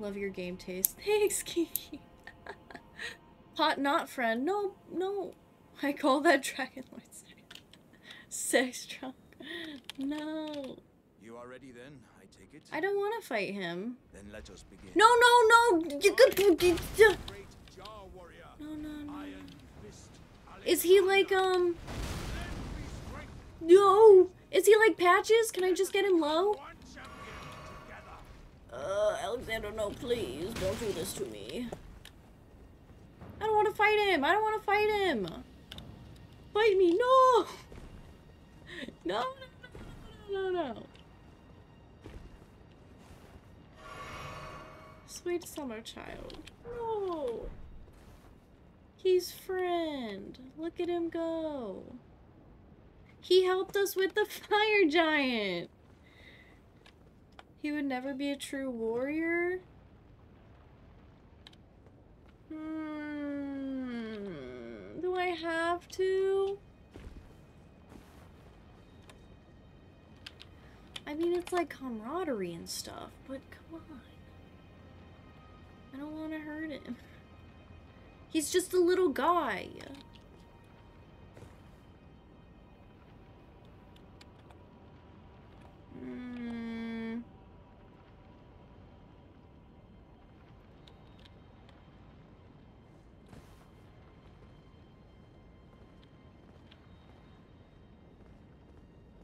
A: Love your game taste. *laughs* Thanks, Kiki. *laughs* Hot not friend. No, no. I call that *laughs* Dragon Lord sex drunk. No.
E: You are ready then, I take it?
A: I don't want to fight him.
E: Then let us begin.
A: No, no, no! You could- you could-
E: Great Jar warrior.
A: No, no, no. Is he like, um... No! Is he like Patches? Can I just get him low?
E: One champion together.
A: Uh, Alexander, no, please. Don't do this to me. I don't want to fight him. I don't want to fight him. Fight me. No! *laughs* No, no, no, no, no, no. Sweet summer child. No. He's friend. Look at him go. He helped us with the *laughs* fire giant. He would never be a true warrior? Hmm. Do I have to? I mean, it's like camaraderie and stuff, but come on. I don't want to hurt him. He's just a little guy. Mm.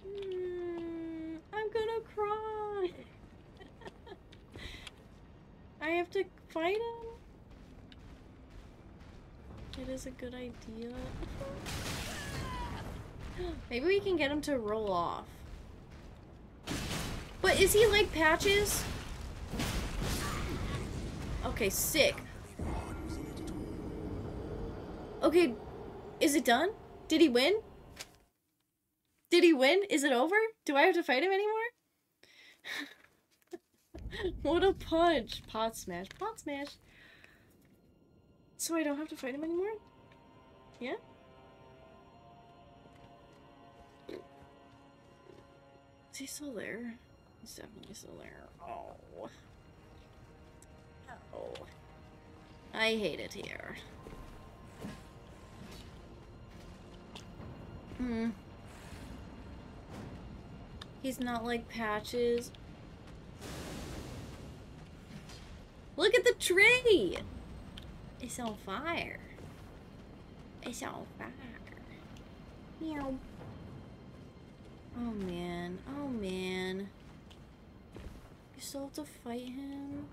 A: Mm, I'm gonna cry. I have to fight him? It is a good idea. *gasps* Maybe we can get him to roll off. But is he like Patches? Okay, sick. Okay, is it done? Did he win? Did he win? Is it over? Do I have to fight him anymore? *laughs* what a punch. Pot smash. Pot smash. So I don't have to fight him anymore? Yeah? Is he still there? He's definitely still there. Oh. Oh. I hate it here. Hmm. He's not like Patches. Look at the tree! It's on fire. It's on fire. Meow. Oh man. Oh man. You still have to fight him?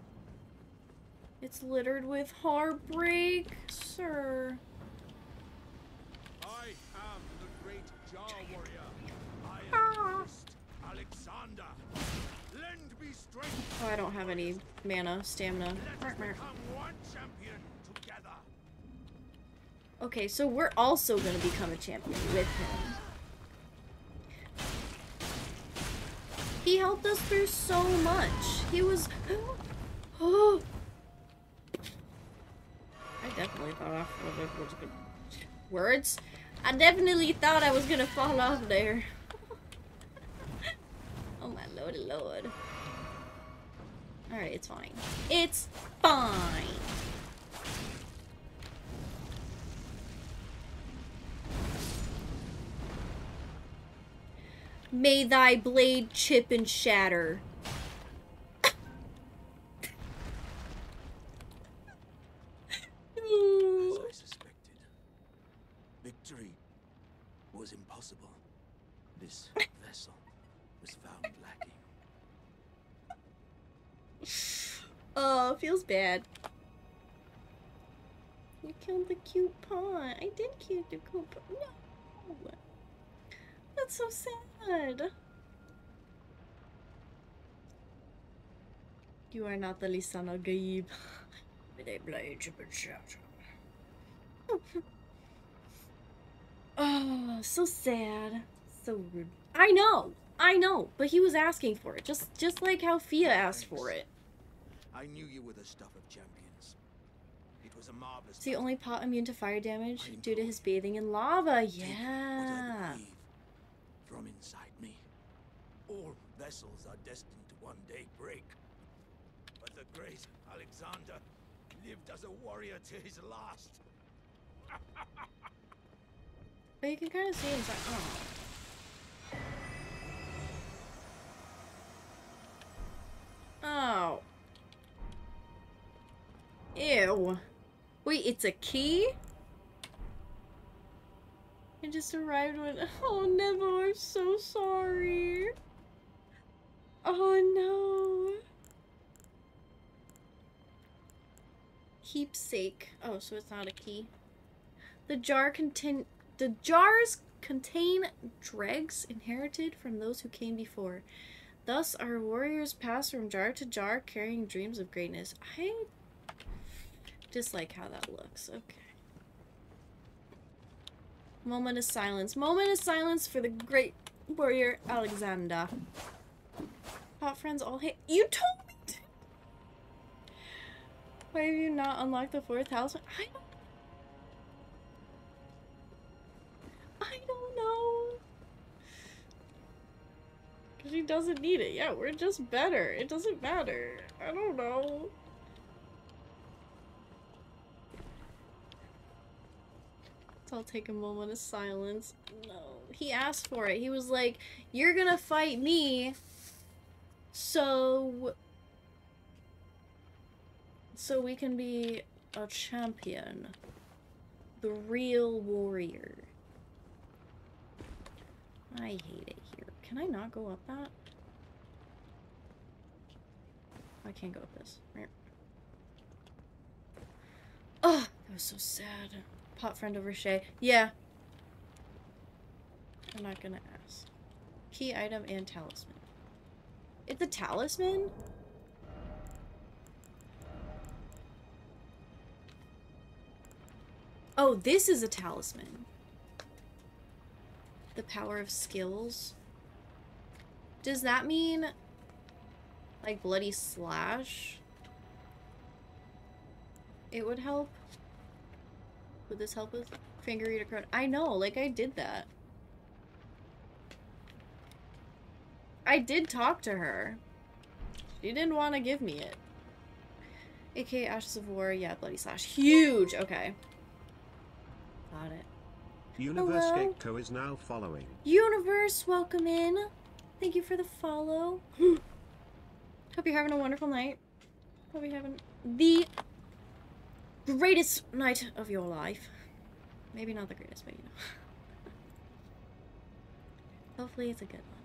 A: It's littered with heartbreak, sir.
E: I am the great Jar Warrior. I
A: Ah.
E: am Christ Alexander. Lend me strength.
A: Oh, I don't have any mana, stamina. Okay, so we're also gonna become a champion with him. He helped us through so much. He was. Oh. *gasps* I definitely thought I was good. Words? I definitely thought I was gonna fall off there. *laughs* oh my lordy lord. Alright, it's fine. It's fine. May thy blade chip and shatter.
E: As I suspected, victory was impossible. This vessel was found lacking.
A: Oh, feels bad. You killed the cute pawn. I did kill the cute pawn. No. That's so sad. You are not the Lisan al Gaib. *laughs* *laughs* Oh, so sad. So rude. I know. I know, but he was asking for it. Just just like how Fia asked for it.
E: I knew you were the stuff of champions. It was a marvelous.
A: Is he only pot immune to fire damage due to his bathing in lava?
E: Take what I
A: Yeah.
E: From inside me, all vessels are destined to one day break. But the great Alexander lived as a warrior to his last. *laughs*
A: But you can kind of see inside. Oh. Oh. Ew. Wait, it's a key? I just arrived when. *laughs* Oh, Nevo, I'm so sorry. Oh no. Keepsake. Oh, so it's not a key. The jar contain the jars contain dregs inherited from those who came before. Thus, our warriors pass from jar to jar, carrying dreams of greatness. I dislike how that looks. Okay. Moment of silence. Moment of silence for the great warrior Alexander. Hot friends all hate. You told me to. Why have you not unlocked the fourth house? I don't. I don't know. Because he doesn't need it. Yeah, we're just better. It doesn't matter. I don't know. I'll take a moment of silence. No. He asked for it. He was like, You're gonna fight me. So. So we can be a champion. The real warrior. I hate it here. Can I not go up that? I can't go up this. Right. Oh, that was so sad. Pot friend over Shea. Yeah. I'm not gonna ask. Key item and talisman. It's a talisman? Oh, this is a talisman. The power of skills. Does that mean like bloody slash? It would help. Would this help with finger eater card? I know, like I did that. I did talk to her. She didn't want to give me it. AK Ashes of War, yeah, Bloody Slash. Huge! Okay. Got it.
C: Universe
A: Hello?
C: Gecko is now following.
A: Universe, welcome in. Thank you for the follow. *gasps* Hope you're having a wonderful night. Hope you're having the greatest night of your life. Maybe not the greatest, but you know. *laughs* Hopefully it's a good one.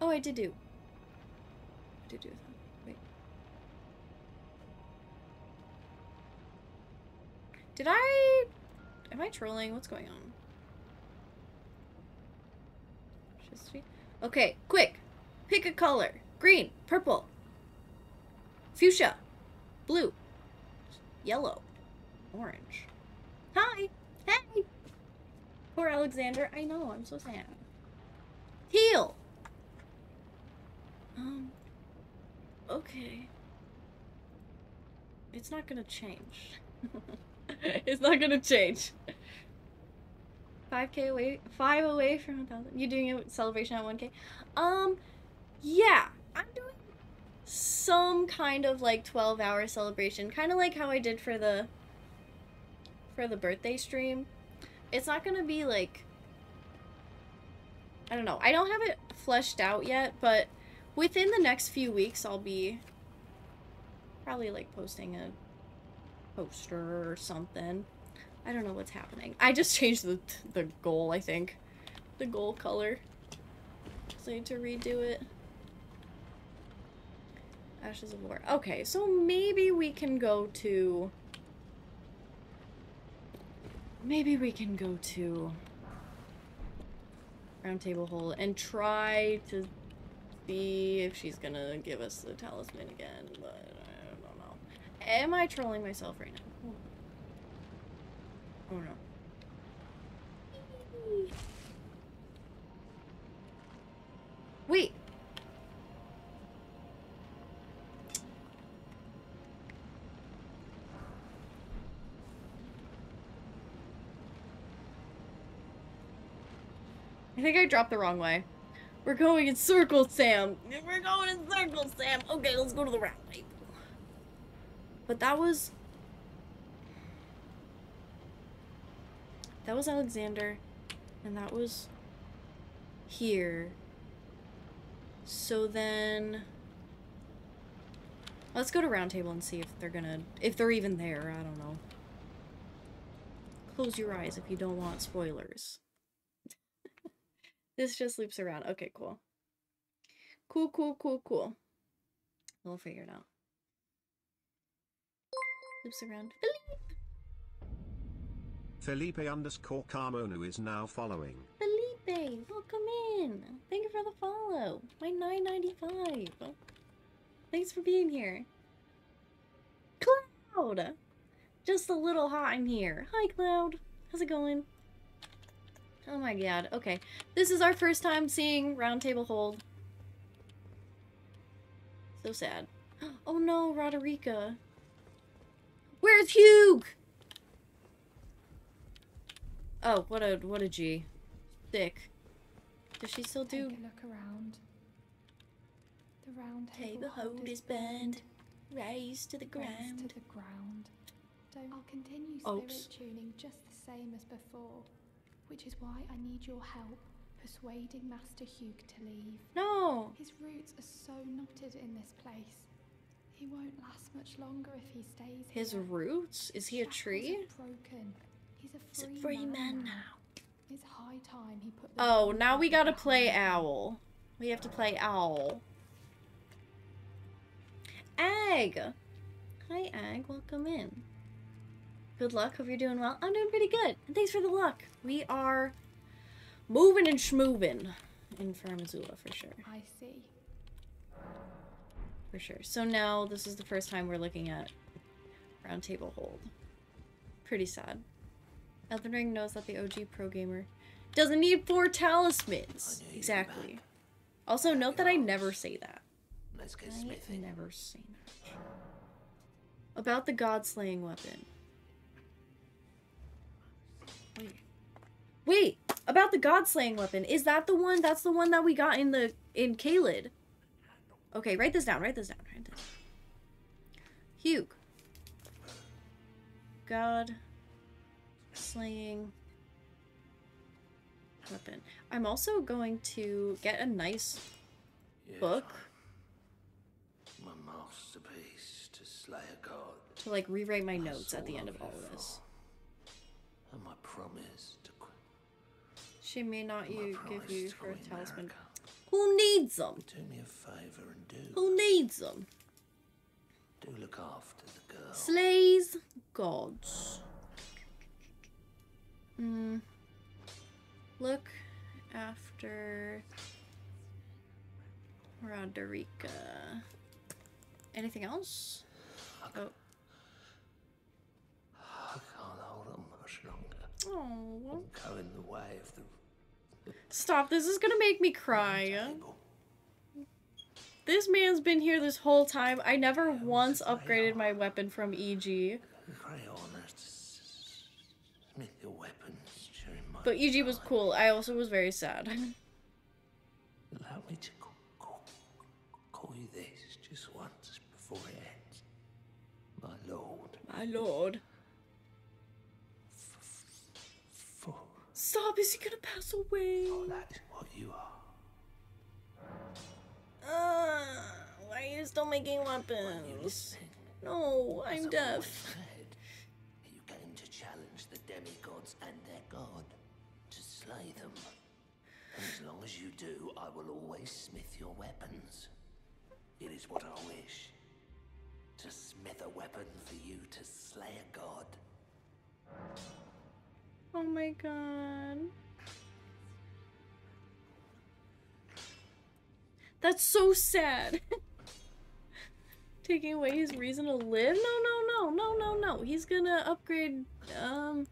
A: Oh, I did do. I did do that. Wait. Did I... Am I trolling? What's going on? Okay, quick. Pick a color. Green, purple, fuchsia, blue, yellow, orange. Hi. Hey. Poor Alexander. I know. I'm so sad. Teal. Um. Okay. It's not gonna change. *laughs* it's not gonna change. 5k away, 5 away from a 1000. You doing a celebration at 1k? Um, yeah. I'm doing some kind of like 12 hour celebration. Kind of like how I did for the for the birthday stream. It's not gonna be like I don't know. I don't have it fleshed out yet, but within the next few weeks I'll be probably like posting a poster or something. I don't know what's happening. I just *laughs* changed the the goal, I think. The goal color. So I need to redo it. Ashes of War. Okay, so maybe we can go to maybe we can go to Round Table Hold and try to see if she's gonna give us the talisman again, but I don't know. Am I trolling myself right now? Oh no. Wait. I think I dropped the wrong way. We're going in circles, Sam. We're going in circles, Sam. Okay, let's go to the round table. But that was That was Alexander, and that was here. So then, let's go to Roundtable and see if they're gonna, if they're even there. I don't know. Close your eyes if you don't want spoilers. This just loops around. Okay, cool. Cool, cool, cool, cool. We'll figure it out. Loops around.
C: Felipe underscore Carmonu is now following.
A: Felipe, welcome in. Thank you for the follow. My 995. Thanks for being here. Cloud! Just a little hot in here. Hi, Cloud. How's it going? Oh my god. Okay. This is our first time seeing Round Table Hold. So sad. *gasps* Oh no, Roderika. Where's Hugh? Oh, what a what a G. Thick. Does she still do
F: Take a look around. The round table,
A: Table hold is burned, raised to the
F: raised to
A: ground.
F: the ground. Stone. I'll continue
A: Oops.
F: spirit tuning just the same as before, which is why I need your help persuading Master Hugh to leave.
A: No.
F: His roots are so knotted in this place. He won't last much longer if he stays
A: His
F: here.
A: roots? Is he a tree?
F: broken. He's a
A: He's
F: free,
A: a free man now.
F: It's high time he put
A: Oh, now we gotta play. Owl. We have to play Owl. Egg. Hi, Egg. Welcome in. Good luck. Hope you're doing well. I'm doing pretty good. And thanks for the luck. We are moving and schmoving in Farum Azula for sure.
F: I see.
A: For sure. So now this is the first time we're looking at Round Table Hold. Pretty sad. Elden Ring knows that the OG pro gamer doesn't need four talismans.
B: I knew you'd be
A: Exactly. Also, note that I never say that.
B: Let's get
A: I
B: smithing.
A: never say that. About the god slaying weapon. Wait. Wait! About the god slaying weapon. Is that the one? That's the one that we got in the in Caelid. Okay, write this down. Write this down. Write this. Hugh. God slaying weapon. I'm also going to get a nice
B: Yes,
A: book
B: My masterpiece to slay a god.
A: to like rewrite my notes at the end of all of this.
B: For. And my promise to qu-
A: She may not you give you her talisman.
B: America.
A: Who needs them?
B: Do me a favor and do
A: Who needs them?
B: do look after the girl.
A: Slays gods. Hmm. Look after Roderika. Anything else? Oh.
B: I can't hold on much longer.
A: Oh.
B: Go in the way of the
A: Stop. This is gonna make me cry. This man's been here this whole time. I never once upgraded my weapon from EG.
B: Great honor to s- smith your weapons my
A: But EG was cool. I also was very sad.
B: Allow me to call you this just once before it ends. My lord.
A: My lord. Stop, is he gonna pass away?
B: for that is what you are.
A: Uh, why are you still making weapons? No, I'm deaf.
B: said, you came to challenge the demigods and their god, to slay them. And as long as you do, I will always smith your weapons. It is what I wish. To smith a weapon for you to slay a god.
A: Oh my god. That's so sad. *laughs* Taking away his reason to live? No, no, no, no, no, no. He's gonna upgrade, um...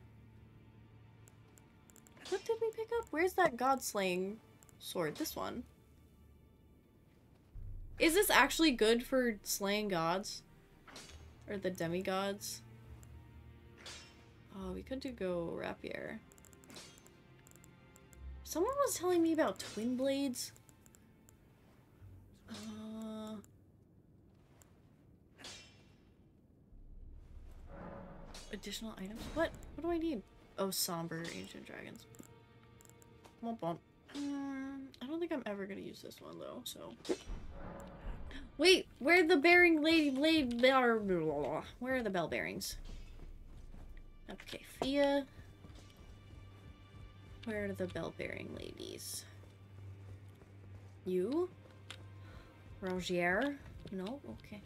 A: What did we pick up? Where's that god slaying sword? This one. Is this actually good for slaying gods? Or the demigods? Oh, we could do go rapier. Someone was telling me about twin blades. Uh, additional items? What? What do I need? Oh, somber ancient dragons. Womp womp. Mm, I don't think I'm ever gonna use this one though. So. Wait, where the bearing lady blade? Where are the bell bearings? Okay, Fia. Where are the bell bearing ladies? You? Rogier? No? Okay.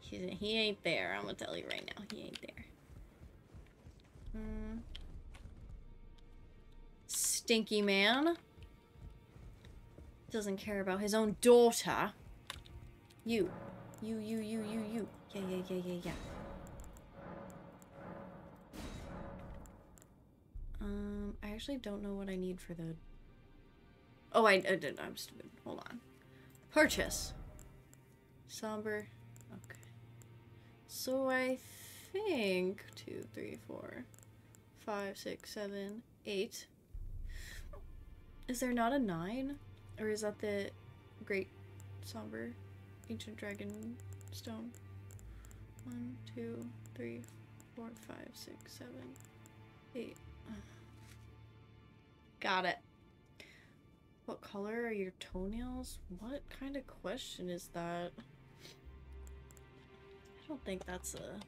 A: He, he ain't there. I'm gonna tell you right now. He ain't there. Hmm. Stinky man. Doesn't care about his own daughter. You. You, you, you, you, you. Yeah, yeah, yeah, yeah, yeah. Um, I actually don't know what I need for the... Oh, I, I did. I'm stupid. Hold on. Purchase. Somber. Okay. So I think two, three, four, five, six, seven, eight. Is there not a nine? Or is that the Great Somber Ancient Dragon Stone? One, two, three, four, five, six, seven, eight. Got it. What color are your toenails? What kind of question is that? I don't think that's a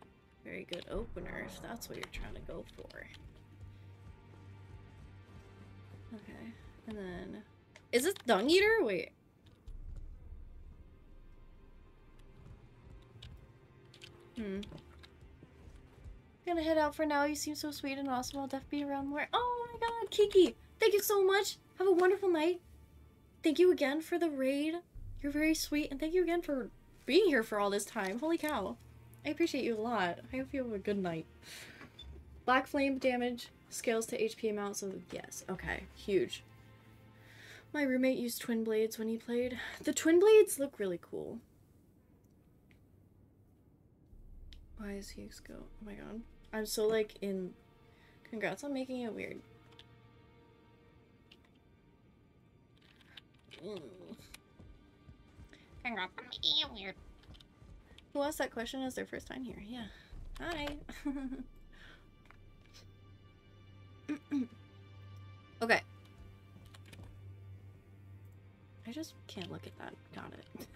A: very good opener if that's what you're trying to go for. Okay, and then... Is this Dung Eater? Wait. Hmm. Gonna head out for now. You seem so sweet and awesome. I'll definitely be around more. Oh my god, Kiki! Thank you so much! Have a wonderful night. Thank you again for the raid. You're very sweet, and thank you again for being here for all this time. Holy cow. I appreciate you a lot. I hope you have a good night. Black flame damage scales to HP amount, so yes. Okay, huge. My roommate used twin blades when he played. The twin blades look really cool. Why is he go? Oh my god. I'm so like in. Congrats on making it weird. It weird. Who asked that question as their first time here? Yeah. Hi. *laughs* okay. I just can't look at that. Got it.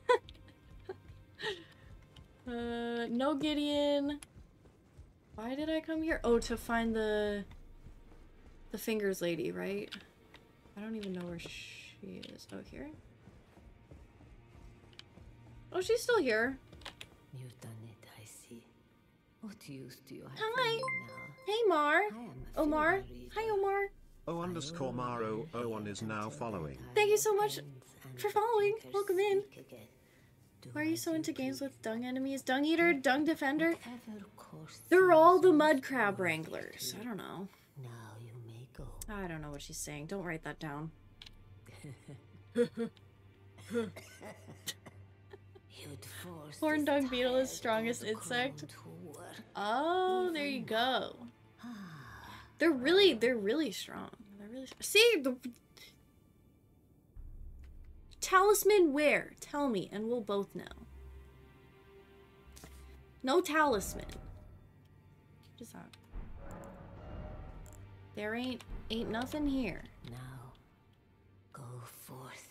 A: *laughs* uh, no Gideon. Why did I come here? Oh, to find the the fingers lady, right? I don't even know where she is. Oh, here? Oh, she's still here.
G: You've done it, I see. What use do you have
A: Hi.
G: for me now?
A: Hey, Mar. Omar. Hi, Omar.
C: O underscore Maro O1 is now following.
A: Thank you so much for following. Welcome in. Why are you so into games with dung enemies? Dung Eater? Dung Defender? They're all the mud crab wranglers. I don't know.
G: Now you may go.
A: I don't know what she's saying. Don't write that down.
G: You'd force
A: Horned
G: this
A: dung beetle is strongest insect.
G: crone to work.
A: Oh, there you go.
G: Ah,
A: They're really, they're really strong. They're really. See the talisman. Where? Tell me, and we'll both know. No talisman. What is that? There ain't ain't nothing here.
G: forth.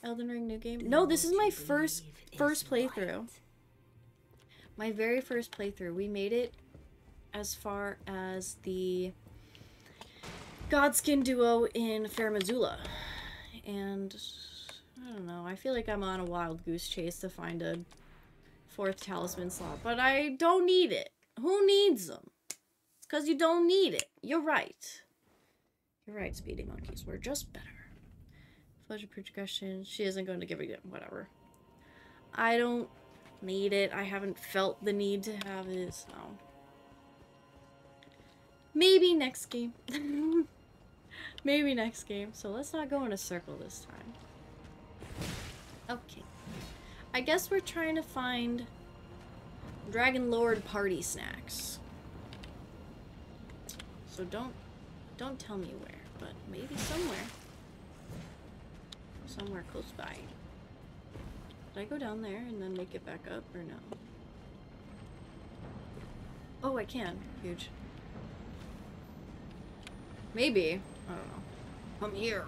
A: Elden Ring new game. No, this is my first first playthrough. My very first playthrough. We made it as far as the Godskin duo in Farum Azula. And I don't know, I feel like I'm on a wild goose chase to find a fourth talisman slot, but I don't need it. Who needs them? It's because you don't need it. You're right. You're right, Speedy Monkeys. We're just better. Fledged progression. She isn't going to give it. Whatever. I don't need it. I haven't felt the need to have it, so. Maybe next game. *laughs* Maybe next game. So let's not go in a circle this time. Okay. I guess we're trying to find Dragon Lord party snacks. So don't don't tell me where, but maybe somewhere. Somewhere close by. Did I go down there and then make it back up or no? Oh, I can. Huge. Maybe. I don't know. Come here.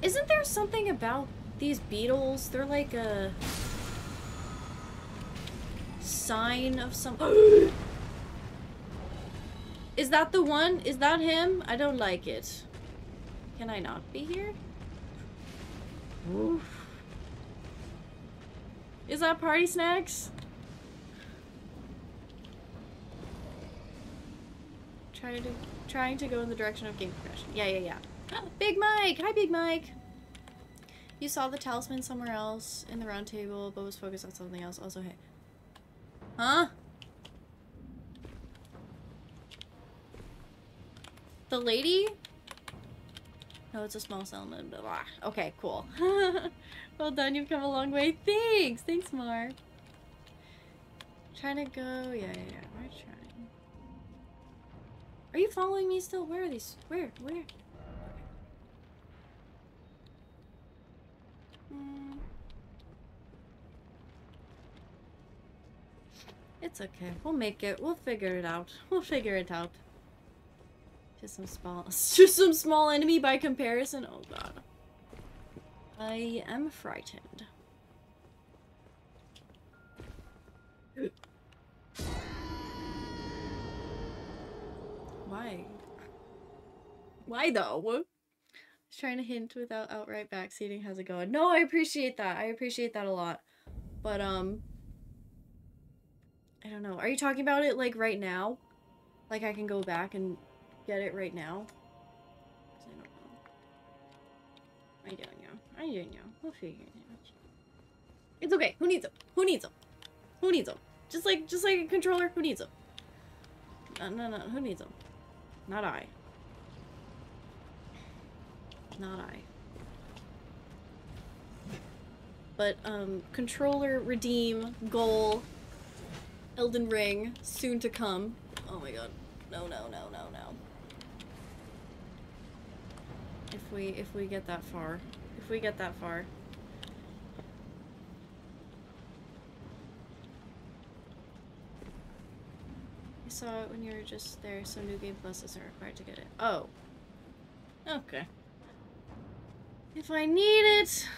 A: Isn't there something about these beetles? They're like a sign of some. Is that the one? Is that him? I don't like it. Can I not be here? Oof. Is that party snacks? Trying to trying to go in the direction of game progression. Yeah, yeah, yeah. *gasps* Big Mike! Hi, Big Mike! You saw the talisman somewhere else in the round table, but was focused on something else. Also, hey. Huh? The lady? No, it's a small settlement. Blah, blah. Okay, cool. *laughs* well done, you've come a long way. Thanks! Thanks, Mar. Trying to go... Yeah, yeah, yeah. We're trying. Are you following me still? Where are these? Where? Where? Okay. Mm. It's okay. We'll make it. We'll figure it out. We'll figure it out. Just some small, *laughs* just some small enemy by comparison. Oh god. I am frightened. Why? Why though? I was trying to hint without outright backseating. How's it going? No, I appreciate that. I appreciate that a lot. But um I don't know. Are you talking about it like right now? Like I can go back and get it right now? 'Cause I don't know. I don't know. I don't know. We'll figure it out. It's okay. Who needs them? Who needs them? Who needs them? Just like just like a controller. Who needs them? No, no, no. Who needs them? Not I. Not I. But um, controller, redeem, goal, Elden Ring, soon to come. Oh my god. No, no, no, no, no. If we if we get that far. If we get that far. I saw it when you were just there, so New Game Plus isn't required to get it. Oh. Okay. If I need it,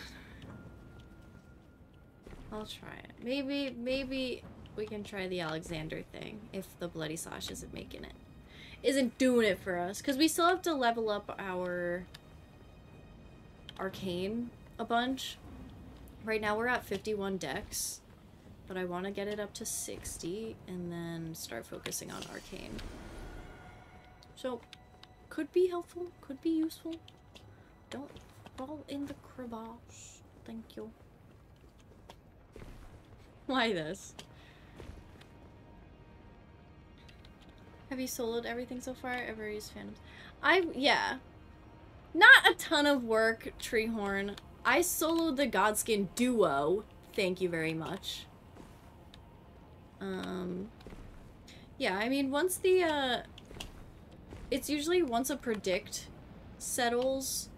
A: I'll try it. Maybe, maybe we can try the Alexander thing if the Bloody Slash isn't making it. Isn't doing it for us. Because we still have to level up our Arcane a bunch. Right now we're at 51 Dex. But I want to get it up to 60 and then start focusing on Arcane. So, could be helpful, could be useful. Don't fall in the crevasse. Thank you. Why this? Have you soloed everything so far? Ever used Phantoms? I yeah. Not a ton of work, Treehorn. I soloed the Godskin duo. Thank you very much. Um Yeah, I mean once the uh it's usually once a predict settles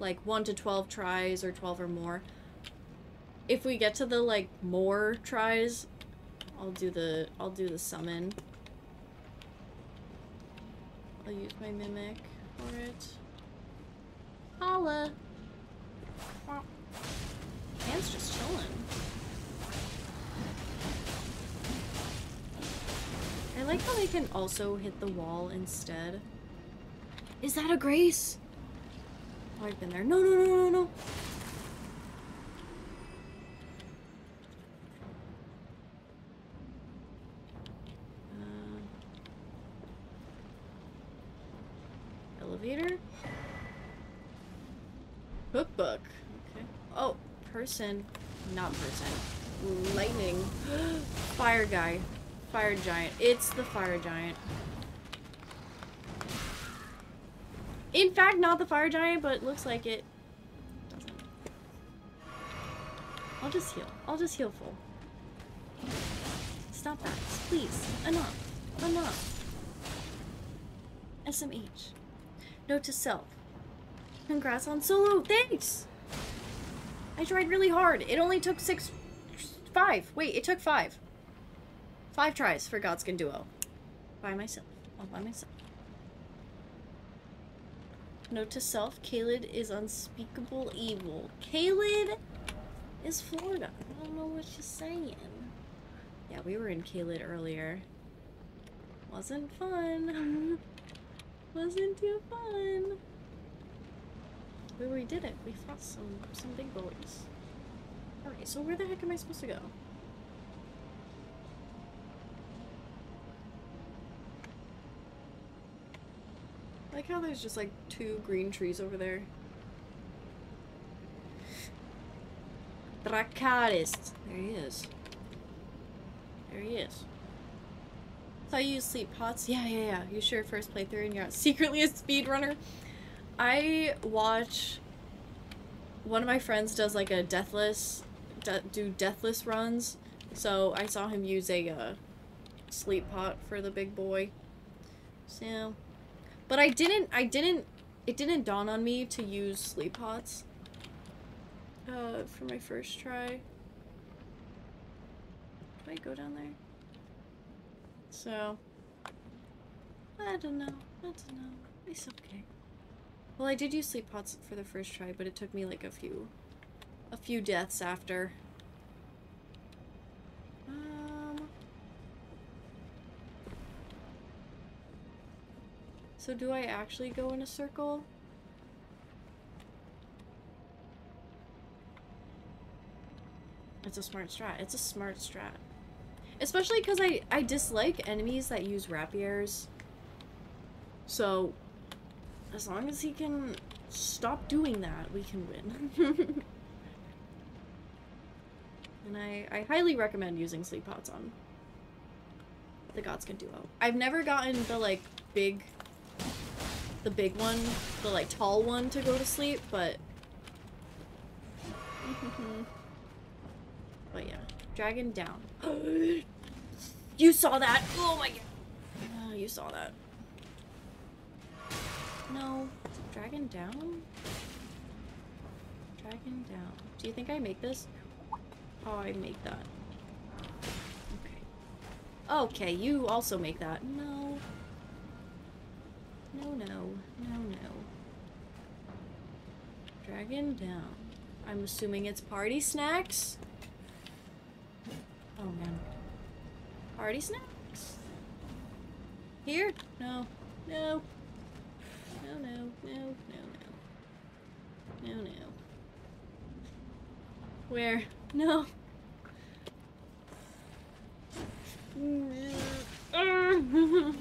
A: like 1 to 12 tries or 12 or more. If we get to the like more tries, I'll do the I'll do the summon. I'll use my mimic for it. Holla. Man's just chilling. I like how they can also hit the wall instead. Is that a grace? Oh, I've been there. No, no, no, no, no. Elevator? Cookbook. Okay. Oh, person. Not person. Lightning. *gasps* Fire guy. Fire giant. It's the fire giant. In fact, not the fire giant, but looks like it doesn't. I'll just heal. I'll just heal full. Stop that. Please. Enough. Enough. SMH. Note to self. Congrats on solo. Thanks! I tried really hard. It only took six... Five. Wait, it took five. Five tries for Godskin Duo. By myself. All by myself. Note to self, Caelid is unspeakable evil. Caelid is Florida. I don't know what she's saying. Yeah, we were in Caelid earlier. Wasn't fun. *laughs* Wasn't too fun. But we did it. We fought some some big boys. Alright, so where the heck am I supposed to go? I like how there's just like two green trees over there. Dracarys. There he is. There he is. Thought you sleep pots. Yeah, yeah, yeah. You sure first playthrough and you're *laughs* secretly a speedrunner? I watch one of my friends does like a deathless de do deathless runs. So I saw him use a uh, sleep pot for the big boy. So but I didn't, I didn't, it didn't dawn on me to use sleep pots uh, for my first try. Do I go down there? So, I don't know. I don't know. It's okay. Well, I did use sleep pots for the first try, but it took me like a few, a few deaths after. Um. So do I actually go in a circle? It's a smart strat. It's a smart strat. Especially because I, I dislike enemies that use rapiers. So, as long as he can stop doing that, we can win. *laughs* and I, I highly recommend using sleep pots on the Godskin duo. I've never gotten the like big the big one, the like tall one to go to sleep, but *laughs* but yeah, dragon down. *gasps* *laughs* you saw that? Oh my god! Oh, you saw that? No, dragon down. Dragon down. Do you think I make this? Oh, I make that. Okay. Okay, you also make that. No. No, no, no, no. Dragon down. I'm assuming it's party snacks? Oh man. Party snacks? Here? No. No. No, no, no, no, no. No, no. Where? No. *laughs*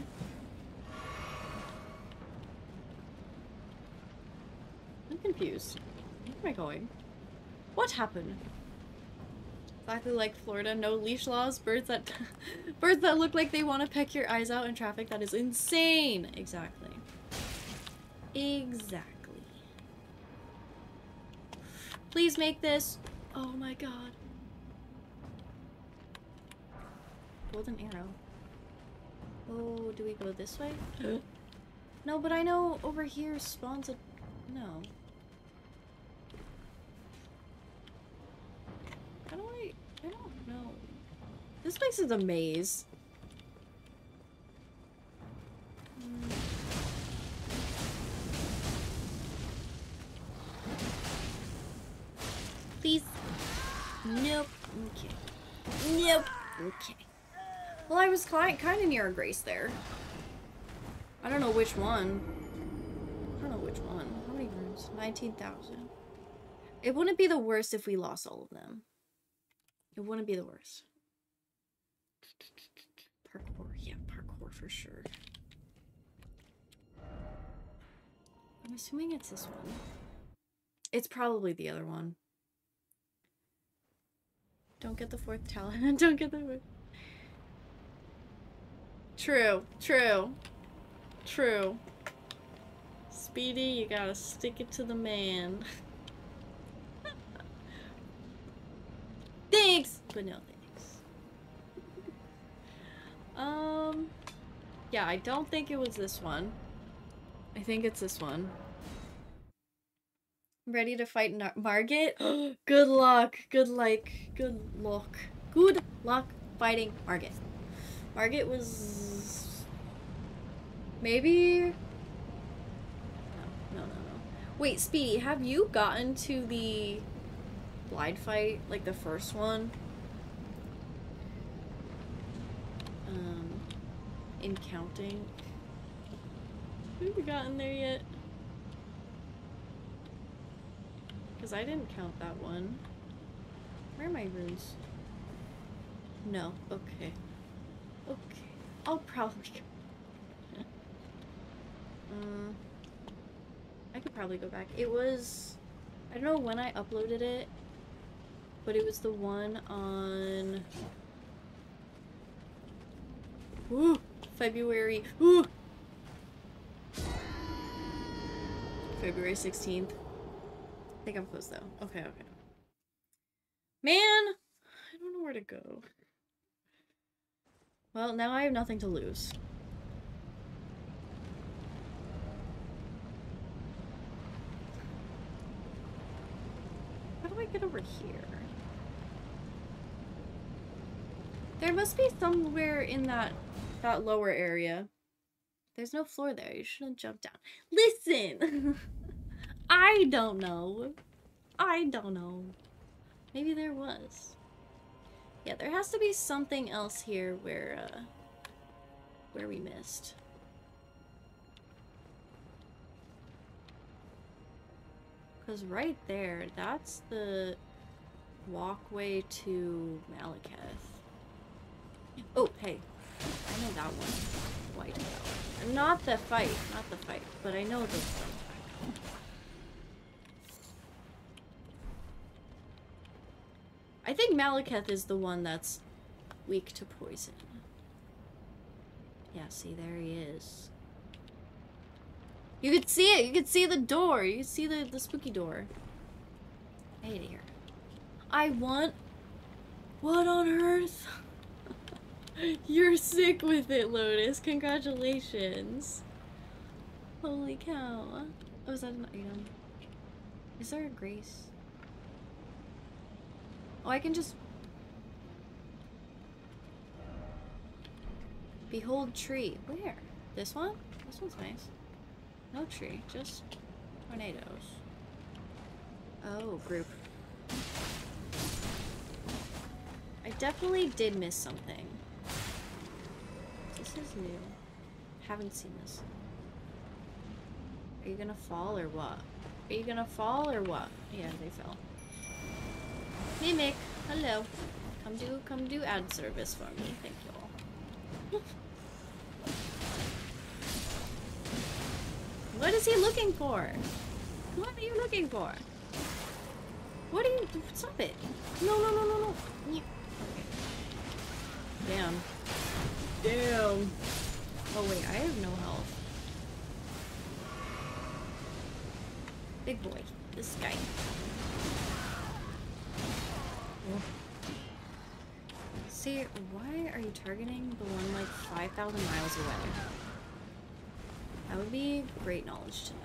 A: I'm confused. Where am I going? What happened? Exactly like Florida, no leash laws, birds that *laughs* birds that look like they want to peck your eyes out in traffic. That is insane. Exactly. Exactly. Please make this. Oh my god. Golden arrow. Oh, do we go this way? Uh. no, but I know over here spawns a... No. How do I... This place is a maze. Please. Nope. Okay. Nope. Okay. Well, I was kind of near a grace there. I don't know which one. I don't know which one. How many rooms? 19,000. It wouldn't be the worst if we lost all of them. It wouldn't be the worst. Parkour. Yeah, parkour for sure. I'm assuming it's this one. It's probably the other one. Don't get the fourth talent. *laughs* Don't get the. True. True. True. Speedy, you gotta stick it to the man. *laughs* thanks! But no. Um... Yeah, I don't think it was this one. I think it's this one. Ready to fight Nar Margit? *gasps* good luck. Good like. Good luck. Good luck fighting Margit. Margit was maybe. No, no, no, no. Wait, Speedy, have you gotten to the Blind fight, like the first one? Um, in counting. Have you gotten there yet? Because I didn't count that one. Where are my runes? No. Okay. Okay. I'll probably um, *laughs* I could probably go back. It was... I don't know when I uploaded it, but it was the one on... Ooh! February. Ooh! February 16th. I think I'm close though. Okay, okay. Man! I don't know where to go. Well, now I have nothing to lose. How do I get over here? There must be somewhere in that that lower area. There's no floor there. You shouldn't jump down. Listen! *laughs* I don't know. I don't know. Maybe there was. Yeah, there has to be something else here where, uh, where we missed. Because right there, that's the walkway to Maliketh. Oh, hey. I know that one. White Tower. Not the fight. Not the fight. But I know this one. I think Maliketh is the one that's weak to poison. Yeah, see, there he is. You could see it. You could see the door. You could see the, the spooky door. Hey there. I want... What on earth? You're sick with it, Lotus. Congratulations. Holy cow. Oh, is that an item? Is there a grace? Oh, I can just... Behold tree. Where? This one? This one's nice. No tree, just tornadoes. Oh, group. I definitely did miss something. This is new. Haven't seen this. Are you gonna fall or what? Are you gonna fall or what? Yeah, they fell. Mimic, hello. Come do come do ad service for me, thank you all. *laughs* what is he looking for? What are you looking for? What are you stop it? No no no no no. Okay. Damn. Damn. Oh wait, I have no health. Big boy. This guy. See, why are you targeting the one like 5,000 miles away? That would be great knowledge to know.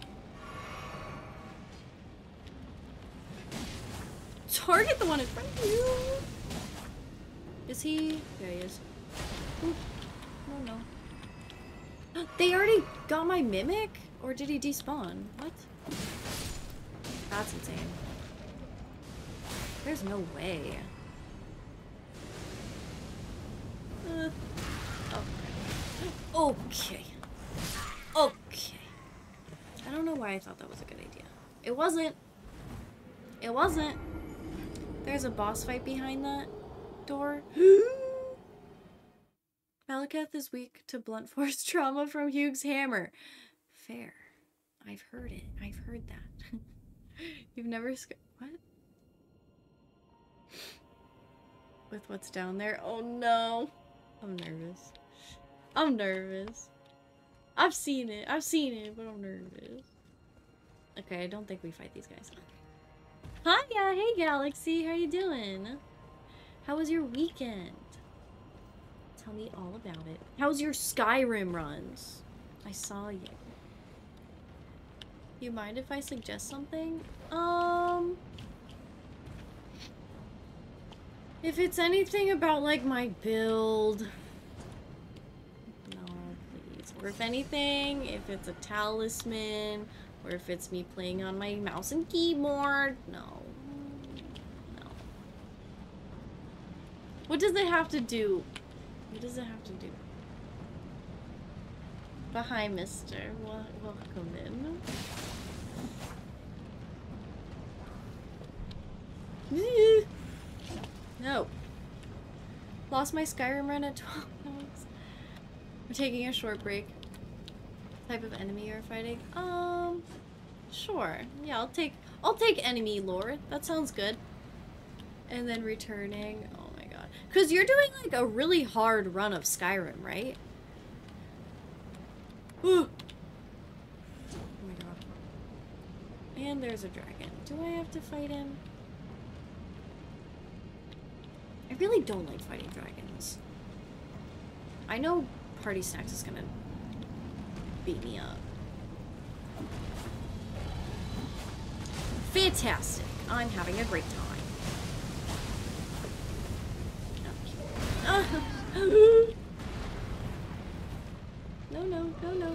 A: Target the one in front of you! Is he? Yeah, he is. Ooh. Oh no. *gasps* They already got my mimic? Or did he despawn? What? That's insane. There's no way. Uh, okay. *gasps* Okay. Okay. I don't know why I thought that was a good idea. It wasn't. It wasn't. There's a boss fight behind that door. *gasps* Maliketh is weak to blunt *laughs* force trauma from Hugh's hammer. Fair. I've heard it. I've heard that. *laughs* You've never what? With what's down there? Oh no. I'm nervous. I'm nervous. I've seen it. I've seen it, but I'm nervous. Okay, I don't think we fight these guys. Hiya, hey Galaxy, how you doing? How was your weekend? Tell me all about it. How's your Skyrim runs? I saw you. You mind if I suggest something? Um... If it's anything about, like, my build... No, please. Or if anything, if it's a talisman, or if it's me playing on my mouse and keyboard, no. No. What does it have to do? What does it have to do? But hi, mister. Wel welcome in. *laughs* no. Lost my Skyrim run at *laughs* 12 minutes. We're taking a short break. Type of enemy you're fighting? Um, sure. Yeah, I'll take I'll take enemy lore. That sounds good. And then returning. Oh my god. Cause you're doing like a really hard run of Skyrim, right? Ooh. *gasps* Oh my god. And there's a dragon. Do I have to fight him? I really don't like fighting dragons. I know Party Snacks is gonna beat me up. Fantastic. I'm having a great time. Okay. Uh, no, no, no, no.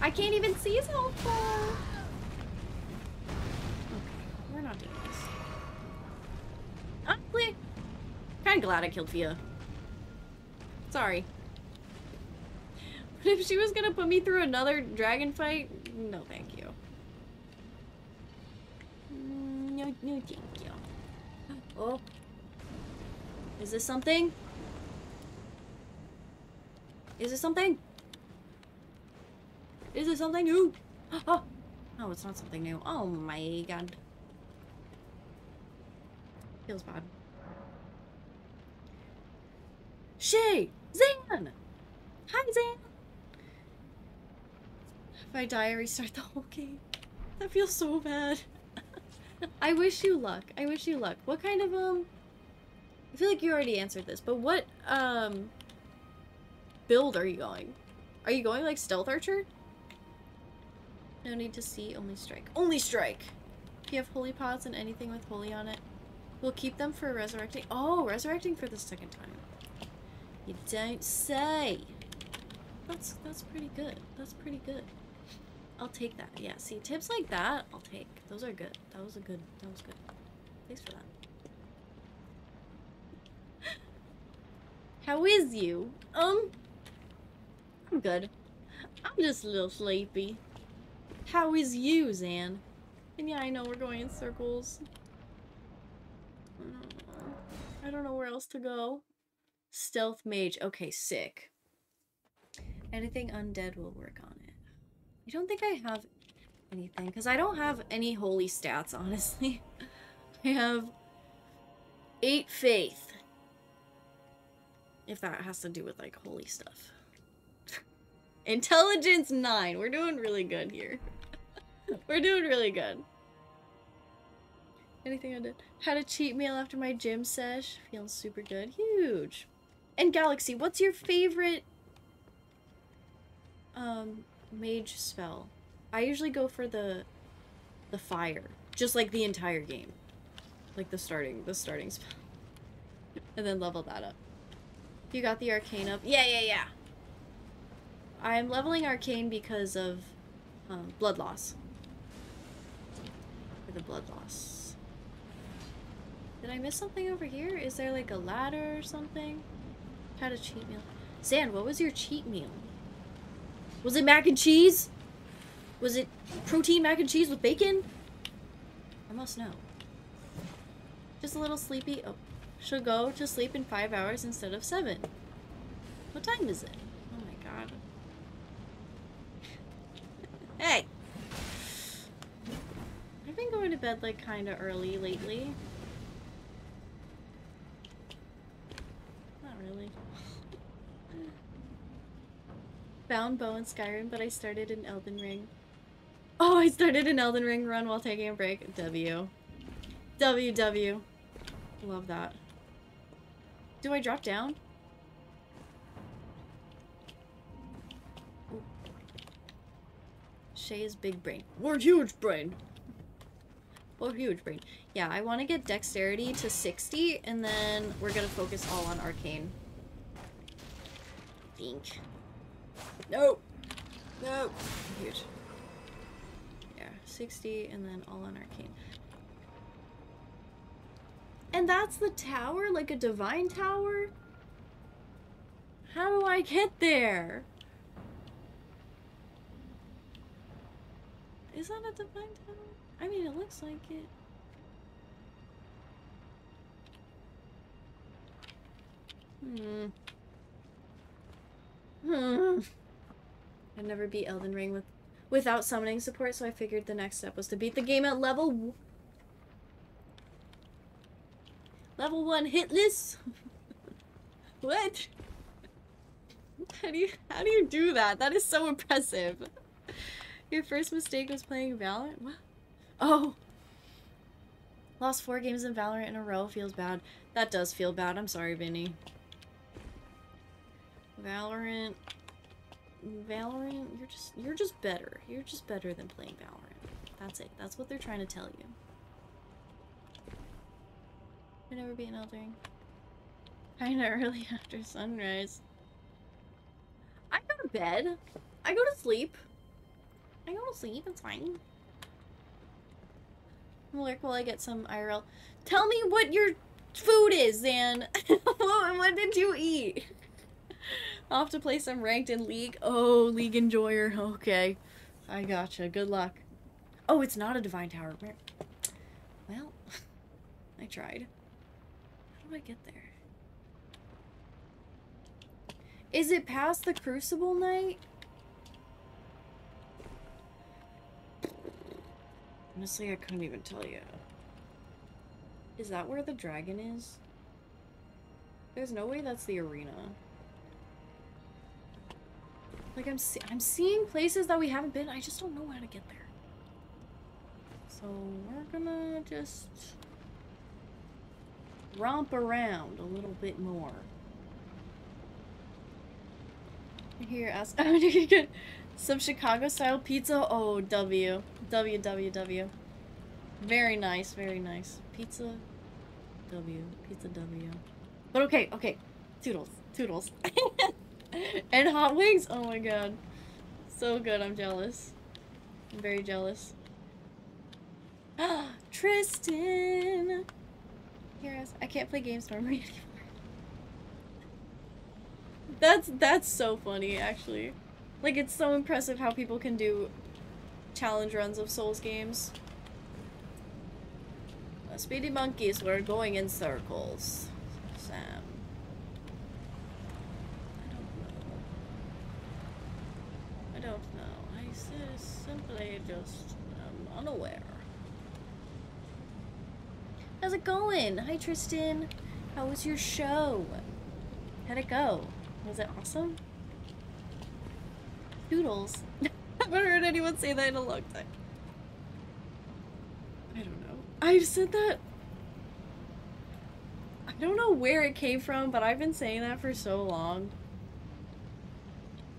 A: I can't even see so far. Okay, we're not doing this. Honestly, kind of glad I killed Fia. Sorry. But if she was gonna put me through another dragon fight, no thank you. Mm, No, no thank you. Oh. Is this something? Is this something? Is it something new? *gasps* Oh, no, it's not something new. Oh my god. Feels bad. Shea! Zan! Hi, Zan! If I die, I restart the whole game. That feels so bad. *laughs* I wish you luck. I wish you luck. What kind of, um... I feel like you already answered this, but what, um... Build are you going? Are you going, like, Stealth Archer? No need to see, only strike. Only strike! If you have holy pots and anything with holy on it, we'll keep them for resurrecting. Oh, resurrecting for the second time. You don't say. That's that's pretty good. That's pretty good. I'll take that. Yeah, see, tips like that, I'll take. Those are good. That was a good, that was good. Thanks for that. How is you? Um, I'm good. I'm just a little sleepy. How is you, Zan? And yeah, I know we're going in circles. I don't know where else to go. Stealth mage. Okay, sick. Anything undead will work on it. You don't think I have anything? Because I don't have any holy stats, honestly. *laughs* I have eight faith. If that has to do with, like, holy stuff. *laughs* Intelligence 9. We're doing really good here. *laughs* We're doing really good. Anything I did? Had a cheat meal after my gym sesh. Feeling super good. Huge. And Galaxy, what's your favorite um mage spell? I usually go for the the fire. Just like the entire game. Like the starting the starting spell. *laughs* and then level that up. You got the arcane up. Yeah, yeah, yeah. I'm leveling arcane because of um, blood loss. For the blood loss. Did I miss something over here? Is there like a ladder or something? Had a cheat meal. Zan, what was your cheat meal? Was it mac and cheese? Was it protein mac and cheese with bacon? I must know. Just a little sleepy. Oh, should go to sleep in five hours instead of seven. What time is it? Oh my god. *laughs* hey! I've been going to bed like kind of early lately. Not really. Found bow in Skyrim, but I started in Elden Ring. Oh, I started an Elden Ring run while taking a break. W. W, W. Love that. Do I drop down? Shea's big brain. Or huge brain. Or huge brain. Yeah, I want to get dexterity to 60, and then we're going to focus all on arcane. Think. No! No! Huge. Yeah, 60, and then all on arcane. And that's the tower? Like a divine tower? How do I get there? Is that a divine tower? I mean, it looks like it. Hmm. Hmm. I'd never beat Elden Ring with without summoning support, so I figured the next step was to beat the game at level Level 1 hitless? *laughs* what? How do you how do you do that? That is so impressive. Your first mistake was playing Valorant? What? Oh. Lost four games in Valorant in a row feels bad. That does feel bad. I'm sorry, Vinny. Valorant Valorant, you're just you're just better. You're just better than playing Valorant. That's it. That's what they're trying to tell you. Could never be an Elden Ring. Kinda *laughs* early after sunrise. I go to bed. I go to sleep. I go to sleep, it's fine. I'm like, while I get some IRL. Tell me what your food is, Zan. *laughs* what did you eat? I'll have to play some ranked in League. Oh, League Enjoyer. Okay. I gotcha. Good luck. Oh, it's not a Divine Tower. Well, *laughs* I tried. How do I get there? Is it past the Crucible Knight? Honestly, I couldn't even tell you. Is that where the dragon is? There's no way that's the arena. Like I'm, see I'm seeing places that we haven't been. I just don't know how to get there. So we're gonna just romp around a little bit more. Here, ask. *laughs* I'm gonna get some Chicago style pizza. Oh, W. W, W, W. Very nice, very nice. Pizza W. Pizza W. But okay, okay. Toodles. Toodles. *laughs* *laughs* and hot wings. Oh my god. So good. I'm jealous. I'm very jealous. *gasps* Tristan! Here, I can't play games normally *laughs* anymore. That's, that's so funny, actually. Like, it's so impressive how people can do challenge runs of Souls games. Uh, speedy monkeys were going in circles. Sam. I don't know. I don't know. I simply just am unaware. How's it going? Hi Tristan. How was your show? How'd it go? Was it awesome? Doodles. *laughs* I haven't heard anyone say that in a long time. I don't know. I've said that. I don't know where it came from, but I've been saying that for so long.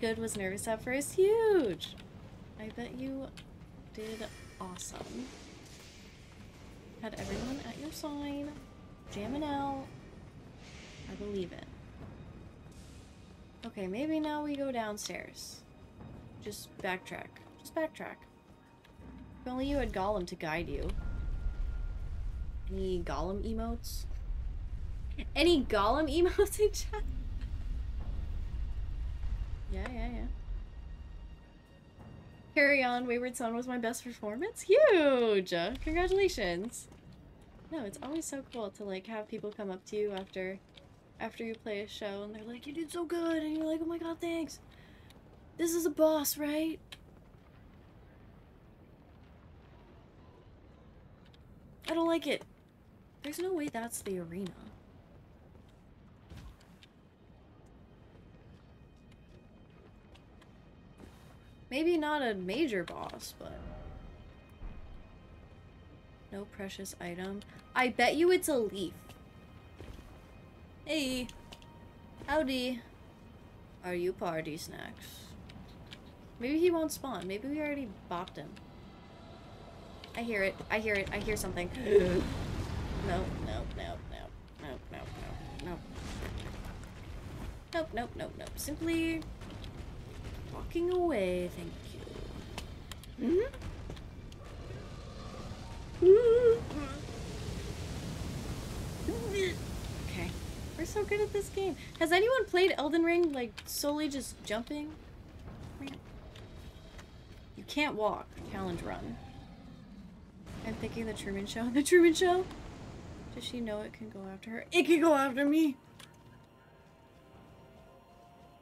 A: Good was nervous at first. Huge! I bet you did awesome. Had everyone at your sign. Jamming out. I believe it. Okay, maybe now we go downstairs. Just backtrack. Just backtrack. If only you had Gollum to guide you. Any Gollum emotes? Any Gollum *laughs* emotes in chat? Yeah, yeah, yeah. Carry on, Wayward Son was my best performance? Huge! Congratulations! No, it's always so cool to like have people come up to you after after you play a show and they're like, you did so good and you're like, oh my god, thanks. This is a boss, right? I don't like it. There's no way that's the arena. Maybe not a major boss, but... No precious item. I bet you it's a leaf. Hey. Howdy. Are you party snacks? Maybe he won't spawn. Maybe we already bopped him. I hear it. I hear it. I hear something. *laughs* no, no, no, no, no, no, no, no. Nope, nope, nope, nope. Simply walking away, thank you. Mm -hmm. Okay. We're so good at this game. Has anyone played Elden Ring, like, solely just jumping? You can't walk. Challenge run. I'm thinking the Truman Show. *laughs* The Truman Show? Does she know it can go after her? It can go after me!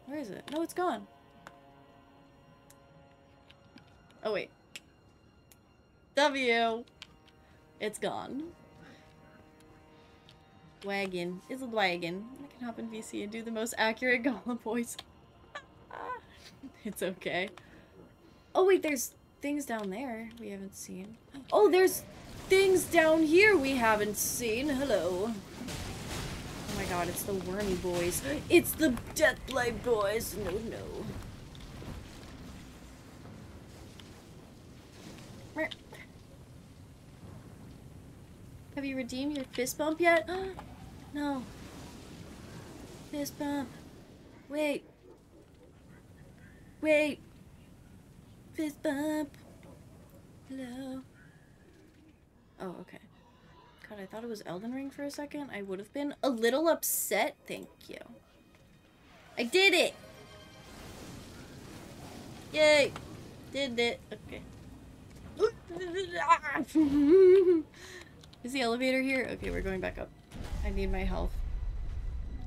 A: Where is it? No, it's gone. Oh, wait. W! It's gone. Wagon. It's a wagon. I can hop in VC and do the most accurate *laughs* Gollum voice. *laughs* it's okay. Oh wait, there's things down there we haven't seen. Oh, there's things down here we haven't seen. Hello. Oh my god, it's the wormy boys. It's the Deathblight boys. No, no. Have you redeemed your fist bump yet? *gasps* no. Fist bump. Wait. Wait. Fist bump. Hello. Oh, okay. God, I thought it was Elden Ring for a second. I would have been a little upset. Thank you. I did it! Yay! Did it. Okay. *laughs* Ah! *laughs* Is the elevator here? Okay, we're going back up. I need my health.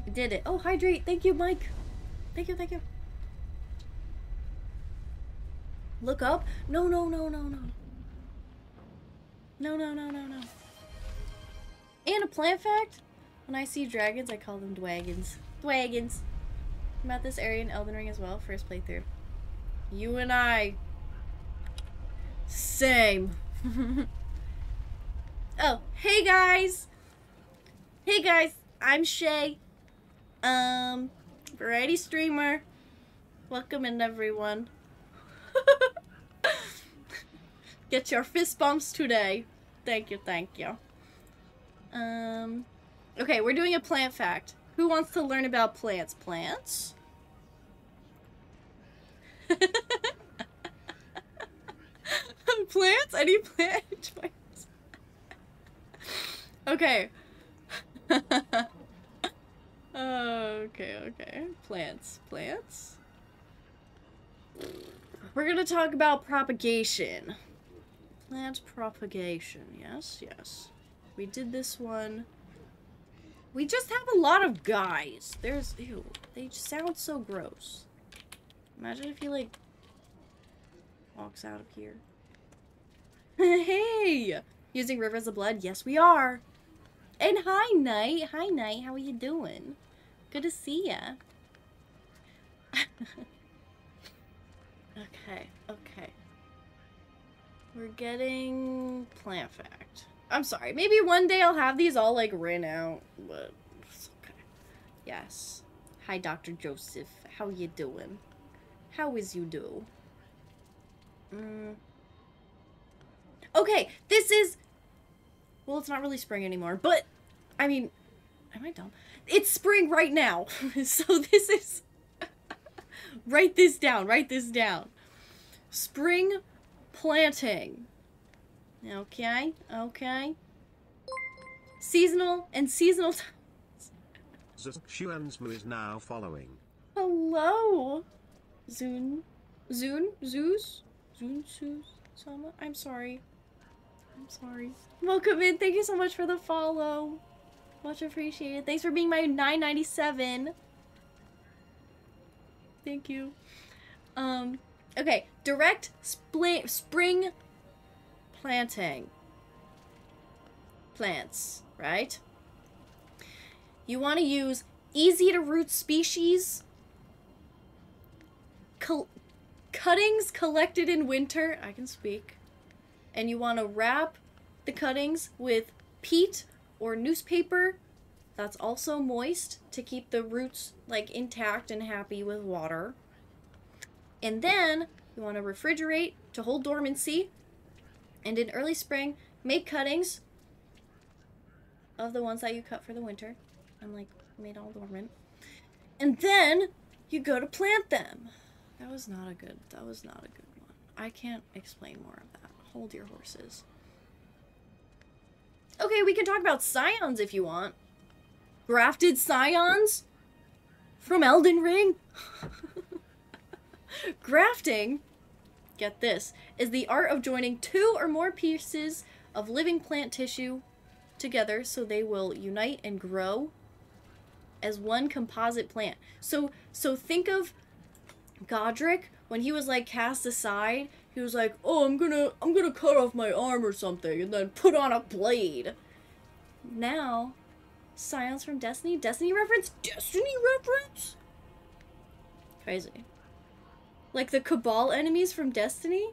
A: I did it. Oh, hydrate. Thank you, Mike. Thank you, thank you. Look up? No, no, no, no, no. No, no, no, no, no. And a plant fact? When I see dragons, I call them dwagons. Dwagons. I'm at this area in Elden Ring as well. First playthrough. You and I. Same. *laughs* oh, hey guys! Hey guys, I'm Shea. Um, variety streamer. Welcome in everyone. *laughs* Get your fist bumps today. Thank you, thank you. Um, okay, we're doing a plant fact. Who wants to learn about plants? Plants? *laughs* plants? Any *laughs* plant? Okay. *laughs* okay, okay. Plants. Plants? We're gonna talk about propagation. Plant propagation. Yes, yes. We did this one. We just have a lot of guys. There's, ew, they sound so gross. Imagine if he, like, walks out of here. *laughs* hey! Using Rivers of Blood? Yes, we are. And hi, Knight. Hi, Knight. How are you doing? Good to see ya. *laughs* okay, okay. We're getting plant fact. I'm sorry. Maybe one day I'll have these all like written out, but okay. Yes. Hi, Dr. Joseph. How you doing? How is you do? Mm. Okay, this is. Well, it's not really spring anymore, but I mean, am I dumb? It's spring right now, *laughs* so this is. *laughs* write this down. Write this down. Spring planting. Okay, okay. Seasonal and seasonal. *laughs*
C: Xuanzmu is now following.
A: Hello, Zun, Zun, Zeus, Zun, Zeus, Sama. I'm sorry. I'm sorry. Welcome in. Thank you so much for the follow. Much appreciated. Thanks for being my 997. Thank you. Um, okay. Direct spring planting. Plants, right? You want to use easy to root species Col cuttings collected in winter, I can speak, and you want to wrap the cuttings with peat or newspaper that's also moist to keep the roots like intact and happy with water. And then you want to refrigerate to hold dormancy. And in early spring, make cuttings of the ones that you cut for the winter. I'm like made all dormant. And then you go to plant them. That was not a good, that was not a good one. I can't explain more of that. Hold your horses. Okay, we can talk about scions if you want. Grafted scions from Elden Ring. *laughs* Grafting, get this, is the art of joining two or more pieces of living plant tissue together so they will unite and grow as one composite plant. So so think of Godrick, when he was like cast aside, he was like, "Oh, I'm gonna, I'm gonna cut off my arm or something, and then put on a blade." Now, Scions from Destiny, Destiny reference, Destiny reference. Crazy. Like the Cabal enemies from Destiny.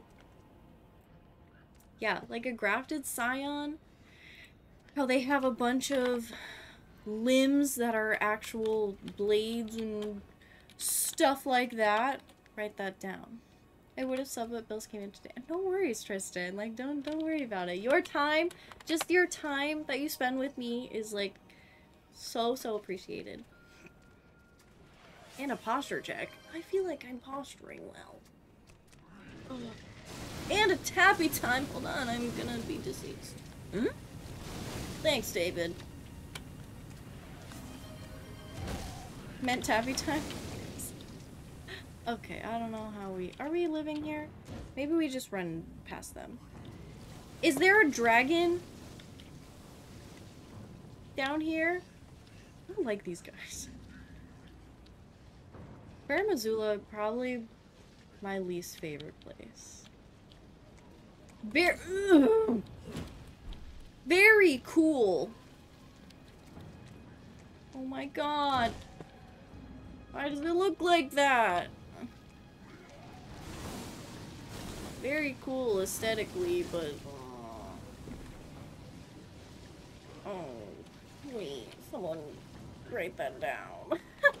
A: Yeah, like a grafted Scion. How they have a bunch of limbs that are actual blades and stuff like that. Write that down. I would have subbed, but bills came in today. No worries, Tristan. Like, don't don't worry about it. Your time, just your time that you spend with me is like so so appreciated. And a posture check. I feel like I'm posturing well. And a tappy time. Hold on, I'm gonna be deceased. Hmm? Thanks, David. Meant tappy time. Okay, I don't know how we... Are we living here? Maybe we just run past them. Is there a dragon? Down here? I don't like these guys. Farum Azula, probably my least favorite place. Very, very cool. Oh my god. Why does it look like that? Very cool aesthetically, but... Oh, wait, someone write that down. *laughs*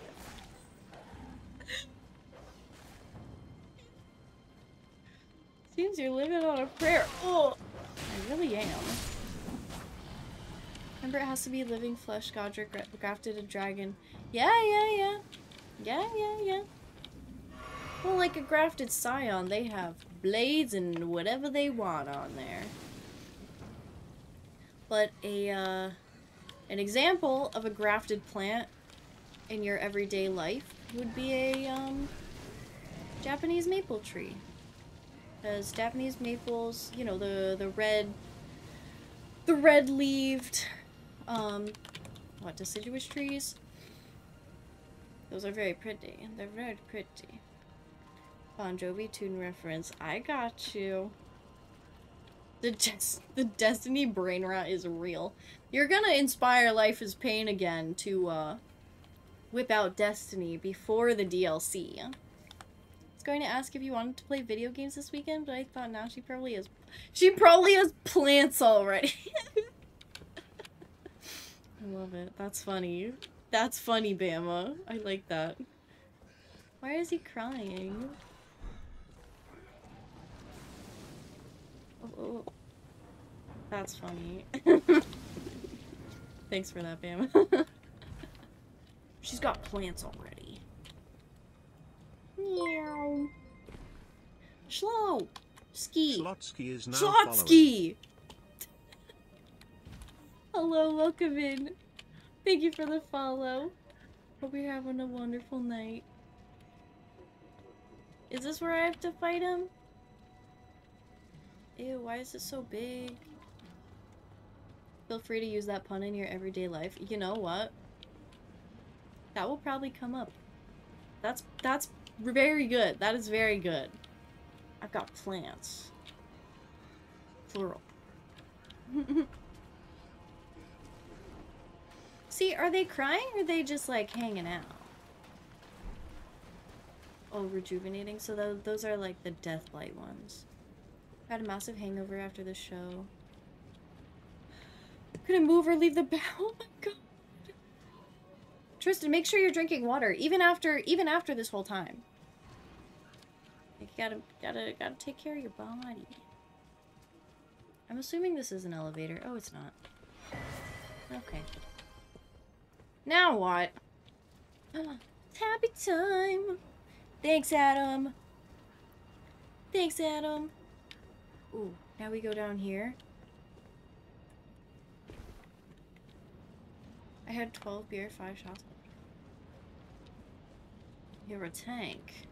A: Seems you're living on a prayer. Oh, I really am. Remember, it has to be living flesh. Godrick grafted a dragon. Yeah, yeah, yeah. Yeah, yeah, yeah. Well, like a grafted scion, they have blades and whatever they want on there. But a, uh, an example of a grafted plant in your everyday life would be a, um, Japanese maple tree. Because Japanese maples, you know, the, the red, the red-leaved, um, what, deciduous trees? Those are very pretty. They're very pretty. Bon Jovi tune reference. I got you. The des- *laughs* the Destiny brain rot is real. You're gonna inspire Life is Pain again to uh, whip out Destiny before the DLC. I was going to ask if you wanted to play video games this weekend, but I thought now she probably is. She probably has plants already. *laughs* I love it. That's funny. That's funny, Bama. I like that. Why is he crying? Oh, oh. That's funny. *laughs* Thanks for that, Bama. *laughs* She's got plants already. Meow. Schlo! Ski!
C: Slotsky is now.
A: Slotsky! *laughs* Hello, welcome in. Thank you for the follow. Hope you're having a wonderful night. Is this where I have to fight him? Ew, why is it so big? Feel free to use that pun in your everyday life. You know what? That will probably come up. That's that's very good. That is very good. I've got plants. Plural. *laughs* See, are they crying or are they just like hanging out? Oh, rejuvenating. So those those are like the death blight ones. Had a massive hangover after the show. Couldn't move or leave the bed. *laughs* Oh my god. Tristan, make sure you're drinking water even after even after this whole time. You gotta gotta gotta take care of your body. I'm assuming this is an elevator. Oh, it's not. Okay. Now what? Uh, *gasps* happy time. Thanks, Adam. Thanks, Adam. Ooh, now we go down here. I had 12 beer, 5 shots. You're a tank.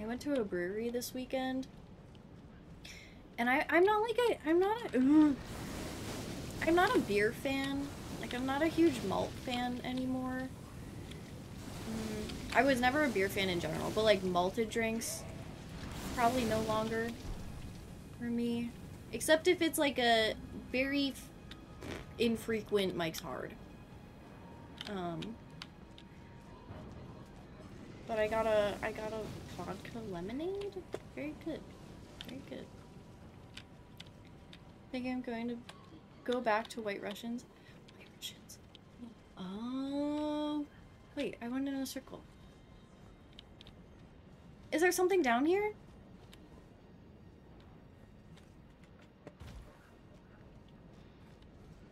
A: I went to a brewery this weekend. And I, I'm not like a, I'm not a, ugh. I'm not a beer fan. Like, I'm not a huge malt fan anymore. Mm, I was never a beer fan in general, but like malted drinks, probably no longer for me. Except if it's like a very infrequent Mike's Hard. Um, but I got a I got a vodka lemonade. Very good, very good. think I'm going to go back to White Russians. White Russians. Oh, wait! I went in a circle. Is there something down here?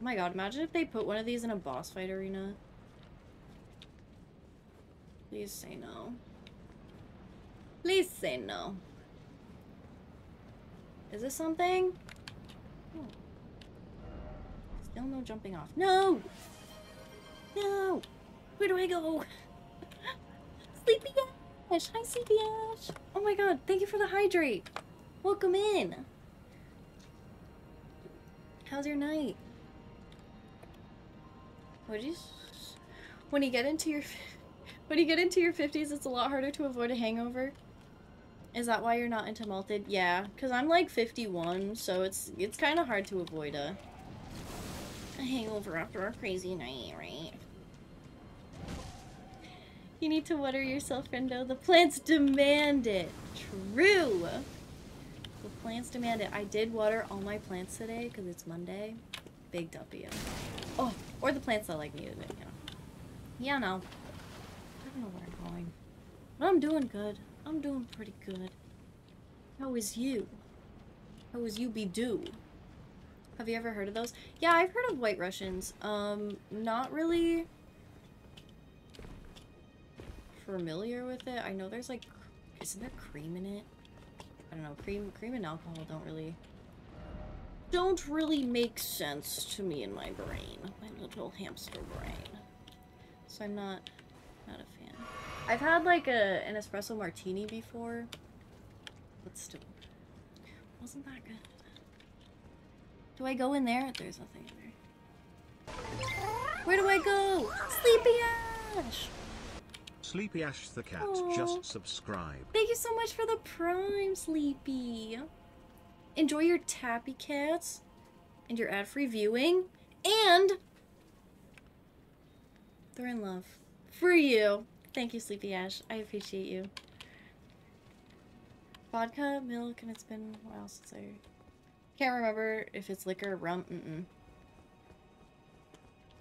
A: Oh my god, imagine if they put one of these in a boss fight arena. Please say no. Please say no. Is this something? Oh. Still no jumping off. No! No! Where do I go? *laughs* Sleepy Ash! Hi, Sleepy Ash! Oh my god, thank you for the hydrate! Welcome in! How's your night? What did you... s- When you get into your... When you get into your 50s, it's a lot harder to avoid a hangover. Is that why you're not into malted? Yeah, because I'm like 51, so it's it's kind of hard to avoid a, a hangover after a crazy night, right? You need to water yourself, friendo. The plants demand it. True. The plants demand it. I did water all my plants today because it's Monday. Big W. Oh, or the plants that like me you know. Yeah, no. I don't know where I'm going. But I'm doing good. I'm doing pretty good. How is you? How is you be do? Have you ever heard of those? Yeah, I've heard of White Russians. Um, not really familiar with it. I know there's like, isn't there cream in it? I don't know. Cream, cream and alcohol don't really, don't really make sense to me in my brain, my little hamster brain. So I'm not, not a fan. I've had like a an espresso martini before, but still, wasn't that good. Do I go in there? There's nothing in there. Where do I go? Sleepy Ash!
C: Sleepy Ash the cat
A: Aw.
C: just subscribed.
A: Thank you so much for the prime, Sleepy. Enjoy your tappy cats and your ad-free viewing, and they're in love for you. Thank you, Sleepy Ash. I appreciate you. Vodka, milk, and it's been a while since I can't remember if it's liquor, rum. Mm-mm.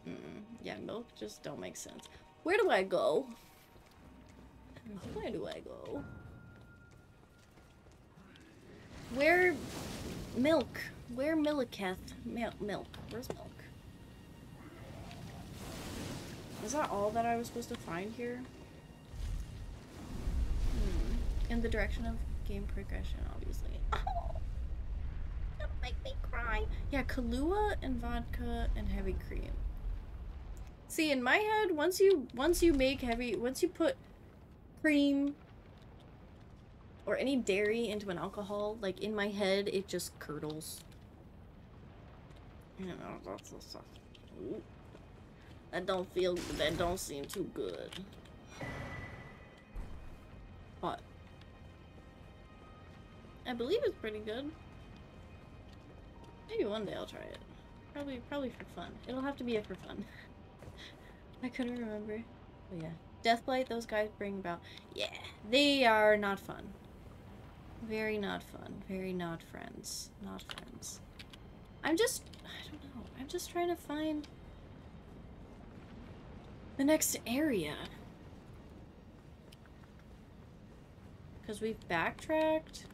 A: Mm-mm. Yeah, milk just don't make sense. Where do I go? Where do I go? Where milk? Where Milliketh? Mil milk. Where's milk? Is that all that I was supposed to find here? Hmm. In the direction of game progression, obviously. *laughs* Make me cry. Yeah, Kahlua and vodka and heavy cream. See, in my head, once you once you make heavy, once you put cream or any dairy into an alcohol, like in my head, it just curdles. You know, that's the stuff. Ooh. That don't feel, that don't seem too good. But I believe it's pretty good. Maybe one day I'll try it. Probably, probably for fun. It'll have to be a for fun. *laughs* I couldn't remember. But yeah. Deathblight, those guys bring about. Yeah, they are not fun. Very not fun. Very not friends. Not friends. I'm just. I don't know. I'm just trying to find the next area. Because we've backtracked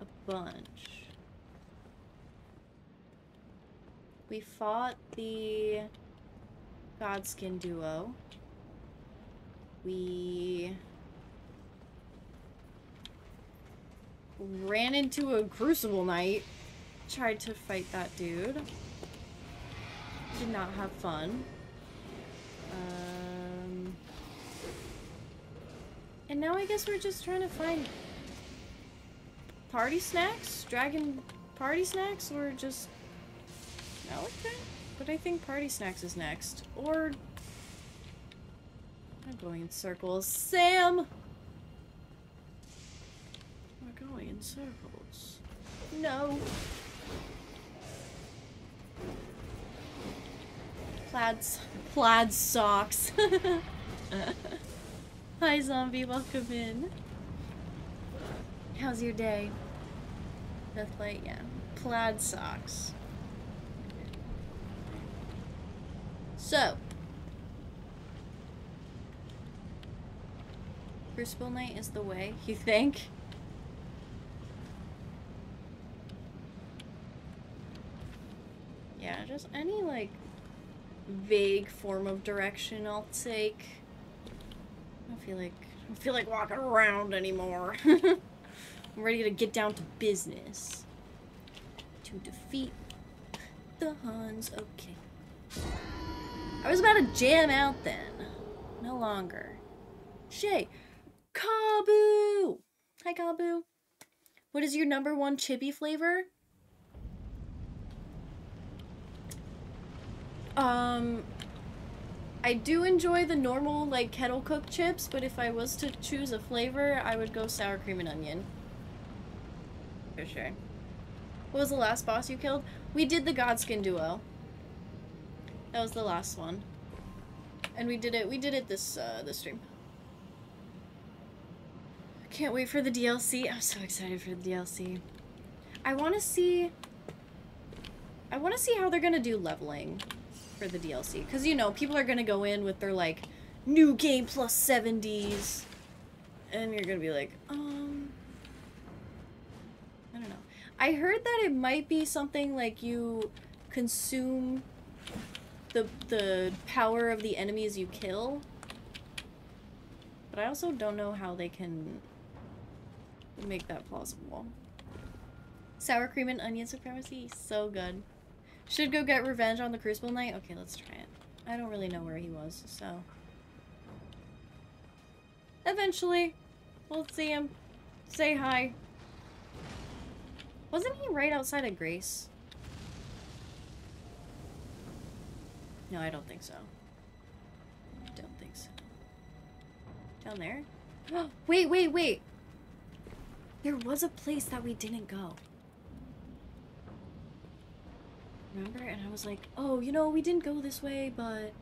A: a bunch. We fought the Godskin duo. We ran into a Crucible Knight. Tried to fight that dude. Did not have fun. Um, and now I guess we're just trying to find party snacks? Dragon party snacks? Or just... Okay. But I think party snacks is next. Or... I'm going in circles. Sam! We're going in circles. No. Plaids. Plaid socks. *laughs* Hi, zombie. Welcome in. How's your day? Deathlight, yeah. Plaid socks. So. Crucible Knight is the way, you think? Just any, like, vague form of direction I'll take. I feel like I feel like walking around anymore. *laughs* I'm ready to get down to business. To defeat the Huns. Okay. I was about to jam out then. No longer. Shea. Kabu! Hi, Kabu. What is your number one chibi flavor? Um, I do enjoy the normal, like, kettle cooked chips, but if I was to choose a flavor, I would go sour cream and onion. For sure. What was the last boss you killed? We did the Godskin duo. That was the last one. And we did it, we did it this, uh, this stream. I can't wait for the DLC. I'm so excited for the DLC. I want to see... I want to see how they're going to do leveling for the DLC. Because, you know, people are going to go in with their, like, new game plus 70s. And you're going to be like, um... I don't know. I heard that it might be something like you consume the, the power of the enemies you kill. But I also don't know how they can make that plausible. Sour cream and onion supremacy, so good. Should go get revenge on the Crucible Knight? Okay, let's try it. I don't really know where he was, so... Eventually, we'll see him. Say hi. Wasn't he right outside of Grace? No, I don't think so. I don't think so. Down there? *gasps* wait, wait, wait! There was a place that we didn't go. Remember? And I was like, oh, you know, we didn't go this way, but...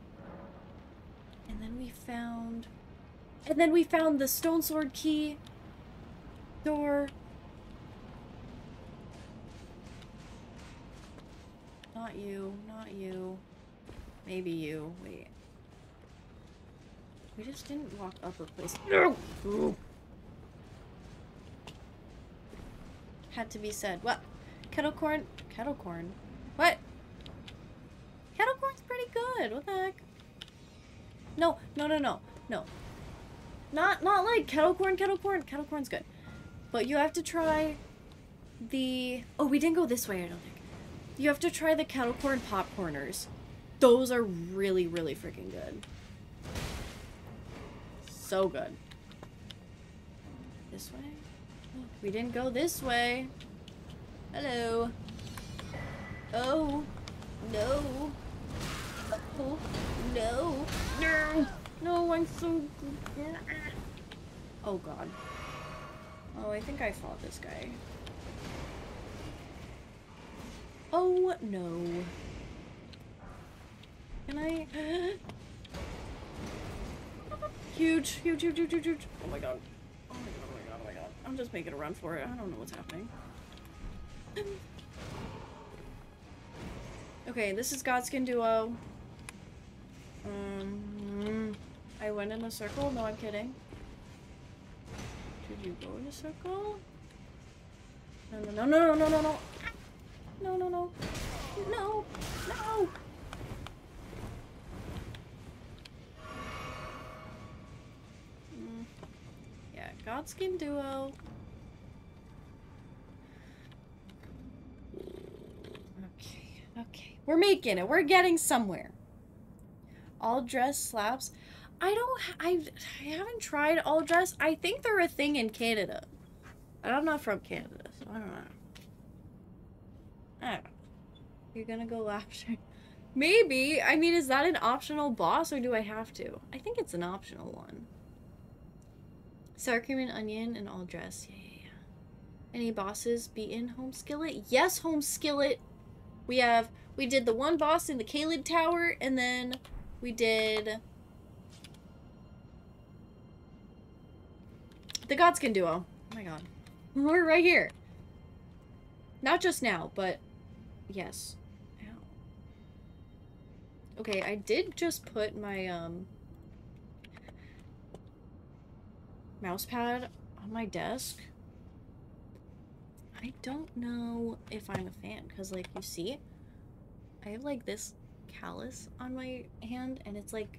A: And then we found... And then we found the stone sword key door. Not you, not you. Maybe you. Wait. We just didn't walk up a place. No! Had to be said. What? Kettle corn? Kettle corn? What? Good. What the heck? No, no, no, no, no. Not, not like kettle corn, kettle corn. Kettle corn's good. But you have to try the... Oh, we didn't go this way, I don't think. You have to try the kettle corn popcorners. Those are really, really freaking good. So good. This way? We didn't go this way. Hello. Oh. No. Oh. No. No. No, I'm so... Oh, God. Oh, I think I fought this guy. Oh, no. Can I... *gasps* huge, huge, huge, huge, huge, huge. Oh my god. Oh my god, oh my god, oh my god. I'm just making a run for it. I don't know what's happening. okay, this is Godskin Duo. Um, I went in a circle? No, I'm kidding. Did you go in a circle? No, no, no, no, no, no, no, no. No, no, no. No, no. Mm. Yeah, Godskin Duo. Okay, okay. We're making it. We're getting somewhere. All dress slaps. I don't. I I haven't tried all dress. I think they're a thing in Canada. I'm not from Canada, so I don't know. I don't know. You're gonna go after. *laughs* Maybe. I mean, is that an optional boss or do I have to? I think it's an optional one. Sour cream and onion and all dress. Yeah, yeah, yeah. Any bosses be in Home Skillet? Yes, Home Skillet. We have, we did the one boss in the Caelid Tower and then we did the Godskin Duo. Oh my god. We're right here. Not just now, but yes. Ow. Okay, I did just put my, um... mouse pad on my desk. I don't know if I'm a fan because, like, you see, I have like this callus on my hand and it's like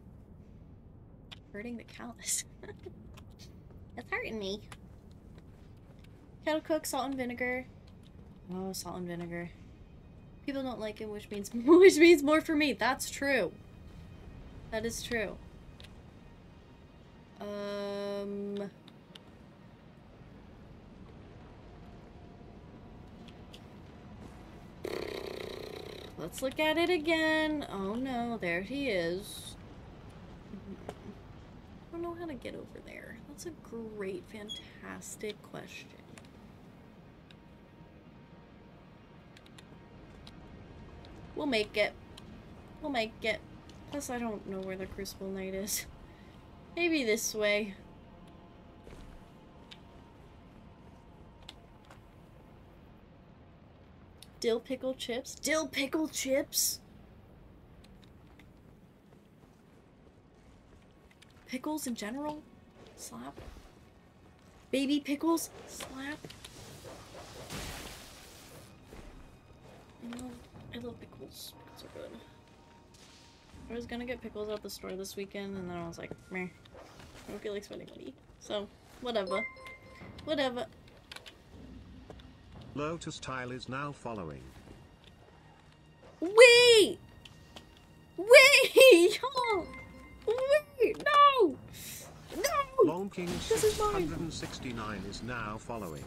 A: hurting the callus. *laughs* it's hurting me. Kettle cook, salt and vinegar. Oh, salt and vinegar. People don't like it, which means *laughs* which means more for me. That's true. That is true. Um. Let's look at it again. Oh no, there he is. I don't know how to get over there. That's a great, fantastic question. We'll make it. We'll make it. Plus, I don't know where the Crucible Knight is. Maybe this way. Dill pickle chips? Dill pickle chips? Pickles in general? Slap. Baby pickles? Slap. I love, I love pickles. Pickles are good. I was gonna get pickles at the store this weekend, and then I was like, meh. I don't feel like spending money. So, whatever. Whatever.
C: Lotus Tile is now following.
A: Wait! Wait! *laughs* Wait! No! No!
C: Lone King
A: This is mine.
C: is now following.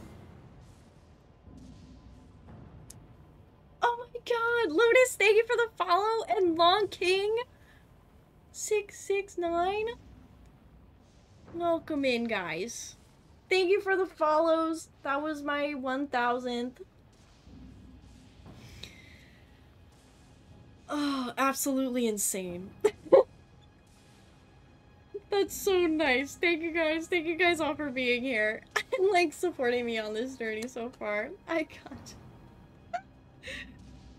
A: Oh my god! Lotus, thank you for the follow! And Long King! 669? Welcome in, guys. Thank you for the follows. That was my 1000th. Oh, absolutely insane. *laughs* That's so nice. Thank you guys. Thank you guys all for being here *laughs* and like supporting me on this journey so far. I got. *laughs*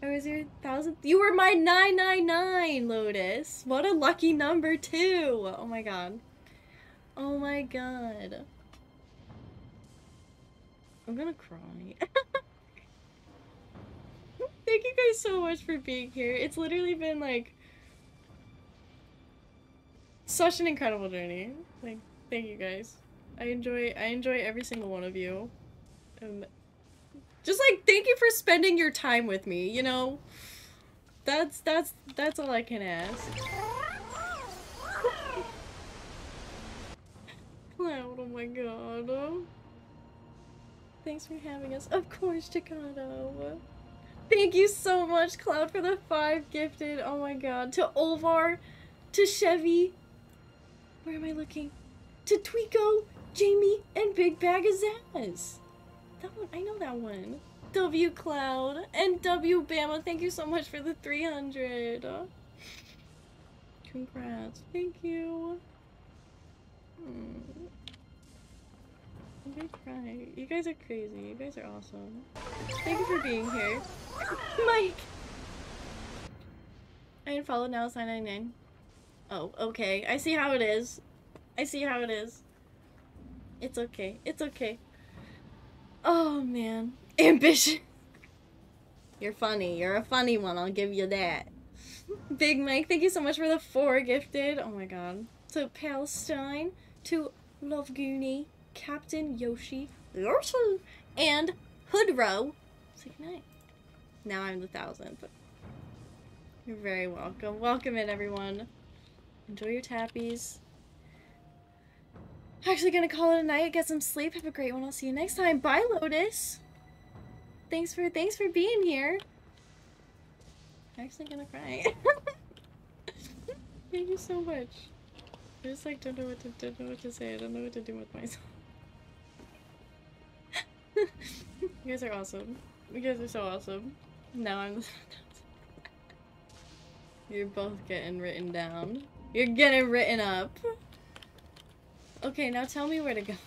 A: I was your thousandth. You were my 999, Lotus. What a lucky number, too. Oh my god. Oh my god. I'm gonna cry. *laughs* Thank you guys so much for being here. It's literally been like such an incredible journey. Like, thank you guys. I enjoy I enjoy every single one of you. And just like thank you for spending your time with me, you know? That's that's that's all I can ask. *laughs* Cloud, oh my god. Thanks for having us. Of course, Chicano. Thank you so much, Cloud, for the five gifted. Oh my god. To Olvar, to Chevy. Where am I looking? To Tweeko, Jamie, and Big Bag of Zaz. That one, I know that one. W Cloud and W Bama, thank you so much for the 300. Congrats. Thank you. Hmm. Cry. You guys are crazy. You guys are awesome. Thank you for being here. *laughs* Mike! I follow now, it's 999. Oh, okay. I see how it is. I see how it is. It's okay. It's okay. Oh, man. Ambition. *laughs* You're funny. You're a funny one. I'll give you that. *laughs* Big Mike, thank you so much for the four gifted. Oh my god. To Palestine, to Love Goonie, Captain Yoshi, Yoshi, and Hoodrow. Say goodnight. Now I'm the thousandth. You're very welcome. Welcome in, everyone. Enjoy your tappies. Actually gonna call it a night. Get some sleep. Have a great one. I'll see you next time. Bye, Lotus. Thanks for thanks for being here. I'm actually gonna cry. *laughs* Thank you so much. I just like don't know what to don't know what to say. I don't know what to do with myself. *laughs* you guys are awesome. You guys are so awesome. Now I'm *laughs* You're both getting written down. You're getting written up. Okay, now tell me where to go. *laughs*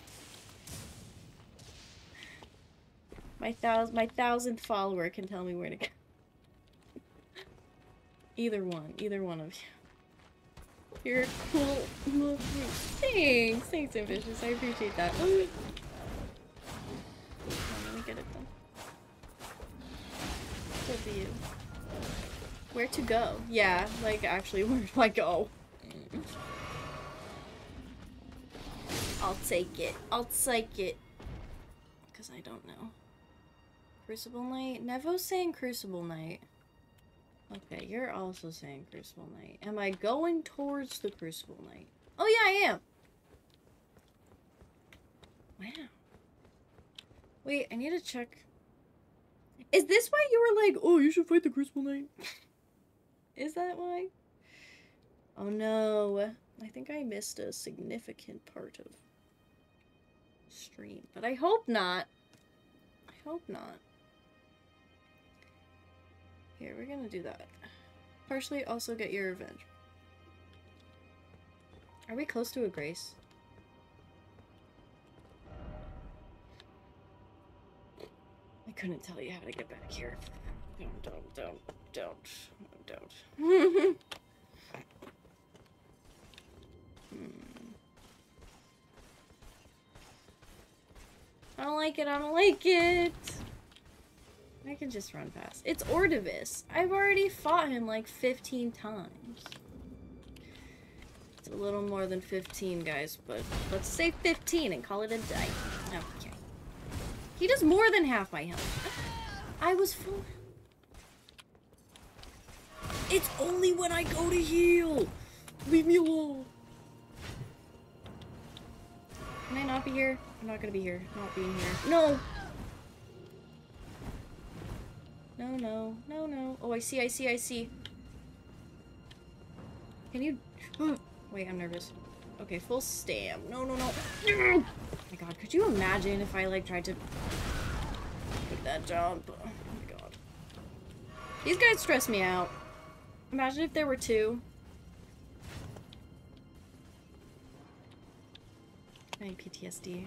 A: My thousand, my thousandth follower can tell me where to go. Either one, either one of you. You're cool. Thanks, thanks, ambitious. I appreciate that. You? Where to go? Yeah, like actually, *laughs* where do I go? I'll take it. I'll take it. Because I don't know. Crucible Knight? Nevo's saying Crucible Knight. Okay, you're also saying Crucible Knight. Am I going towards the Crucible Knight? Oh yeah, I am! Wow. Wait, I need to check. Is this why you were like, oh, you should fight the Crucible Knight? *laughs* Is that why? Oh no. I think I missed a significant part of stream. But I hope not. I hope not. Here, we're gonna do that. Partially also get your revenge. Are we close to a grace? Couldn't tell you how to get back here. Don't, don't, don't, don't, don't. Hmm. I don't like it, I don't like it. I can just run past. It's Ordovis. I've already fought him like 15 times. It's a little more than 15, guys, but let's say 15 and call it a day. Okay. He does more than half my health. I was full. It's only when I go to heal. Leave me alone. Can I not be here? I'm not gonna be here. Not being here. No! No, no, no, no. Oh, I see, I see, I see. Can you... *gasps* Wait, I'm nervous. Okay, full stam. No, no, no. My god, could you imagine if I, like, tried to... Make that jump? Oh my god. These guys stress me out. Imagine if there were two. My PTSD.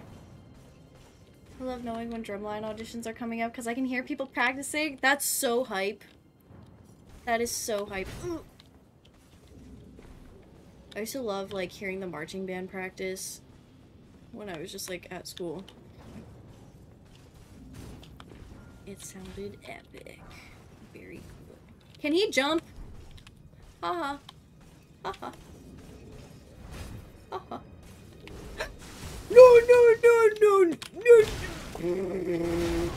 A: I love knowing when drumline auditions are coming up because I can hear people practicing. That's so hype. That is so hype. *clears throat* I used to love like hearing the marching band practice when I was just like at school. It sounded epic. Very. Can he jump? Haha. Haha. Haha. *gasps* No, no, no, no, no. *laughs*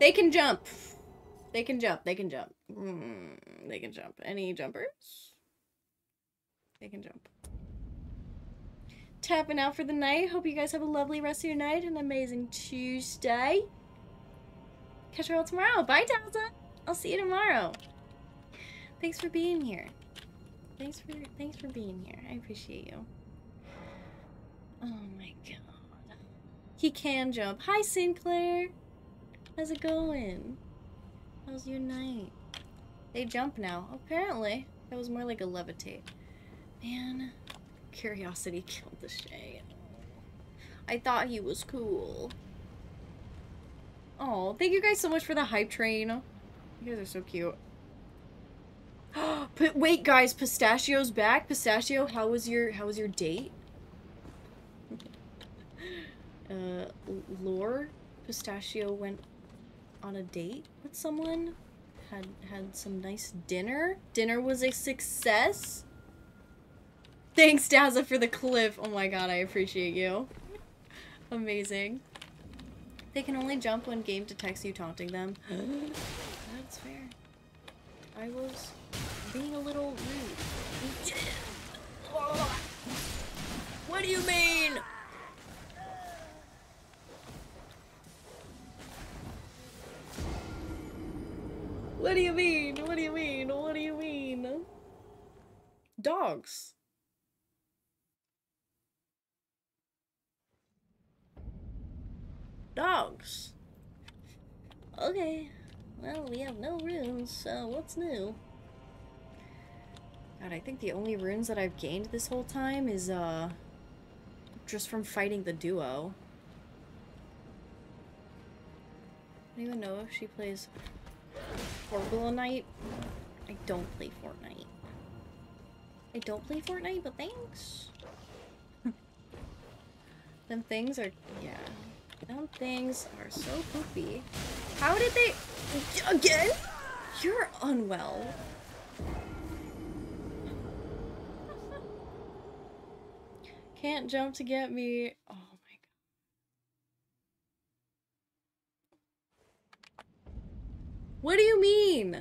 A: they can jump. They can jump. They can jump. Mm, they can jump. Any jumpers? They can jump. Tapping out for the night. Hope you guys have a lovely rest of your night. An amazing Tuesday. Catch you all tomorrow. Bye, Dalza. I'll see you tomorrow. Thanks for being here. Thanks for thanks for being here. I appreciate you. Oh my god. He can jump. Hi Sinclair. How's it going? How's your night? They jump now. Apparently. That was more like a levitate. Man, curiosity *laughs* killed the Shea. I thought he was cool. Oh, thank you guys so much for the hype train. You guys are so cute. *gasps* Wait, guys, Pistachio's back. Pistachio, how was your how was your date? *laughs* uh, lore. Pistachio went on a date with someone. Had had some nice dinner. Dinner was a success. Thanks, Daza, for the clip. Oh my god, I appreciate you. Amazing. They can only jump when game detects you taunting them. *gasps* That's fair. I was being a little rude. What do you mean? What do you mean? What do you mean? What do you mean? Dogs. Dogs. Okay. Well, we have no runes, so what's new? God, I think the only runes that I've gained this whole time is, uh, just from fighting the duo. I don't even know if she plays Fortnite. I don't play Fortnite. I don't play Fortnite, but thanks. *laughs* Them things are, yeah. Them things are so poopy. How did they, again? You're unwell. *laughs* Can't jump to get me. Oh my god. What do you mean?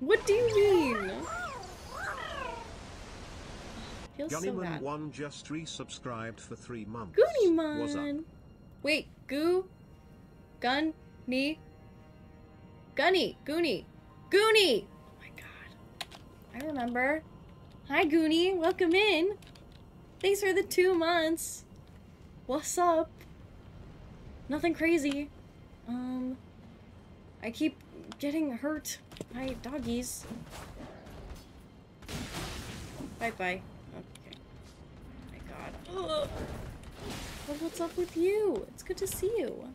A: What do you mean? Feels so
C: Gunnyman
A: bad.
C: one just resubscribed for three months.
A: Goonie
C: Was up.
A: man. Wait, goo, gun, me, gunny, goonie, goonie. Oh my god, I remember. Hi Goonie, welcome in. Thanks for the two months. What's up? Nothing crazy. Um, I keep getting hurt by doggies. Bye bye. Okay. My god. *gasps* Ugh. What's up with you? It's good to see you.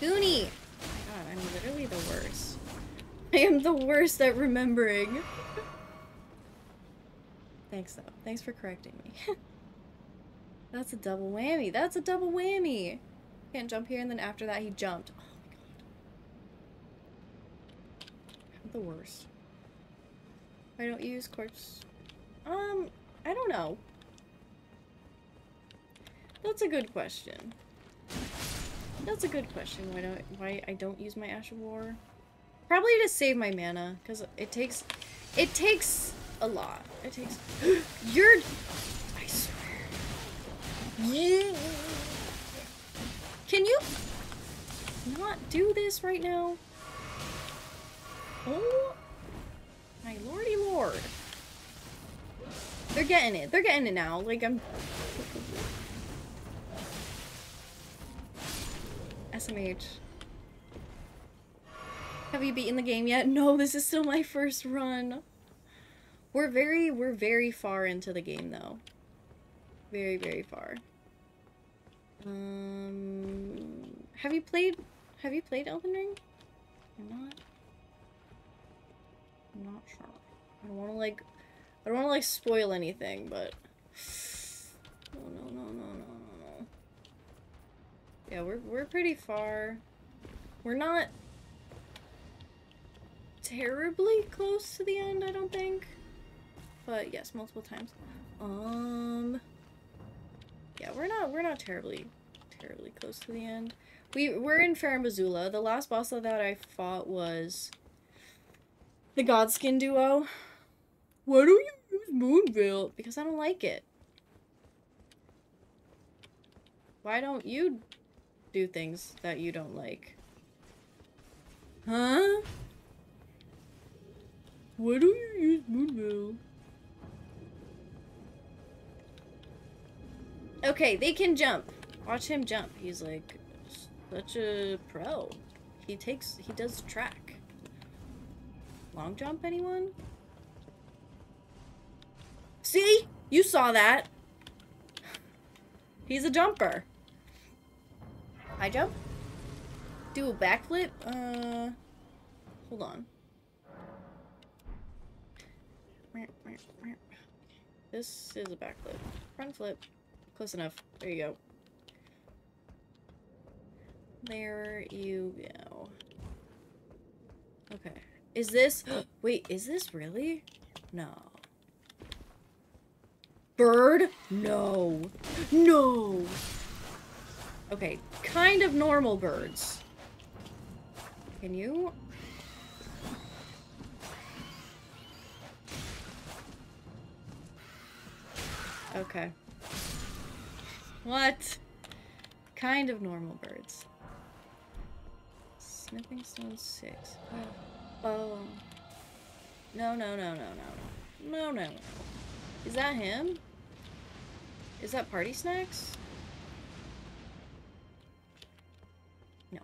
A: Goonie! Oh my god, I'm literally the worst. I am the worst at remembering. Thanks, though. Thanks for correcting me. *laughs* That's a double whammy. That's a double whammy. Can't jump here, and then after that, he jumped. Oh my god. The worst. I don't use corpse. Um, I don't know. That's a good question. That's a good question. Why don't why I don't use my Ash of War? Probably to save my mana, because it takes it takes a lot. It takes *gasps* you're I swear. You Can you not do this right now? Oh my lordy lord. They're getting it. They're getting it now. Like I'm SMH. Have you beaten the game yet? No, this is still my first run. We're very, we're very far into the game though. Very, very far. Um, have you played, have you played Elden Ring? Or not? I'm not sure. I don't want to like, I don't want to like spoil anything, but. *sighs* No, no, no, no, no, no, no. Yeah, we're we're pretty far. We're not terribly close to the end, I don't think. But yes, multiple times. Um we're not we're not terribly terribly close to the end. We we're in Farum Azula. The last boss that I fought was the Godskin duo. Why don't you use Moonveil? Because I don't like it. Why don't you do things that you don't like? Huh? Why don't you use Moonveil? Okay, they can jump. Watch him jump. He's like such a pro. He takes, he does track. Long jump, anyone? See? You saw that. He's a jumper. High jump? Do a backflip? Uh, hold on. This is a backflip. Front flip. Close enough. There you go. There you go. Okay. Is this... *gasps* Wait, is this really? No. Bird? No. No. Okay, kind of normal birds. Can you? Okay. What? Kind of normal birds. Sniffing stone six. Oh. oh. No, no, no, no, no. No, no, no. Is that him? Is that party snacks? No.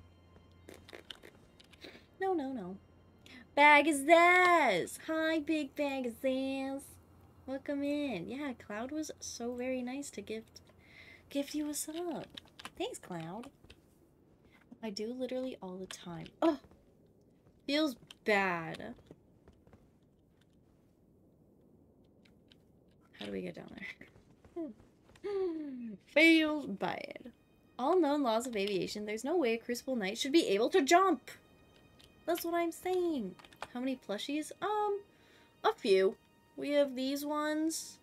A: No, no, no. Bag is this. Hi, big bag is this. Welcome in. Yeah, Cloud was so very nice to gift gift you a sub. Thanks, Cloud. I do literally all the time. Oh, feels bad. How do we get down there? *laughs* feels bad. All known laws of aviation, there's no way a Crucible Knight should be able to jump. That's what I'm saying. How many plushies? Um, a few. We have these ones,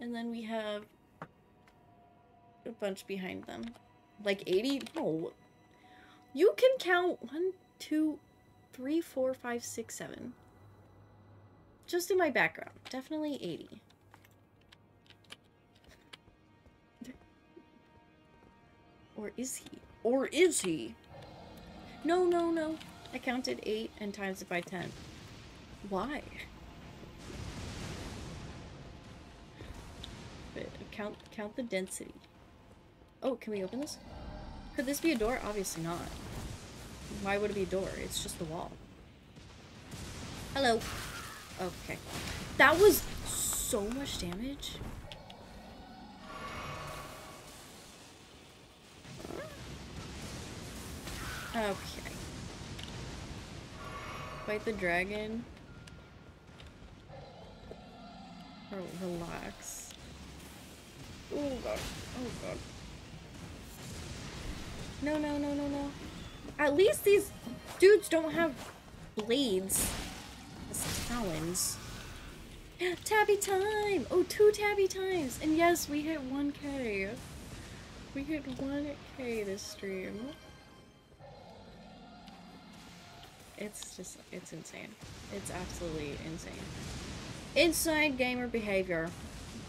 A: and then we have a bunch behind them. Like 80? No. You can count one, two, three, four, five, six, seven. Just in my background. Definitely 80. Or is he? Or is he? No, no, no. I counted 8 and times it by 10. Why? But count count the density. Oh, can we open this? Could this be a door? Obviously not. Why would it be a door? It's just the wall. Hello. Okay. That was so much damage. Okay. Fight the dragon. Oh, relax. Oh god. Oh god. No, no, no, no, no. At least these dudes don't have blades talons. *gasps* Tabby time! Oh, two tabby times! And yes, we hit 1k. We hit 1k this stream. It's just, it's insane. It's absolutely insane. Inside gamer behavior.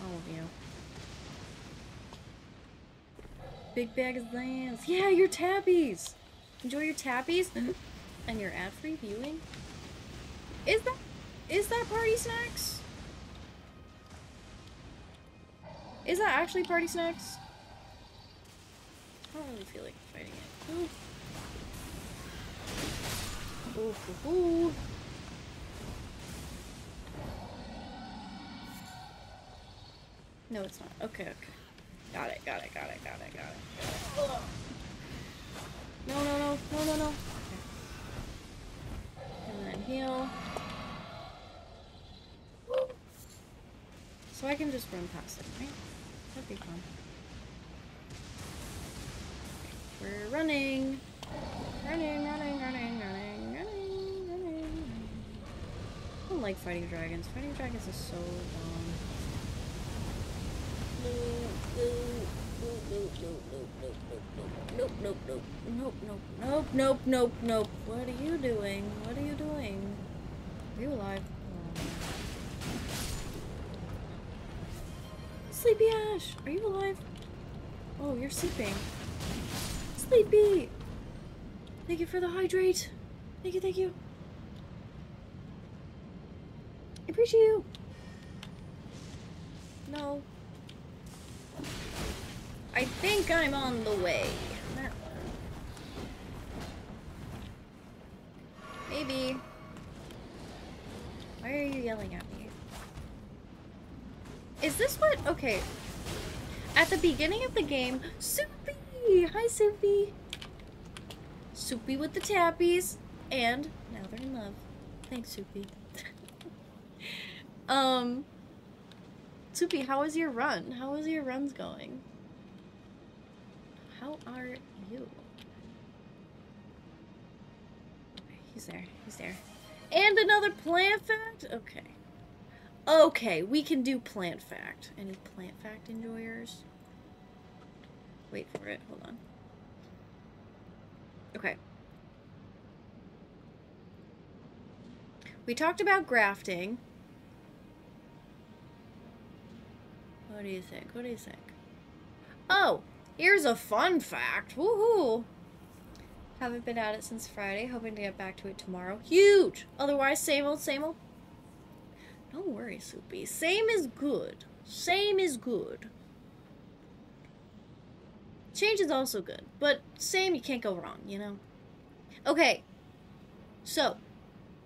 A: All of you. Big bag of lands. Yeah, your tabbies. Enjoy your tabbies and your ad-free viewing. Is that, is that party snacks? Is that actually party snacks? I don't really feel like fighting it. Ooh. Ooh, ooh, ooh. No, it's not. Okay, okay. Got it, got it, got it, got it, got it. No, no, no, no, no, no. Okay. And then heal. So I can just run past it, right? That'd be fun. We're running. Running, running, running, running, running, running. I don't like fighting dragons. Fighting dragons is so dumb. Nope, nope, nope, nope, nope, nope, nope, nope. What are you doing? What are you doing? Are you alive? Oh. Sleepy Ash, are you alive? Oh, you're sleeping. Sleepy! Thank you for the hydrate. Thank you, thank you. I appreciate you. No. I think I'm on the way. Maybe. Why are you yelling at me? Is this what? Okay. At the beginning of the game, Soupy! Hi, Soupy! Soupy with the tappies, and now they're in love. Thanks, Soupy. *laughs* um, Soupy, how was your run? How was your runs going? How are you? He's there. He's there. And another plant fact? Okay. Okay, we can do plant fact. Any plant fact enjoyers? Wait for it. Hold on. Okay. We talked about grafting. What do you think? What do you think? Oh, here's a fun fact. Woohoo! Haven't been at it since Friday. Hoping to get back to it tomorrow. Huge! Otherwise, same old, same old. Don't worry, Soupy. Same is good. Same is good. Change is also good, but same you can't go wrong, you know? Okay, so,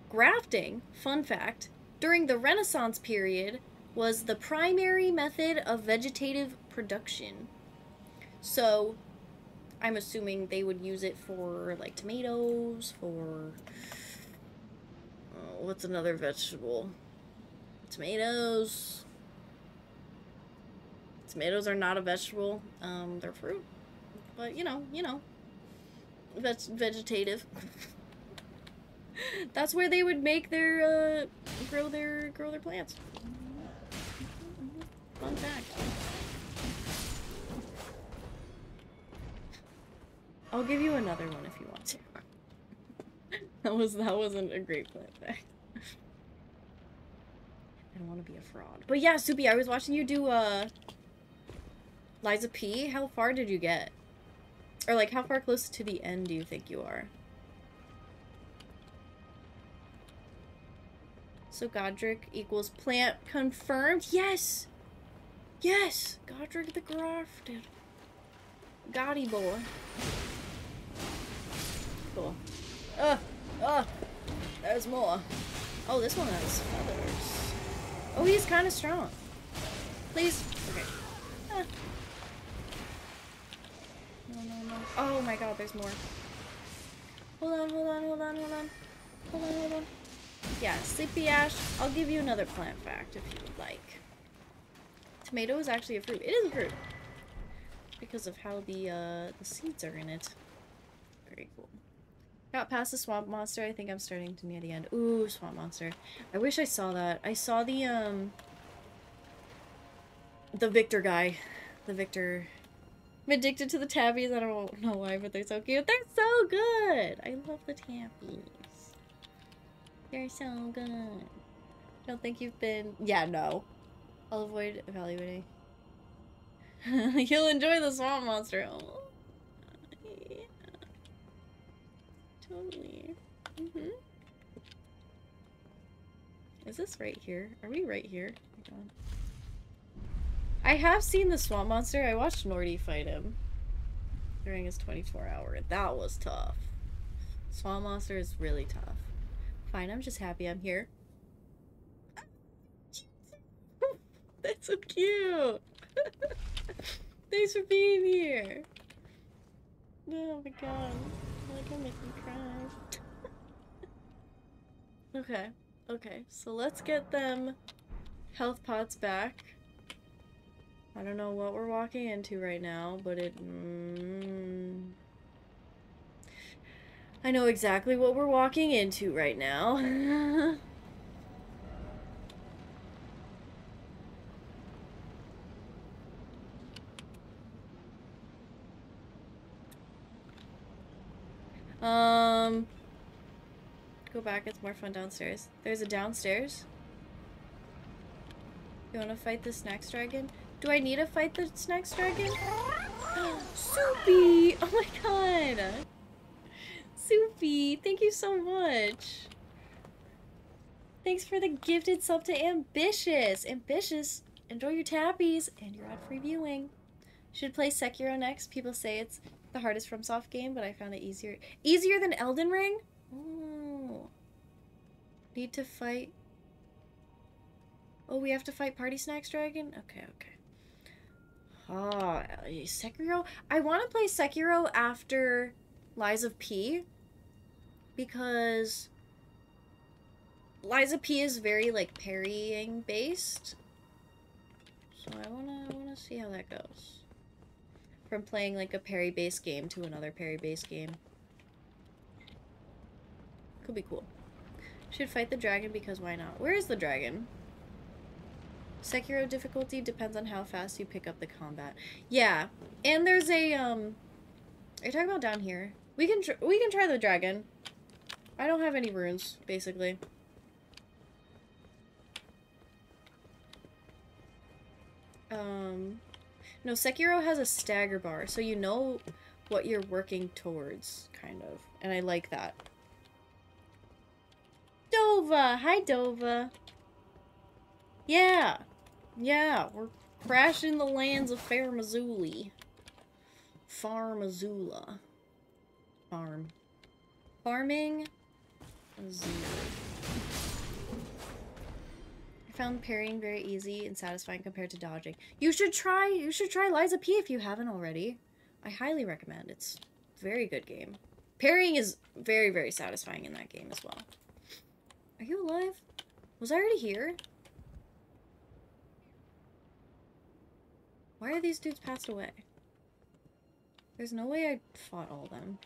A: grafting, fun fact, during the Renaissance period was the primary method of vegetative production. So, I'm assuming they would use it for like tomatoes, for uh, what's another vegetable? Tomatoes. Tomatoes are not a vegetable. Um, they're fruit, but you know, you know, that's vegetative. *laughs* That's where they would make their uh, grow their grow their plants. Fun fact. I'll give you another one if you want to. *laughs* that was that wasn't a great plant fact. *laughs* I don't want to be a fraud. But yeah, Soupy, I was watching you do uh Lies of P. How far did you get? Or like how far close to the end do you think you are? So Godrick equals plant confirmed? Yes! Yes! Godrick the Grafted. Gotti boy. Cool. Ugh! Ugh! There's more. Oh, this one has feathers. Oh, he's kind of strong. Please. Okay. Ah. No, no, no. Oh my god, there's more. Hold on, hold on, hold on, hold on. Hold on, hold on. Yeah, Sleepy Ash. I'll give you another plant fact if you would like. Tomato is actually a fruit. It is a fruit. Because of how the, uh, the seeds are in it. Very cool. Got past the swamp monster. I think I'm starting to near the end. Ooh, swamp monster. I wish I saw that. I saw the, um... The Victor guy. The Victor... I'm addicted to the tabbies. I don't know why, but they're so cute. They're so good! I love the tabbies. They're so good. Don't think you've been... Yeah, no. I'll avoid evaluating. *laughs* You'll enjoy the swamp monster. Oh. Yeah. Totally. Mm hmm Is this right here? Are we right here? Oh. I have seen the swamp monster. I watched Nordy fight him during his 24 hour. That was tough. Swamp monster is really tough. Fine, I'm just happy I'm here. *laughs* That's so cute. *laughs* Thanks for being here. Oh my god. Like make me cry. *laughs* okay. Okay. So let's get them health pots back. I don't know what we're walking into right now, but it... Mm, I know exactly what we're walking into right now. Um... Go back, it's more fun downstairs. There's a downstairs. You wanna fight the snacks dragon? Do I need to fight the snacks dragon? *gasps* Soupy! Oh my god! Soupy, thank you so much. Thanks for the gifted sub to Ambitious. Ambitious, enjoy your tappies and your ad-free viewing. Should play Sekiro next. People say it's the hardest from soft game, but I found it easier. Easier than Elden Ring? Oh. Need to fight. Oh, we have to fight Party Snacks Dragon? Okay, okay. Ah, Sekiro? I want to play Sekiro after Lies of P because Lies of P is very like parrying based. So I wanna I wanna see how that goes. From playing like a parry based game to another parry based game. Could be cool. Should fight the dragon because why not? Where is the dragon? Sekiro difficulty depends on how fast you pick up the combat. Yeah, and there's a um. Are you talking about down here? We can we can try the dragon. I don't have any runes, basically. Um, no, Sekiro has a stagger bar, so you know what you're working towards, kind of. And I like that. Dova! Hi, Dova! Yeah! Yeah, we're crashing the lands of Farum Azula. Farmazula. Farm. Farming Zero. Found parrying very easy and satisfying compared to dodging. You should try, you should try Lies of P if you haven't already. I highly recommend. It's very good game. Parrying is very, very satisfying in that game as well. Are you alive? Was I already here? Why are these dudes passed away? There's no way I fought all of them.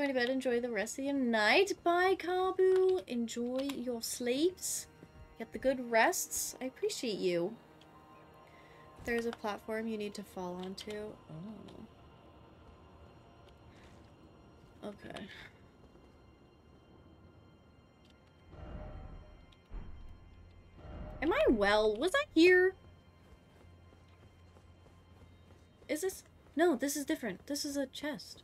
A: Going to bed, enjoy the rest of your night. Bye, Kabu. Enjoy your sleeps. Get the good rests. I appreciate you. There's a platform you need to fall onto. Oh. Okay. Am I well? Was I here? Is this? No, this is different. This is a chest.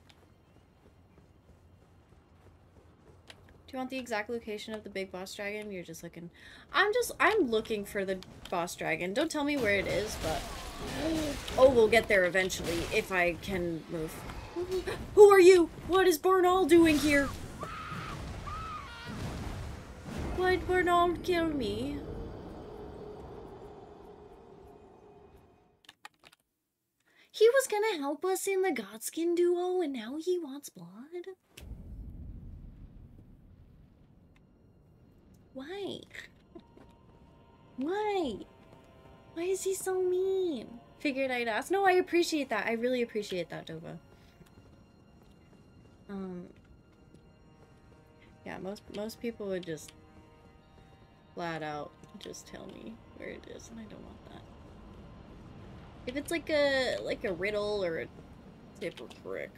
A: You want the exact location of the big boss dragon? You're just looking... I'm just... I'm looking for the boss dragon. Don't tell me where it is, but... Oh, we'll get there eventually, if I can move. Who are you? What is Bernahl doing here? Why'd Bernahl kill me? He was gonna help us in the Godskin duo, and now he wants blood? Why? Why? Why is he so mean? Figured I'd ask. No, I appreciate that. I really appreciate that, Dova. Um, yeah, most most people would just flat out just tell me where it is, and I don't want that. If it's like a like a riddle or a tip or trick,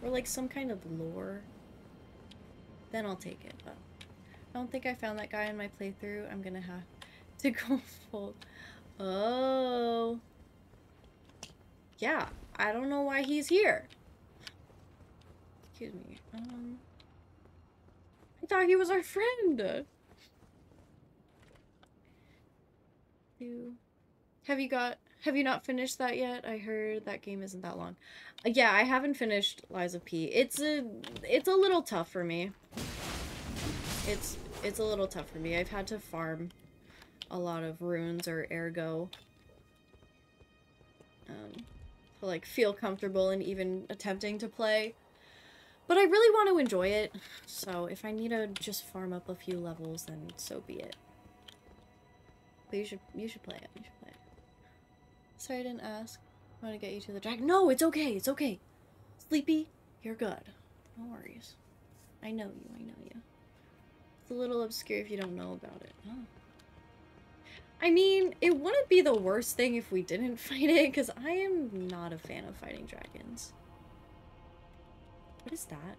A: or like some kind of lore, then I'll take it. But I don't think I found that guy in my playthrough. I'm gonna have to *laughs* go full. Oh. Yeah, I don't know why he's here. Excuse me. Um, I thought he was our friend. You, have you got? Have you not finished that yet? I heard that game isn't that long. Uh, yeah, I haven't finished Lies of P. It's a, it's a little tough for me. It's, it's a little tough for me. I've had to farm a lot of runes or ergo. Um, to like feel comfortable and even attempting to play. But I really want to enjoy it, so if I need to just farm up a few levels, then so be it. But you should you should play it. You should play it. Sorry I didn't ask. I want to get you to the dragon. No, it's okay. It's okay. Sleepy, you're good. No worries. I know you. I know you. A little obscure if you don't know about it. I mean, it wouldn't be the worst thing if we didn't *laughs* fight it, because I am not a fan of fighting dragons. What is that?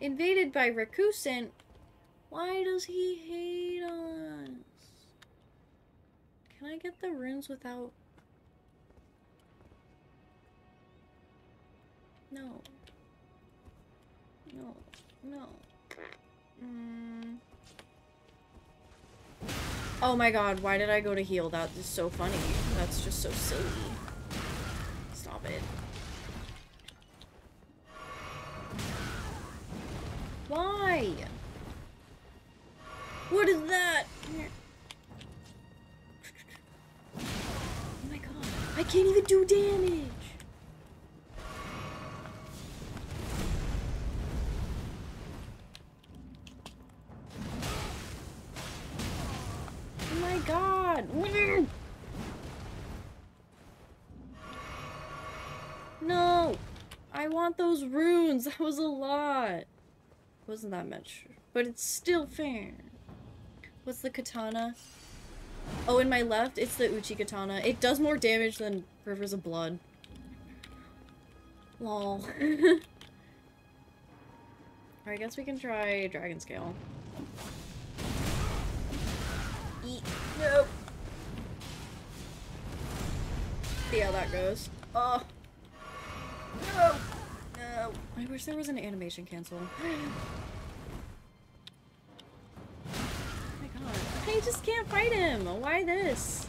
A: Invaded by Recusant. Why does he hate us? Can I get the runes without... No. No. No. Mm. Oh my god, why did I go to heal? That is so funny. That's just so silly. Stop it. Why? What is that? Oh my god. I can't even do damage. My god. No. I want those runes. *laughs* That was a lot. Wasn't that much. But it's still fair. What's the katana? Oh, in my left, it's the Uchigatana. It does more damage than Rivers of Blood. Lol. *laughs* I guess we can try Dragon Scale. Nope. See how that goes. Oh. No. No. I wish there was an animation cancel. *gasps* oh my god. I just can't fight him. Why this?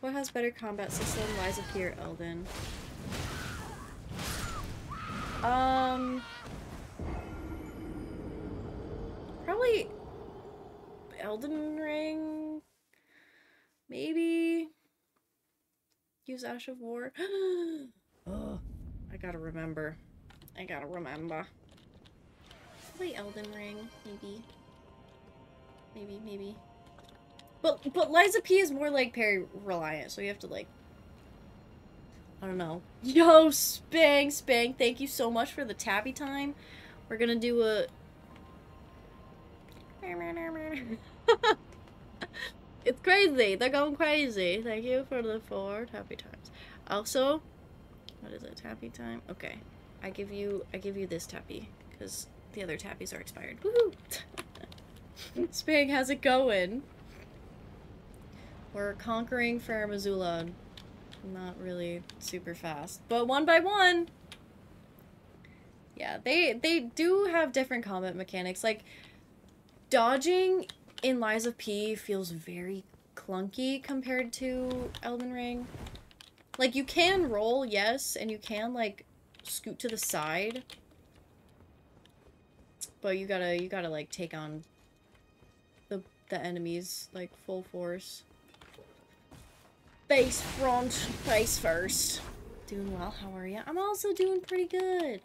A: What has better combat system, Lies of or Elden? Um, probably Elden Ring. Maybe use Ash of War. *gasps* oh, I gotta remember. I gotta remember. Play Elden Ring, maybe. Maybe, maybe. But but Lies of P is more like parry reliant, so you have to like I don't know. *laughs* Yo, Spang, Spang, thank you so much for the tabby time. We're gonna do a *laughs* It's crazy. They're going crazy. Thank you for the four tappy times. Also, what is it? Tappy time? Okay. I give you I give you this tappy because the other tappies are expired. Woohoo! *laughs* Spang, how's it going? We're conquering Farum Azula. Not really super fast, but one by one. Yeah, they they do have different combat mechanics. Like dodging in Lies of P feels very clunky compared to Elden Ring. Like you can roll, yes, and you can like scoot to the side. But you gotta you gotta like take on the the enemies like full force. Face front, face first. Doing well, how are you? I'm also doing pretty good.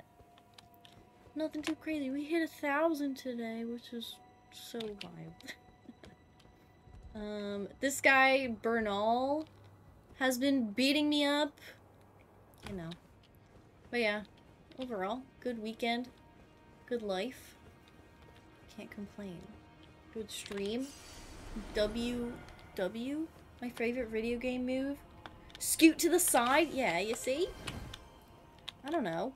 A: Nothing too crazy. We hit a thousand today, which is so wild. *laughs* um, this guy, Bernahl, has been beating me up. You know. But yeah, overall, good weekend. Good life. Can't complain. Good stream. W. W? My favorite video game move? Scoot to the side? Yeah, you see? I don't know.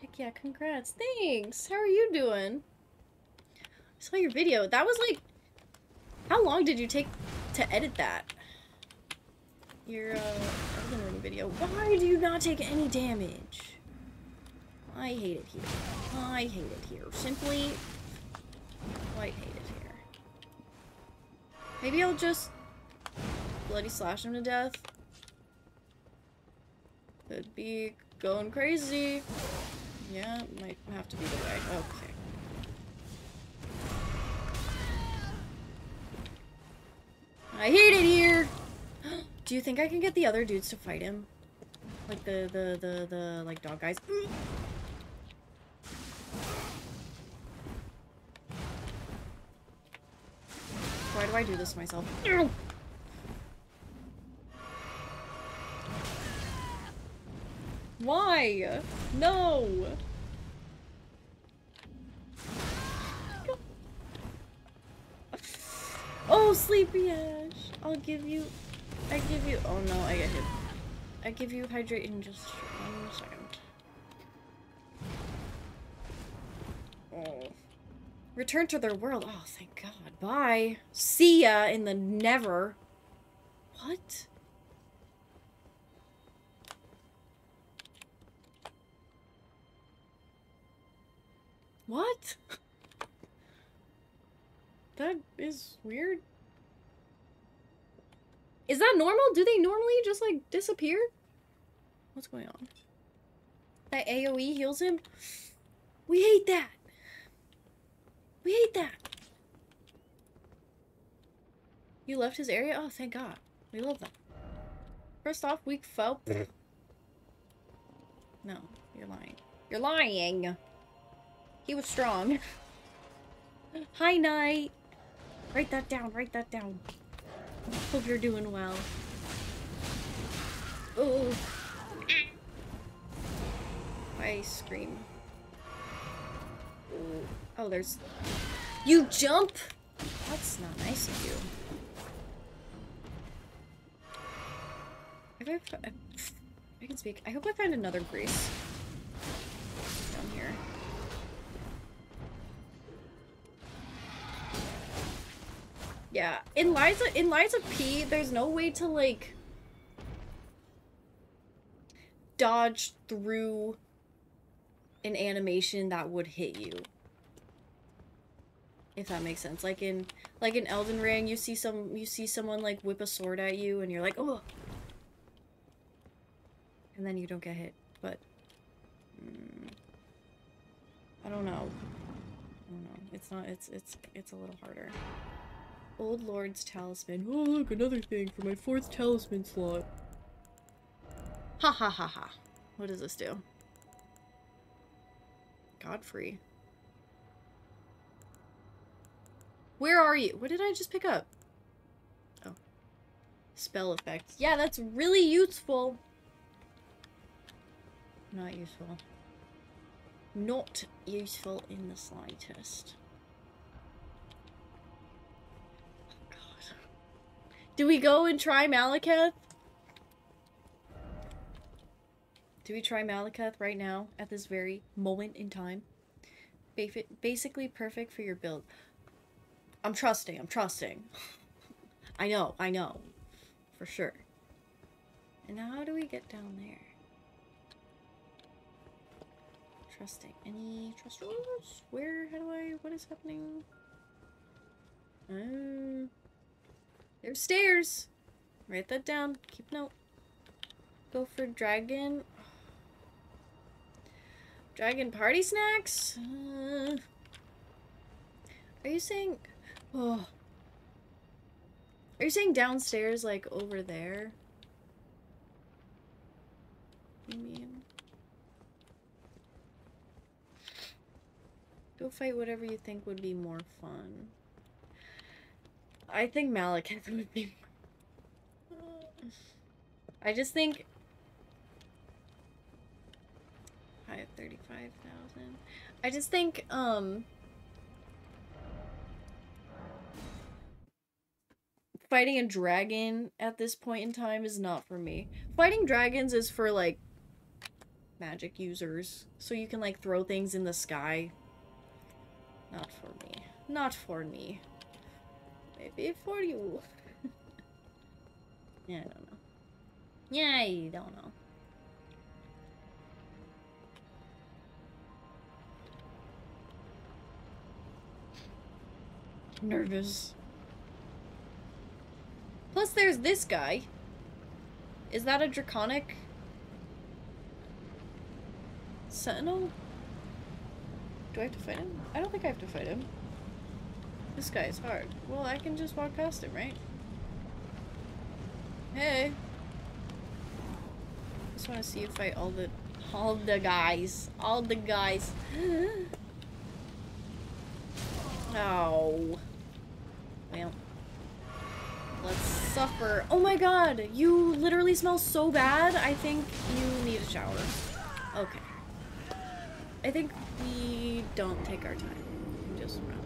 A: Heck yeah, congrats. Thanks! How are you doing? I saw your video. That was like... How long did you take to edit that? Your, uh, video. Why do you not take any damage? I hate it here. I hate it here. Simply... Quite hate it here. Maybe I'll just bloody slash him to death. Could be going crazy. Yeah, might have to be the way. Okay. I hate it here! *gasps* Do you think I can get the other dudes to fight him? Like the, the, the, the, like, dog guys? Why do I do this myself? Why? No! Oh, Sleepy Ash! I'll give you... I give you... Oh no, I get hit. I give you hydrate in just one second. Oh. Return to their world. Oh, thank God. Bye. See ya in the never. What? What? That is weird. Is that normal? Do they normally just like disappear? What's going on? That AoE heals him? We hate that. We hate that. You left his area? Oh, thank God. We love that. First off, weak foe. *laughs* no, you're lying. You're lying. He was strong. *laughs* Hi, Knight. Write that down. Write that down. Hope you're doing well. Oh. I scream. Ooh. Oh, there's... You jump? That's not nice of you. I can speak. I hope I find another grease down here. Yeah, in Liza in Lies of P, there's no way to like dodge through an animation that would hit you. If that makes sense. Like in like in Elden Ring, you see some you see someone like whip a sword at you and you're like, "Oh, And then you don't get hit. But... mm, I don't know. I don't know. It's not, it's, it's, it's a little harder. Old Lord's Talisman. Oh, look, another thing for my fourth talisman slot. Ha ha ha ha. What does this do? Godfrey. Where are you? What did I just pick up? Oh. Spell effects. Yeah, that's really useful. Not useful. Not useful in the slightest. Do we go and try Maliketh? Do we try Maliketh right now at this very moment in time? Basically perfect for your build. I'm trusting, I'm trusting. *laughs* I know, I know. For sure. And now how do we get down there? Trusting. Any trust rules? Where? How do I? What is happening? Um, there's stairs. Write that down. Keep note. Go for dragon. Dragon party snacks? Uh, are you saying... Oh. Are you saying downstairs, like, over there? You mean... Go fight whatever you think would be more fun. I think Maliketh would be... I just think I have 35,000. I just think, um... Fighting a dragon at this point in time is not for me. Fighting dragons is for, like, magic users. So you can, like, throw things in the sky. Not for me. Not for me. Maybe for you. *laughs* yeah, I don't know. Yeah, I don't know. nervous. Plus there's this guy. Is that a draconic sentinel? Do I have to fight him? I don't think I have to fight him. This guy is hard. Well, I can just walk past him, right? Hey. Just want to see you fight all the all the guys. All the guys. *gasps* oh. Well. Let's suffer. Oh my god! You literally smell so bad. I think you need a shower. Okay. I think we don't take our time. Just run.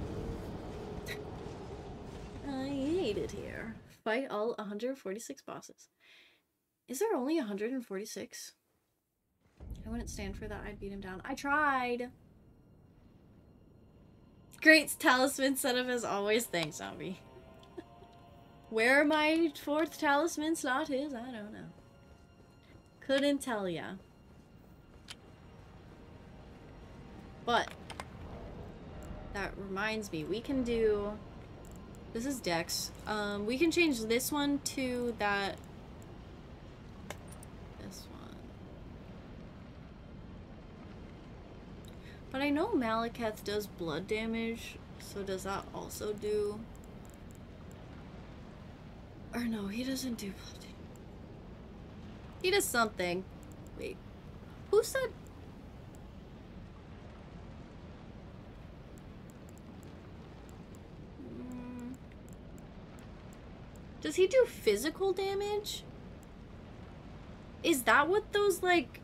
A: I hate it here. Fight all 146 bosses. Is there only 146? I wouldn't stand for that. I'd beat him down. I tried! Great talisman setup as always. Thanks, Zombie. *laughs* Where my fourth talisman slot is, I don't know. Couldn't tell ya. But, that reminds me, we can do, this is Dex. Um, we can change this one to that, this one. But I know Maliketh does blood damage, so does that also do... Or no, he doesn't do blood damage. He does something. Wait. Who said... Does he do physical damage? Is that what those, like,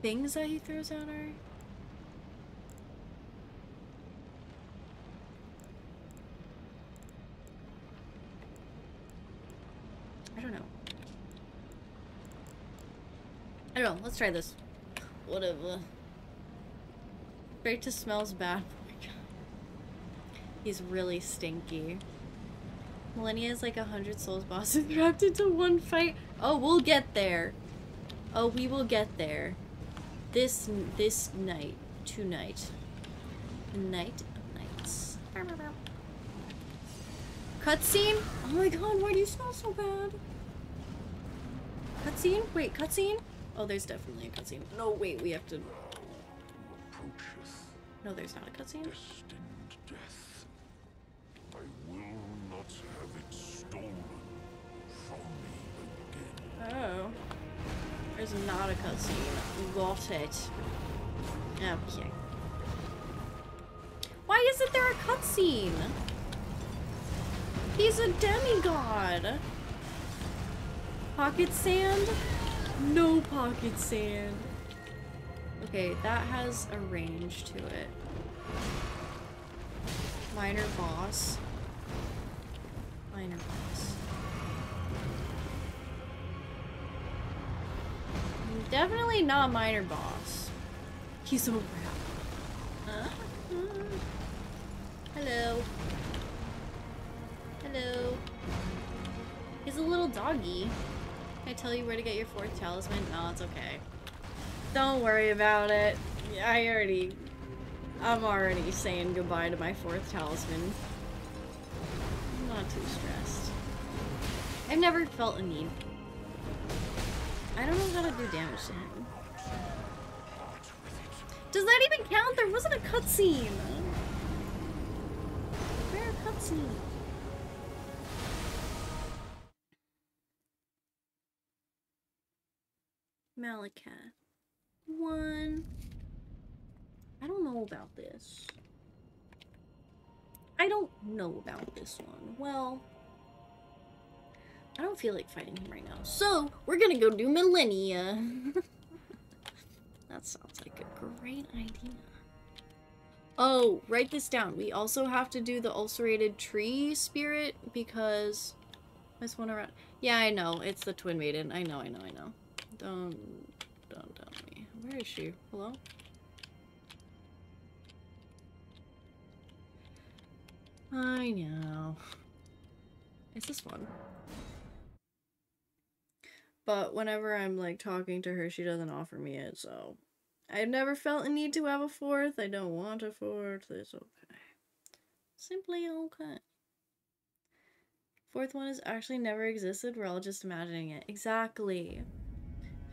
A: things that he throws out are? I don't know. I don't know. Let's try this. Whatever. Break smells bad. Oh my god. He's really stinky. Malenia is like a hundred souls bosses *laughs* wrapped into one fight. Oh, we'll get there. Oh, we will get there. This this night. Tonight. The night of nights. Cutscene? Oh my god, why do you smell so bad? Cutscene? Wait, cutscene? Oh, there's definitely a cutscene. No, wait, we have to. No, there's not a cutscene. Oh. There's not a cutscene. Got it. Okay. Why isn't there a cutscene? He's a demigod. Pocket sand? No pocket sand. Okay, that has a range to it. Minor boss. Minor boss. Definitely not minor boss. He's so rap. Uh-huh. Hello. Hello. He's a little doggy. Can I tell you where to get your fourth talisman? No, it's okay. Don't worry about it. I already... I'm already saying goodbye to my fourth talisman. I'm not too stressed. I've never felt a need. I don't know how to do damage to him. Does that even count? There wasn't a cutscene. Where a cutscene? Malika. One. I don't know about this. I don't know about this one. Well, I don't feel like fighting him right now. So, we're gonna go do Malenia. *laughs* that sounds like a great idea. Oh, write this down. We also have to do the ulcerated tree spirit because this one around. Yeah, I know. It's the twin maiden. I know, I know, I know. Don't, don't tell me. Where is she? Hello? I know. It's this one. But whenever I'm like talking to her, she doesn't offer me it, so I've never felt a need to have a fourth. I don't want a fourth. It's okay. Simply okay. Fourth one has actually never existed. We're all just imagining it. Exactly.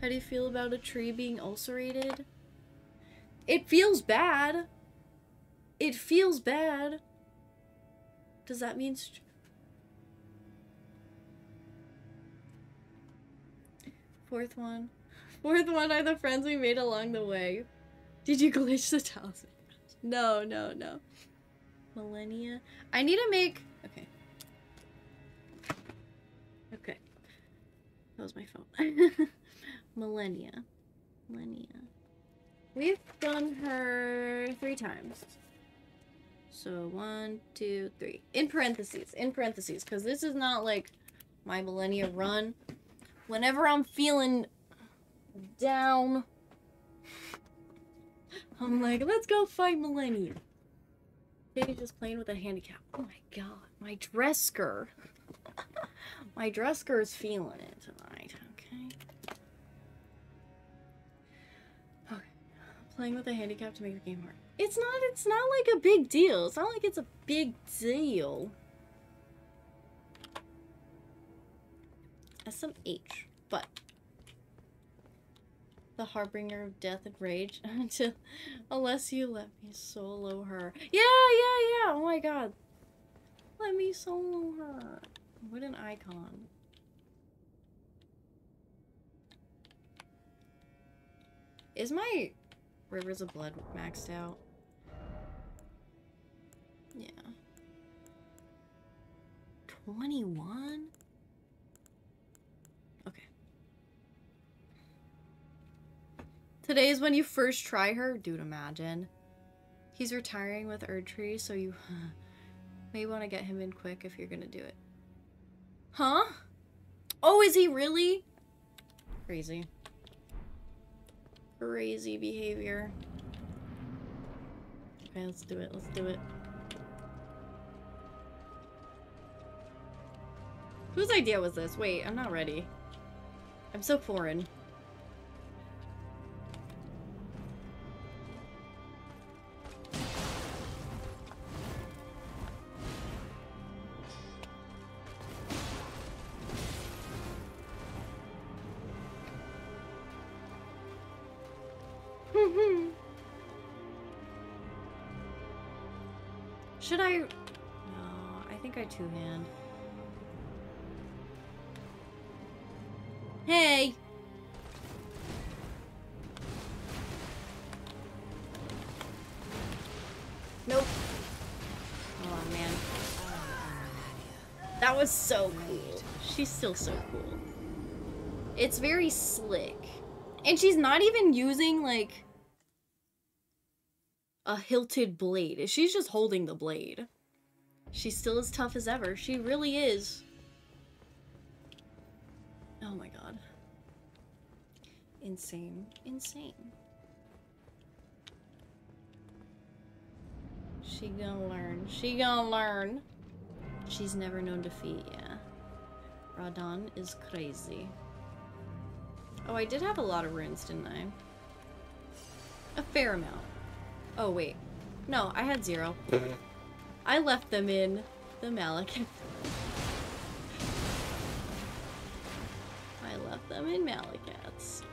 A: How do you feel about a tree being ulcerated? It feels bad. It feels bad. Does that mean... Fourth one. Fourth one are the friends we made along the way. Did you glitch the talisman? No, no, no. Malenia. I need to make... Okay. Okay. That was my phone. *laughs* Malenia. Malenia. We've done her three times. So one, two, three. In parentheses. In parentheses. Because this is not like my Malenia run. Whenever I'm feeling down, I'm like, let's go fight Malenia. Baby's just playing with a handicap. Oh my god. My Dresker. *laughs* my Dresker is feeling it tonight, okay? Okay. Playing with a handicap to make the game hard. It's not, it's not like a big deal. It's not like it's a big deal. SMH, but the harbinger of death and rage *laughs* until unless you let me solo her. Yeah, yeah, yeah. Oh my god. Let me solo her. What an icon. Is my Rivers of Blood maxed out? Yeah. 21? Today is when you first try her? Dude, imagine. He's retiring with Erdtree, so you *sighs* may want to get him in quick if you're gonna do it. Huh? Oh, is he really? Crazy. Crazy behavior. Okay, let's do it. Let's do it. Whose idea was this? Wait, I'm not ready. I'm so foreign. Should I... No, I think I two-hand. Hey! Nope. Oh, man. That was so cool. She's still so cool. It's very slick. And she's not even using, like, a hilted blade. She's just holding the blade. She's still as tough as ever. She really is. Oh my god. Insane. Insane. She gonna learn. She gonna learn. She's never known defeat, yeah. Radahn is crazy. Oh, I did have a lot of runes, didn't I? A fair amount. Oh, wait. No, I had zero. *laughs* I left them in the Maliketh. *laughs* I left them in Maliketh's.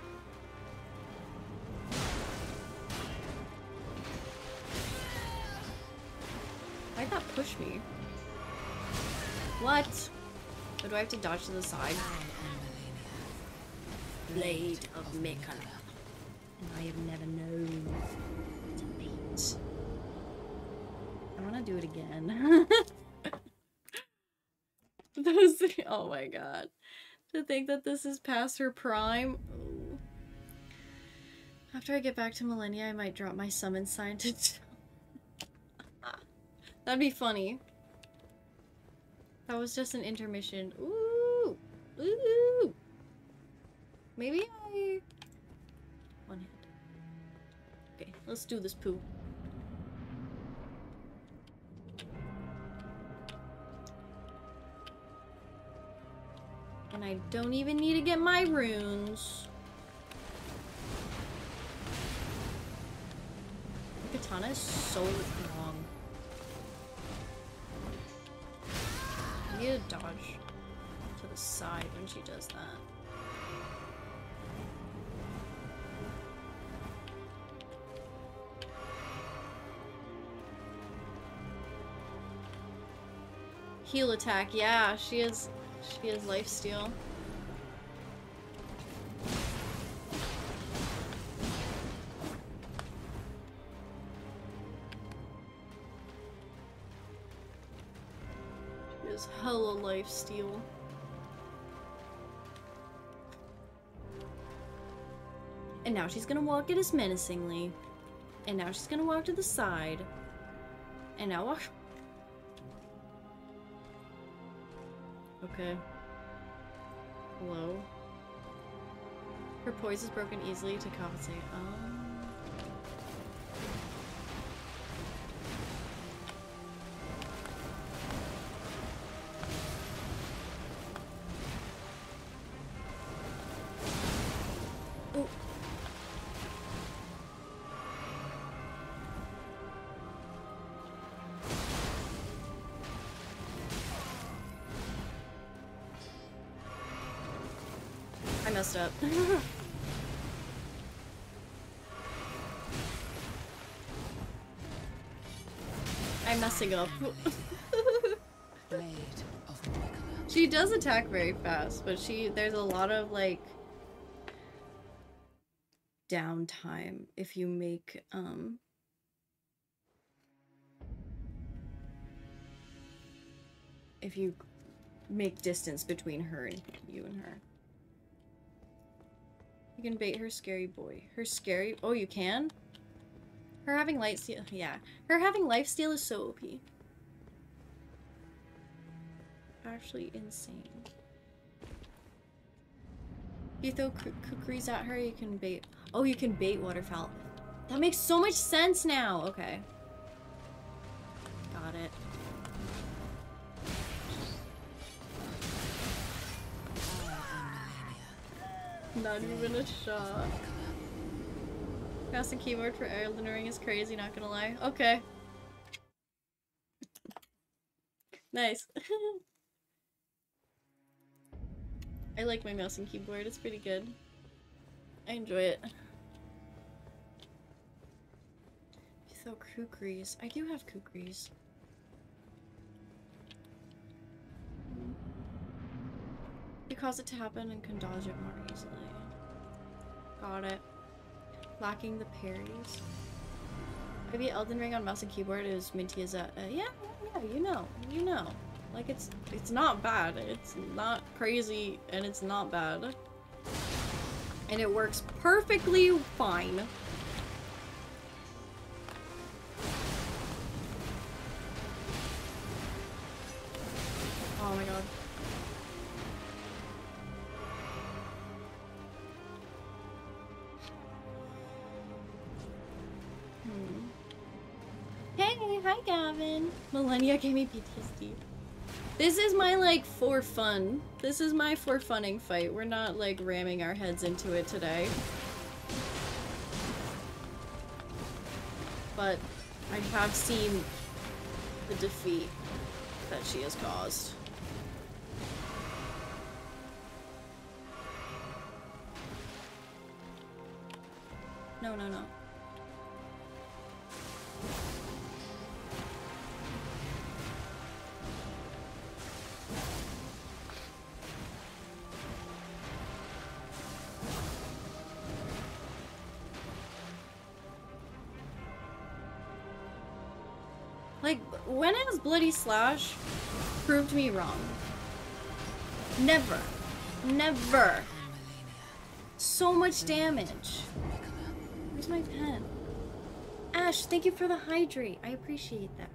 A: Why'd that push me? What? Oh, do I have to dodge to the side? Blade of Miquella. And I have never known I want to do it again. *laughs* Those, *laughs* oh my god. To think that this is past her prime. After I get back to Malenia, I might drop my summon sign to... *laughs* That'd be funny. That was just an intermission. Ooh! Ooh! Maybe I... One hand. Okay, let's do this poo. And I don't even need to get my runes. The katana is so long. I need to dodge to the side when she does that. Heal attack, yeah, she is she has life steal. She has hella life steal. And now she's gonna walk at us menacingly. And now she's gonna walk to the side. And now walk *laughs* oh, Okay. Hello? Her poise is broken easily to compensate. Um... *laughs* I'm messing up. *laughs*
G: Blade of Miquella.
A: she does attack very fast, but she there's a lot of like downtime if you make um if you make distance between her and you and her. You can bait her scary boy. Her scary oh you can? Her having light steal yeah. Her having life steal is so OP. Actually insane. You throw kukris at her, you can bait. Oh, you can bait waterfowl. That makes so much sense now. Okay. Got it. Not even a shot. Mouse and keyboard for Elden Ring is crazy, not gonna lie. Okay. nice. *laughs* I like my mouse and keyboard, it's pretty good. I enjoy it. You throw kukris. I do have kukris. Cause it to happen and can dodge it more easily. Got it. Lacking the parries. Maybe Elden Ring on mouse and keyboard is minty as a uh, yeah, yeah, you know, you know. Like it's it's not bad. It's not crazy and it's not bad. And it works perfectly fine. Oh my god. Malenia gave me PTSD. This is my like for fun. This is my for funning fight. We're not like ramming our heads into it today. But I have seen the defeat that she has caused. No, no, no. Bloody Slash proved me wrong? Never. Never. So much damage. Where's my pen? Ash, thank you for the hydrate. I appreciate that.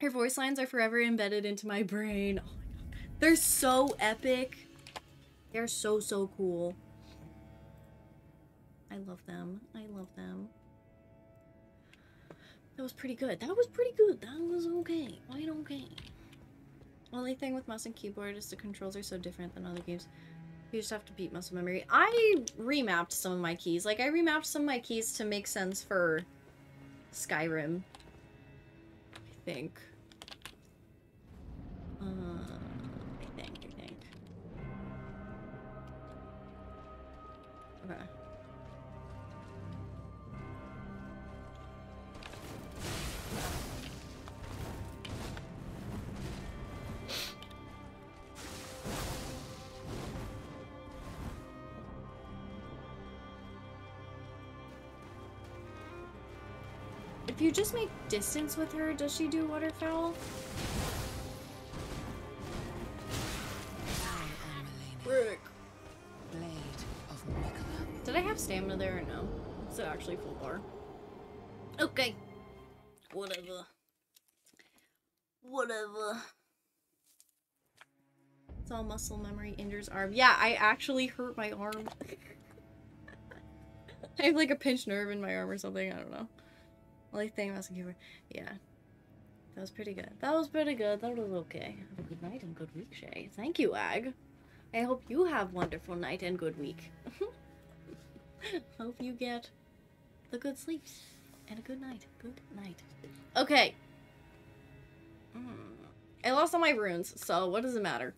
A: Her voice lines are forever embedded into my brain. Oh my. They're so epic. They're so, so cool. I love them. I love them. That was pretty good. That was pretty good. That was okay. Quite okay. Only thing with mouse and keyboard is the controls are so different than other games. You just have to beat muscle memory. I remapped some of my keys. Like, I remapped some of my keys to make sense for Skyrim. I think. Uh, distance with her, does she do waterfowl?
G: Of
A: Did I have stamina there or no? Is it actually full bar? Okay. Whatever. Whatever. It's all muscle memory, Inder's arm. Yeah, I actually hurt my arm. *laughs* I have like a pinched nerve in my arm or something. I don't know. Only thing messing keyboard. Yeah. That was pretty good. That was pretty good. That was okay. Have a good night and good week, Shea. Thank you, Ag. I hope you have wonderful night and good week. *laughs* hope you get the good sleeps and a good night. Good night. Okay. Mm. I lost all my runes, so what does it matter?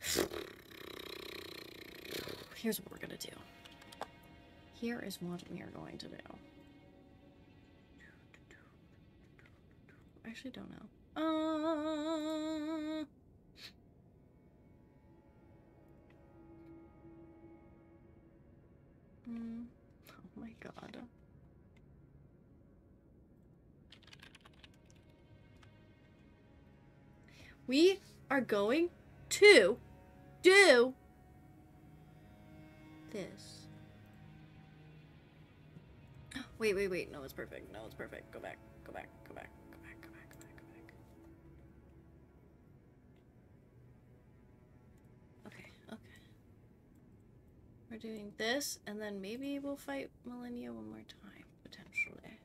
A: *sighs* Here's what we're gonna do. Here is what we are going to do. I actually don't know. Uh... Mm. Oh my god. We are going to do this. *gasps* Wait, wait, wait. No, it's perfect. No, it's perfect. Go back. Go back. We're doing this, and then maybe we'll fight Malenia one more time, potentially.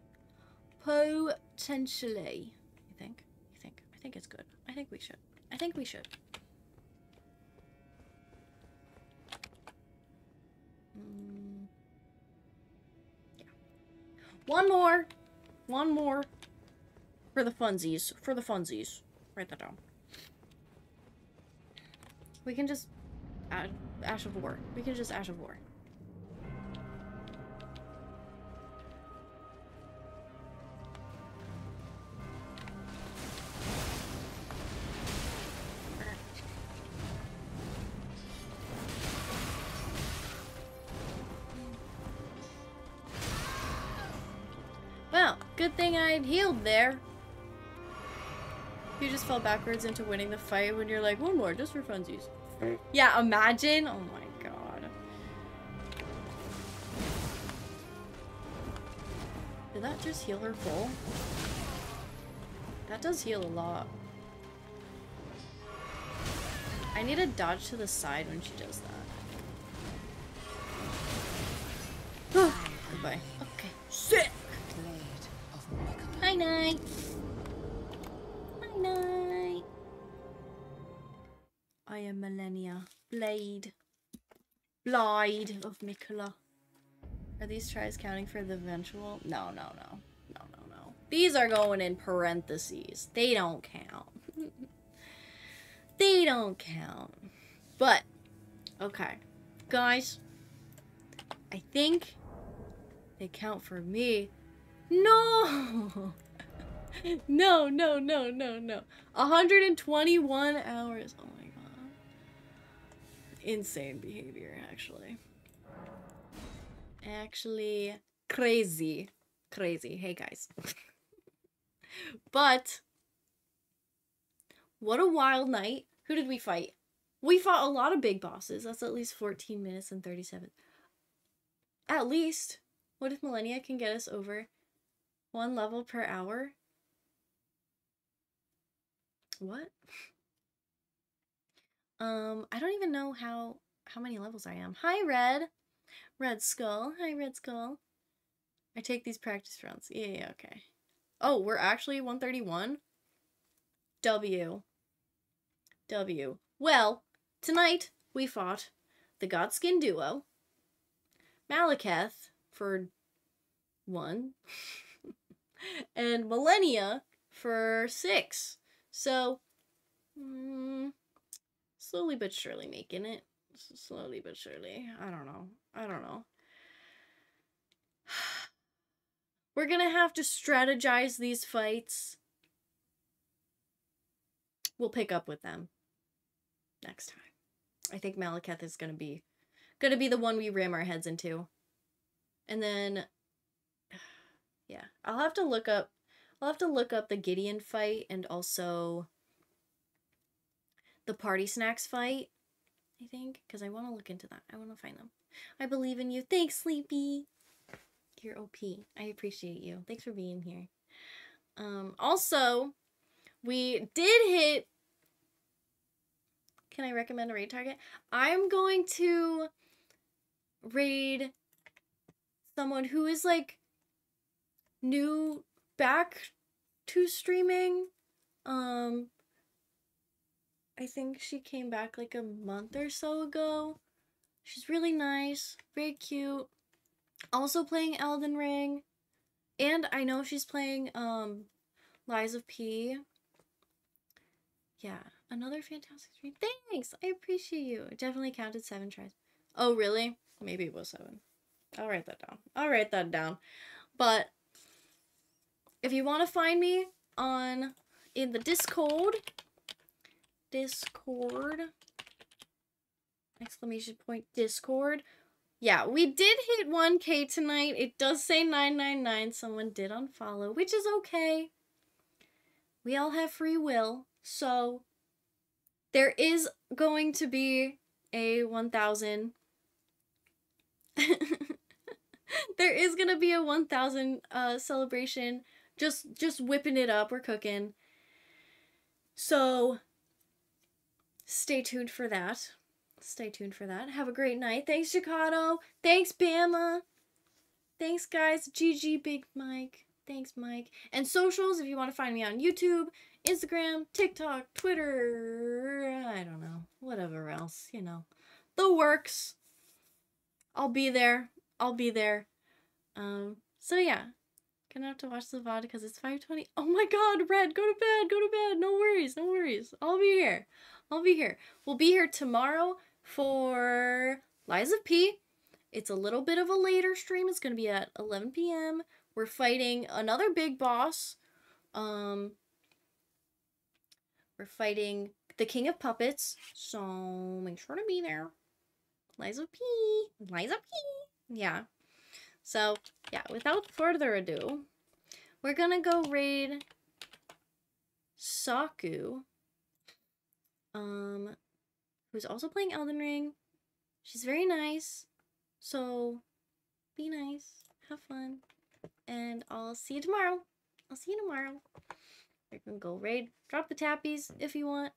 A: Potentially. You think? You think? I think it's good. I think we should. I think we should. Mm. Yeah. One more. One more. For the funsies. For the funsies. Write that down. We can just Ash of War. We can just Ash of War. Well, good thing I healed there. You just fell backwards into winning the fight when you're like, one more, just for funsies. Yeah, imagine. Oh my god. Did that just heal her full? That does heal a lot. I need to dodge to the side when she does that. *sighs* Goodbye. Okay. Sick! Hi, Night. I am Malenia. Blade. Blade of Miquella. Are these tries counting for the eventual? No, no, no. No, no, no. These are going in parentheses. They don't count. *laughs* they don't count. But, okay. Guys, I think they count for me. No! *laughs* no, no, no, no, no. 121 hours. Oh. Insane behavior, actually. Actually, crazy. Crazy. Hey, guys. *laughs* but, what a wild night. Who did we fight? We fought a lot of big bosses. That's at least 14 minutes and 37. At least. What if Malenia can get us over one level per hour? What? *laughs* Um, I don't even know how how many levels I am. Hi, Red. Red Skull. Hi, Red Skull. I take these practice rounds. Yeah, yeah, okay. Oh, we're actually 131? W. W. Well, tonight we fought the Godskin Duo, Maliketh for one, *laughs* and Malenia for six. So, mm, slowly but surely making it. Slowly but surely. I don't know. I don't know. *sighs* We're gonna have to strategize these fights. We'll pick up with them next time. I think Maliketh is gonna be gonna be the one we ram our heads into. And then *sighs* yeah, I'll have to look up I'll have to look up the Gideon fight and also the party snacks fight, I think, because I want to look into that. I want to find them. I believe in you. Thanks, Sleepy. You're OP. I appreciate you. Thanks for being here. Um, also, we did hit. Can I recommend a raid target? I'm going to raid someone who is like new back to streaming. Um, I think she came back like a month or so ago. She's really nice, very cute. Also playing Elden Ring. And I know she's playing um Lies of P. Yeah, another fantastic stream. Thanks! I appreciate you. It definitely counted seven tries. Oh, really? Maybe it was seven. I'll write that down. I'll write that down. But if you want to find me on in the Discord, Discord, exclamation point Discord. Yeah, we did hit 1k tonight. It does say 999. Someone did unfollow, which is okay. We all have free will. So there is going to be a 1000 *laughs* there is going to be a 1000 uh celebration just just whipping it up. We're cooking. So stay tuned for that. Stay tuned for that. Have a great night. Thanks, Chicago. Thanks, Bama. Thanks, guys. GG, Big Mike. Thanks, Mike. And socials, if you want to find me on YouTube, Instagram, TikTok, Twitter, I don't know, whatever else, you know. The works. I'll be there. I'll be there. Um, so yeah, Gonna have to watch the VOD because it's 520. Oh my god, Red, go to bed, go to bed. No worries, no worries. I'll be here. I'll be here. We'll be here tomorrow for Lies of P. It's a little bit of a later stream. It's gonna be at 11 p.m. We're fighting another big boss. Um, we're fighting the King of Puppets. So make sure to be there. Lies of P. Lies of P. Yeah. So, yeah, without further ado, We're gonna go raid Saku. Um, who's also playing Elden Ring. She's very nice. So be nice. Have fun. And I'll see you tomorrow. I'll see you tomorrow. You can go raid. Drop the tappies if you want.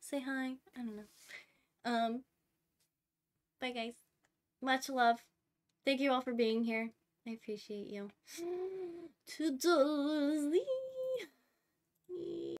A: Say hi. I don't know. Um bye guys. Much love. Thank you all for being here. I appreciate you. *gasps* Toodles.